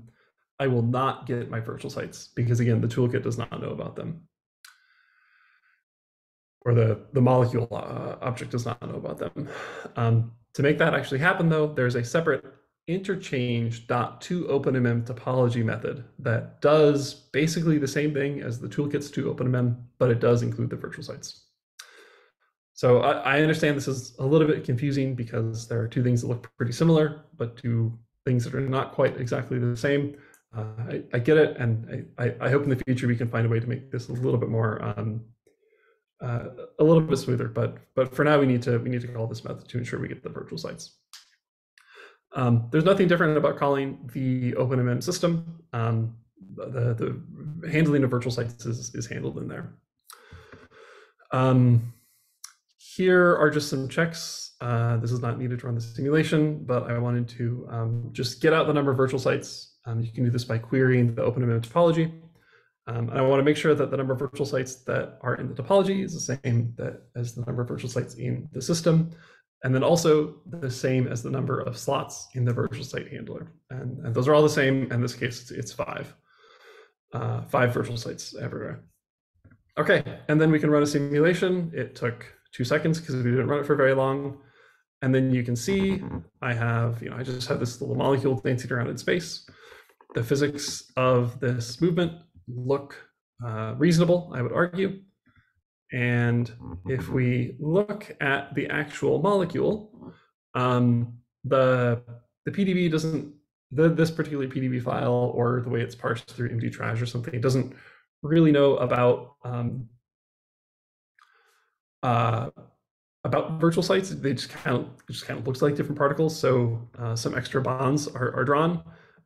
I will not get my virtual sites because again, the toolkit does not know about them. Or the, the molecule uh, object does not know about them. Um, to make that actually happen though, there's a separate interchange dot to OpenMM topology method that does basically the same thing as the toolkits to OpenMM, but it does include the virtual sites. So I, I, understand this is a little bit confusing because there are two things that look pretty similar, but two things that are not quite exactly the same. Uh, I, I, get it, and I, I, hope in the future we can find a way to make this a little bit more, um, uh, a little bit smoother. But but for now, we need to we need to call this method to ensure we get the virtual sites. Um, there's nothing different about calling the OpenMM system. Um, the, the handling of virtual sites is, is handled in there. Um, here are just some checks. Uh, this is not needed to run the simulation, but I wanted to um, just get out the number of virtual sites. Um, you can do this by querying the OpenMM topology. Um, and I want to make sure that the number of virtual sites that are in the topology is the same that as the number of virtual sites in the system and then also the same as the number of slots in the virtual site handler. And, and those are all the same. In this case, it's, it's five, uh, five virtual sites everywhere. Okay, and then we can run a simulation. It took two seconds because we didn't run it for very long. And then you can see I have, you know, I just have this little molecule dancing around in space. The physics of this movement look uh, reasonable, I would argue. And if we look at the actual molecule, um, the the PDB doesn't the, this particular PDB file or the way it's parsed through MDTraj or something, it doesn't really know about um, uh, about virtual sites. They just kind of just kind of looks like different particles. So uh, some extra bonds are, are drawn.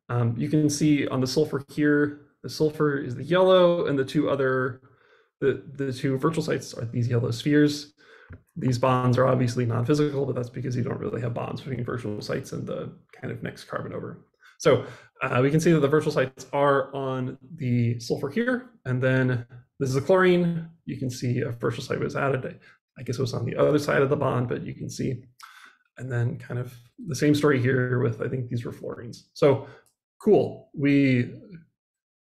Um, you can see on the sulfur here, the sulfur is the yellow, and the two other the, the two virtual sites are these yellow spheres. These bonds are obviously non-physical, but that's because you don't really have bonds between virtual sites and the kind of next carbon over. So uh, we can see that the virtual sites are on the sulfur here, and then this is a chlorine. You can see a virtual site was added. I guess it was on the other side of the bond, but you can see, and then kind of the same story here with, I think these were fluorines. So cool. We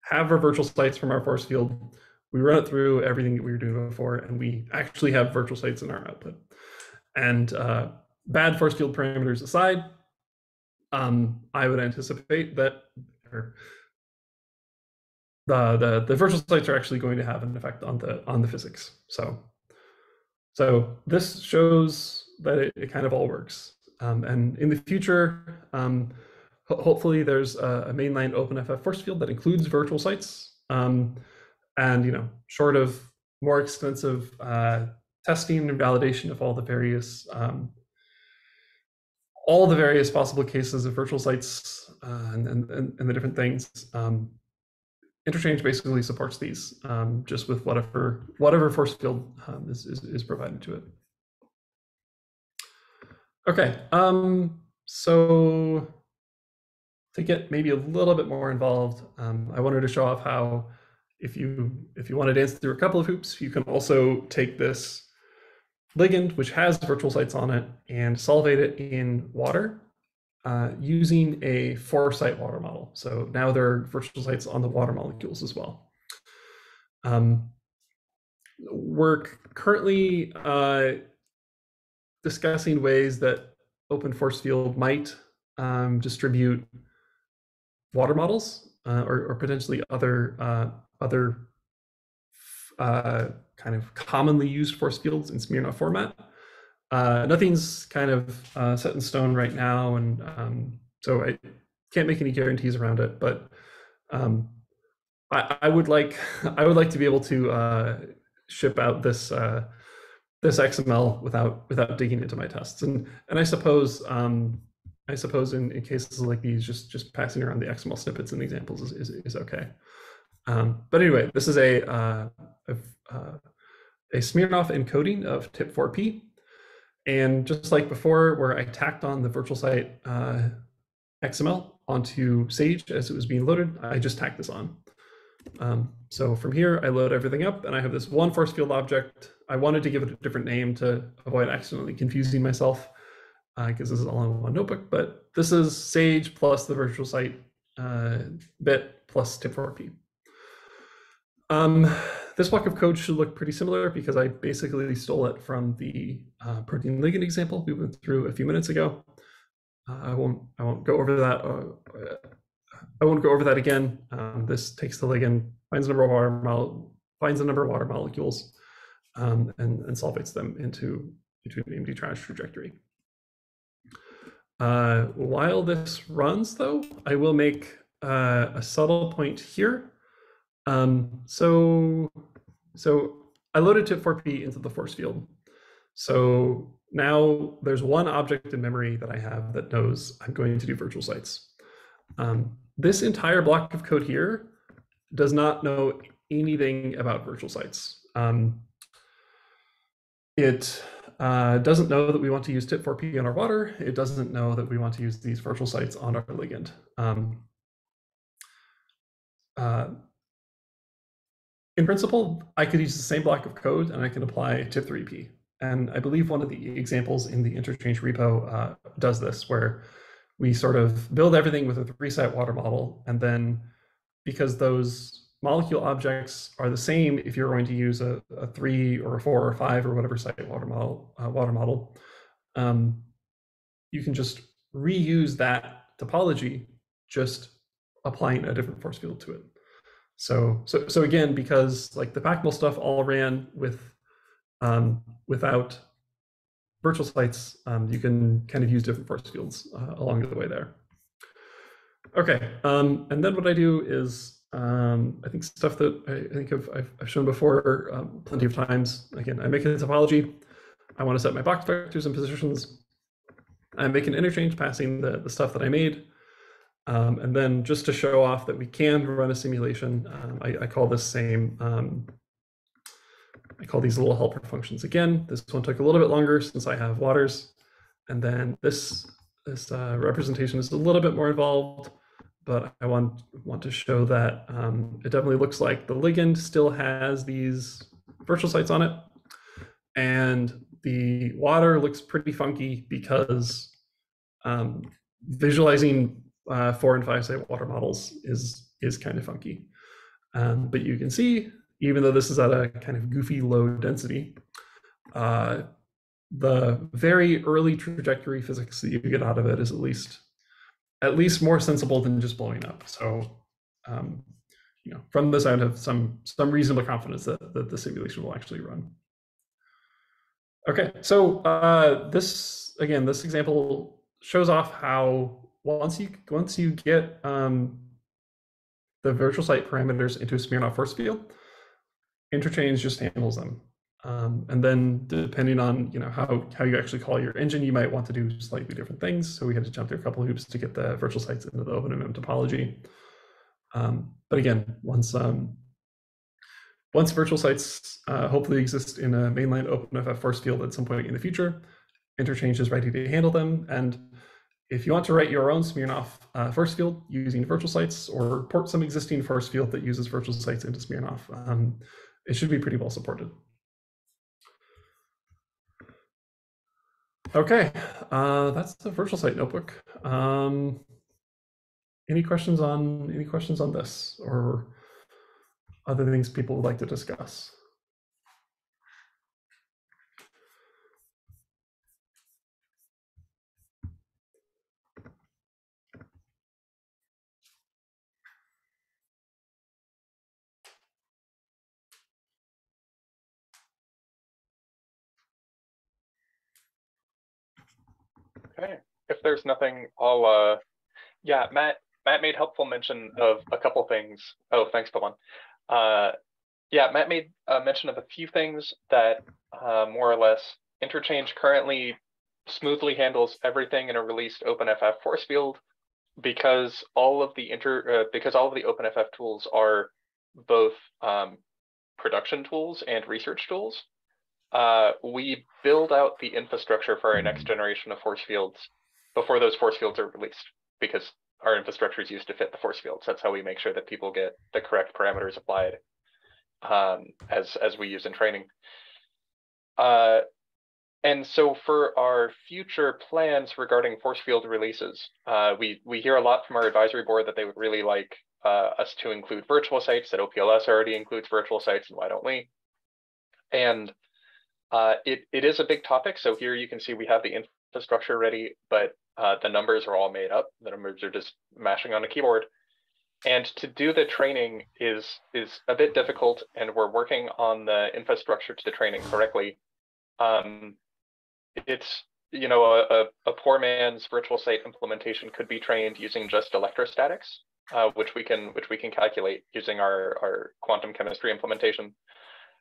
have our virtual sites from our force field. We run it through everything that we were doing before, and we actually have virtual sites in our output. And uh, bad force field parameters aside, um, I would anticipate that the, the the virtual sites are actually going to have an effect on the on the physics. So so this shows that it, it kind of all works. Um, and in the future, um, ho hopefully there's a, a mainline OpenFF force field that includes virtual sites. Um, and you know, short of more extensive uh, testing and validation of all the various um, all the various possible cases of virtual sites uh, and, and, and, the different things. Um, interchange basically supports these um, just with whatever whatever force field um, is, is, is, provided to it. Okay, um, so to get maybe a little bit more involved, um, I wanted to show off how if you if you want to dance through a couple of hoops, you can also take this ligand, which has virtual sites on it, and solvate it in water uh, using a four-site water model. So now there are virtual sites on the water molecules as well. Um, we're currently uh, discussing ways that open force field might um, distribute water models uh, or, or, potentially other uh, other uh, kind of commonly used force fields in SMIRNOFF format. Uh, nothing's kind of uh, set in stone right now, and um, so I can't make any guarantees around it. But um, I, I, would like I would like to be able to ship out this this XML without without digging into my tests, and and I suppose um, I suppose in, in cases like these, just just passing around the XML snippets and examples is is, is okay. Um, but anyway, this is a, uh, a, uh, a SMIRNOFF encoding of TIP4P. And just like before, where I tacked on the virtual site uh, XML onto Sage as it was being loaded, I just tacked this on. Um, so from here, I load everything up and I have this one force field object. I wanted to give it a different name to avoid accidentally confusing myself because uh, this is all in one notebook, but this is Sage plus the virtual site uh, bit plus tip4p. Um, this block of code should look pretty similar because I basically stole it from the uh, protein ligand example we went through a few minutes ago. Uh, I won't I won't go over that. Uh, I won't go over that again. Um, this takes the ligand, finds the number of water finds the number of water molecules, um, and, and solvates them into into an MDTraj trajectory. Uh, while this runs, though, I will make uh, a subtle point here um, so, so I loaded tip4p into the force field. So now there's one object in memory that I have that knows I'm going to do virtual sites. Um, this entire block of code here does not know anything about virtual sites. Um, it uh, doesn't know that we want to use tip4p on our water. It doesn't know that we want to use these virtual sites on our ligand. Um, uh, in principle, I could use the same block of code and I can apply tip3p. And I believe one of the examples in the interchange repo uh, does this, where we sort of build everything with a three-site water model. And then because those molecule objects are the same if you're going to use a, a three or a four or five or whatever site water model, uh, water model um, you can just reuse that topology, just applying a different force field to it. So, so, so again, because like the Packmol stuff all ran with, um, without virtual sites, um, you can kind of use different force fields uh, along the way there. Okay, um, and then what I do is, um, I think stuff that I, think I've, I've, shown before um, plenty of times. Again, I make a topology. I want to set my box vectors and positions. I make an interchange passing the, the stuff that I made. Um, and then just to show off that we can run a simulation, um, I, I, call this same, um, I call these little helper functions again. This one took a little bit longer since I have waters. And then this, this uh, representation is a little bit more involved. But I want want to show that um, it definitely looks like the ligand still has these virtual sites on it, and the water looks pretty funky because um, visualizing uh, four and five site water models is is kind of funky. Um, but you can see, even though this is at a kind of goofy low density, uh, the very early trajectory physics that you get out of it is at least at least more sensible than just blowing up. So, um, you know, from this, I would have some some reasonable confidence that, that the simulation will actually run. Okay, so uh, this again, this example shows off how once you once you get um, the virtual site parameters into a SMIRNOFF force field, interchange just handles them. Um, and then depending on you know how, how you actually call your engine, you might want to do slightly different things. So we had to jump through a couple hoops to get the virtual sites into the OpenMM topology. Um, but again, once um, once virtual sites uh, hopefully exist in a mainline OpenFF force field at some point in the future, Interchange is ready to handle them. And if you want to write your own SMIRNOFF uh, force field using virtual sites or port some existing force field that uses virtual sites into SMIRNOFF, um, it should be pretty well supported. Okay, uh, that's the virtual site notebook. Um, any questions on any questions on this or other things people would like to discuss? Okay. If there's nothing, I'll uh yeah, Matt Matt made helpful mention of a couple things. Oh, thanks, Pawan. Uh yeah, Matt made a mention of a few things that uh, more or less interchange currently smoothly handles everything in a released OpenFF force field because all of the inter uh, because all of the OpenFF tools are both um, production tools and research tools uh, we build out the infrastructure for our next generation of force fields before those force fields are released because our infrastructure is used to fit the force fields. That's how we make sure that people get the correct parameters applied um, as, as we use in training. Uh, and so for our future plans regarding force field releases, uh, we, we hear a lot from our advisory board that they would really like uh, us to include virtual sites, that OPLS already includes virtual sites, and why don't we? And uh, it, it is a big topic. So here you can see we have the infrastructure ready, but uh, the numbers are all made up. The numbers are just mashing on a keyboard. And to do the training is is a bit difficult, and we're working on the infrastructure to the training correctly. Um, it's you know a, a, poor man's virtual site implementation could be trained using just electrostatics, uh, which we can which we can calculate using our our quantum chemistry implementation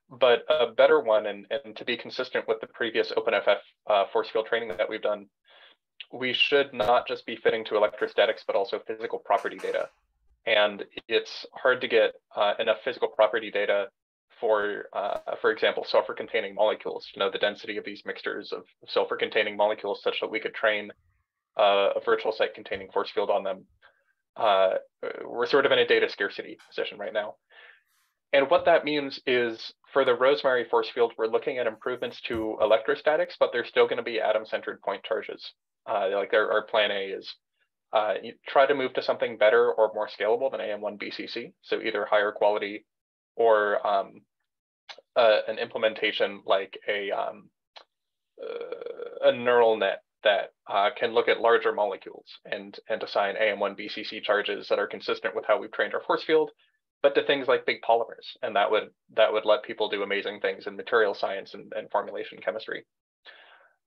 but a better one, and, and to be consistent with the previous OpenFF uh, force field training that we've done, we should not just be fitting to electrostatics, but also physical property data. And it's hard to get uh, enough physical property data for, uh, for example, sulfur-containing molecules to know the density of these mixtures of sulfur-containing molecules such that we could train uh, a virtual site containing force field on them. Uh, we're sort of in a data scarcity position right now. And what that means is for the Rosemary force field, we're looking at improvements to electrostatics, but there's still going to be atom-centered point charges. Uh, like our, plan A is uh, try to move to something better or more scalable than AM1 BCC. So either higher quality or um, uh, an implementation like a, um, uh, a neural net that uh, can look at larger molecules and, and assign AM1 BCC charges that are consistent with how we've trained our force field but to things like big polymers, and that would that would let people do amazing things in material science and, and formulation chemistry.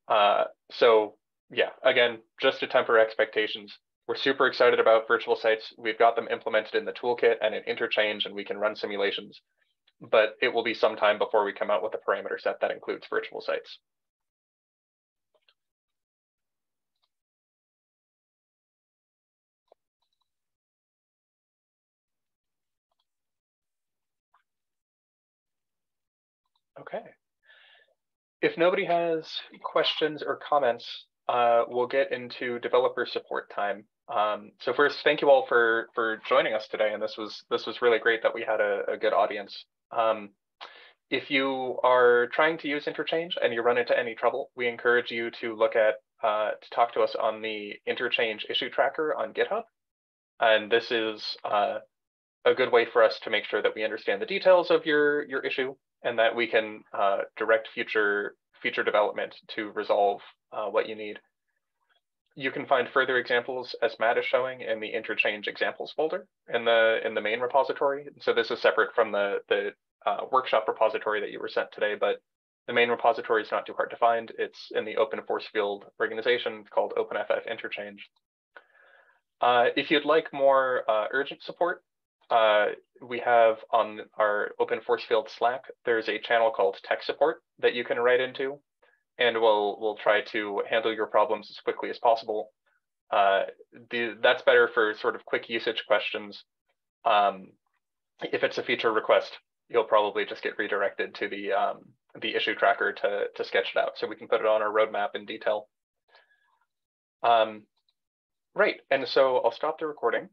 Uh, so yeah, again, just to temper expectations, we're super excited about virtual sites. We've got them implemented in the toolkit and in interchange, and we can run simulations. But it will be some time before we come out with a parameter set that includes virtual sites. Okay. If nobody has questions or comments, uh, we'll get into developer support time. Um, so first, thank you all for for joining us today, and this was this was really great that we had a, a good audience. Um, if you are trying to use interchange and you run into any trouble, we encourage you to look at uh, to talk to us on the interchange issue tracker on GitHub, and this is uh, a good way for us to make sure that we understand the details of your your issue and that we can uh, direct future future development to resolve uh, what you need. You can find further examples as Matt is showing in the interchange examples folder in the in the main repository. So this is separate from the the uh, workshop repository that you were sent today, but the main repository is not too hard to find. It's in the open force field organization called OpenFF Interchange. Uh, if you'd like more uh, urgent support, uh, we have on our open force field Slack, there's a channel called tech support that you can write into, and we'll we'll try to handle your problems as quickly as possible. Uh, the, that's better for sort of quick usage questions. Um, if it's a feature request, you'll probably just get redirected to the um, the issue tracker to to sketch it out, so we can put it on our roadmap in detail. Um, right, and so I'll stop the recording.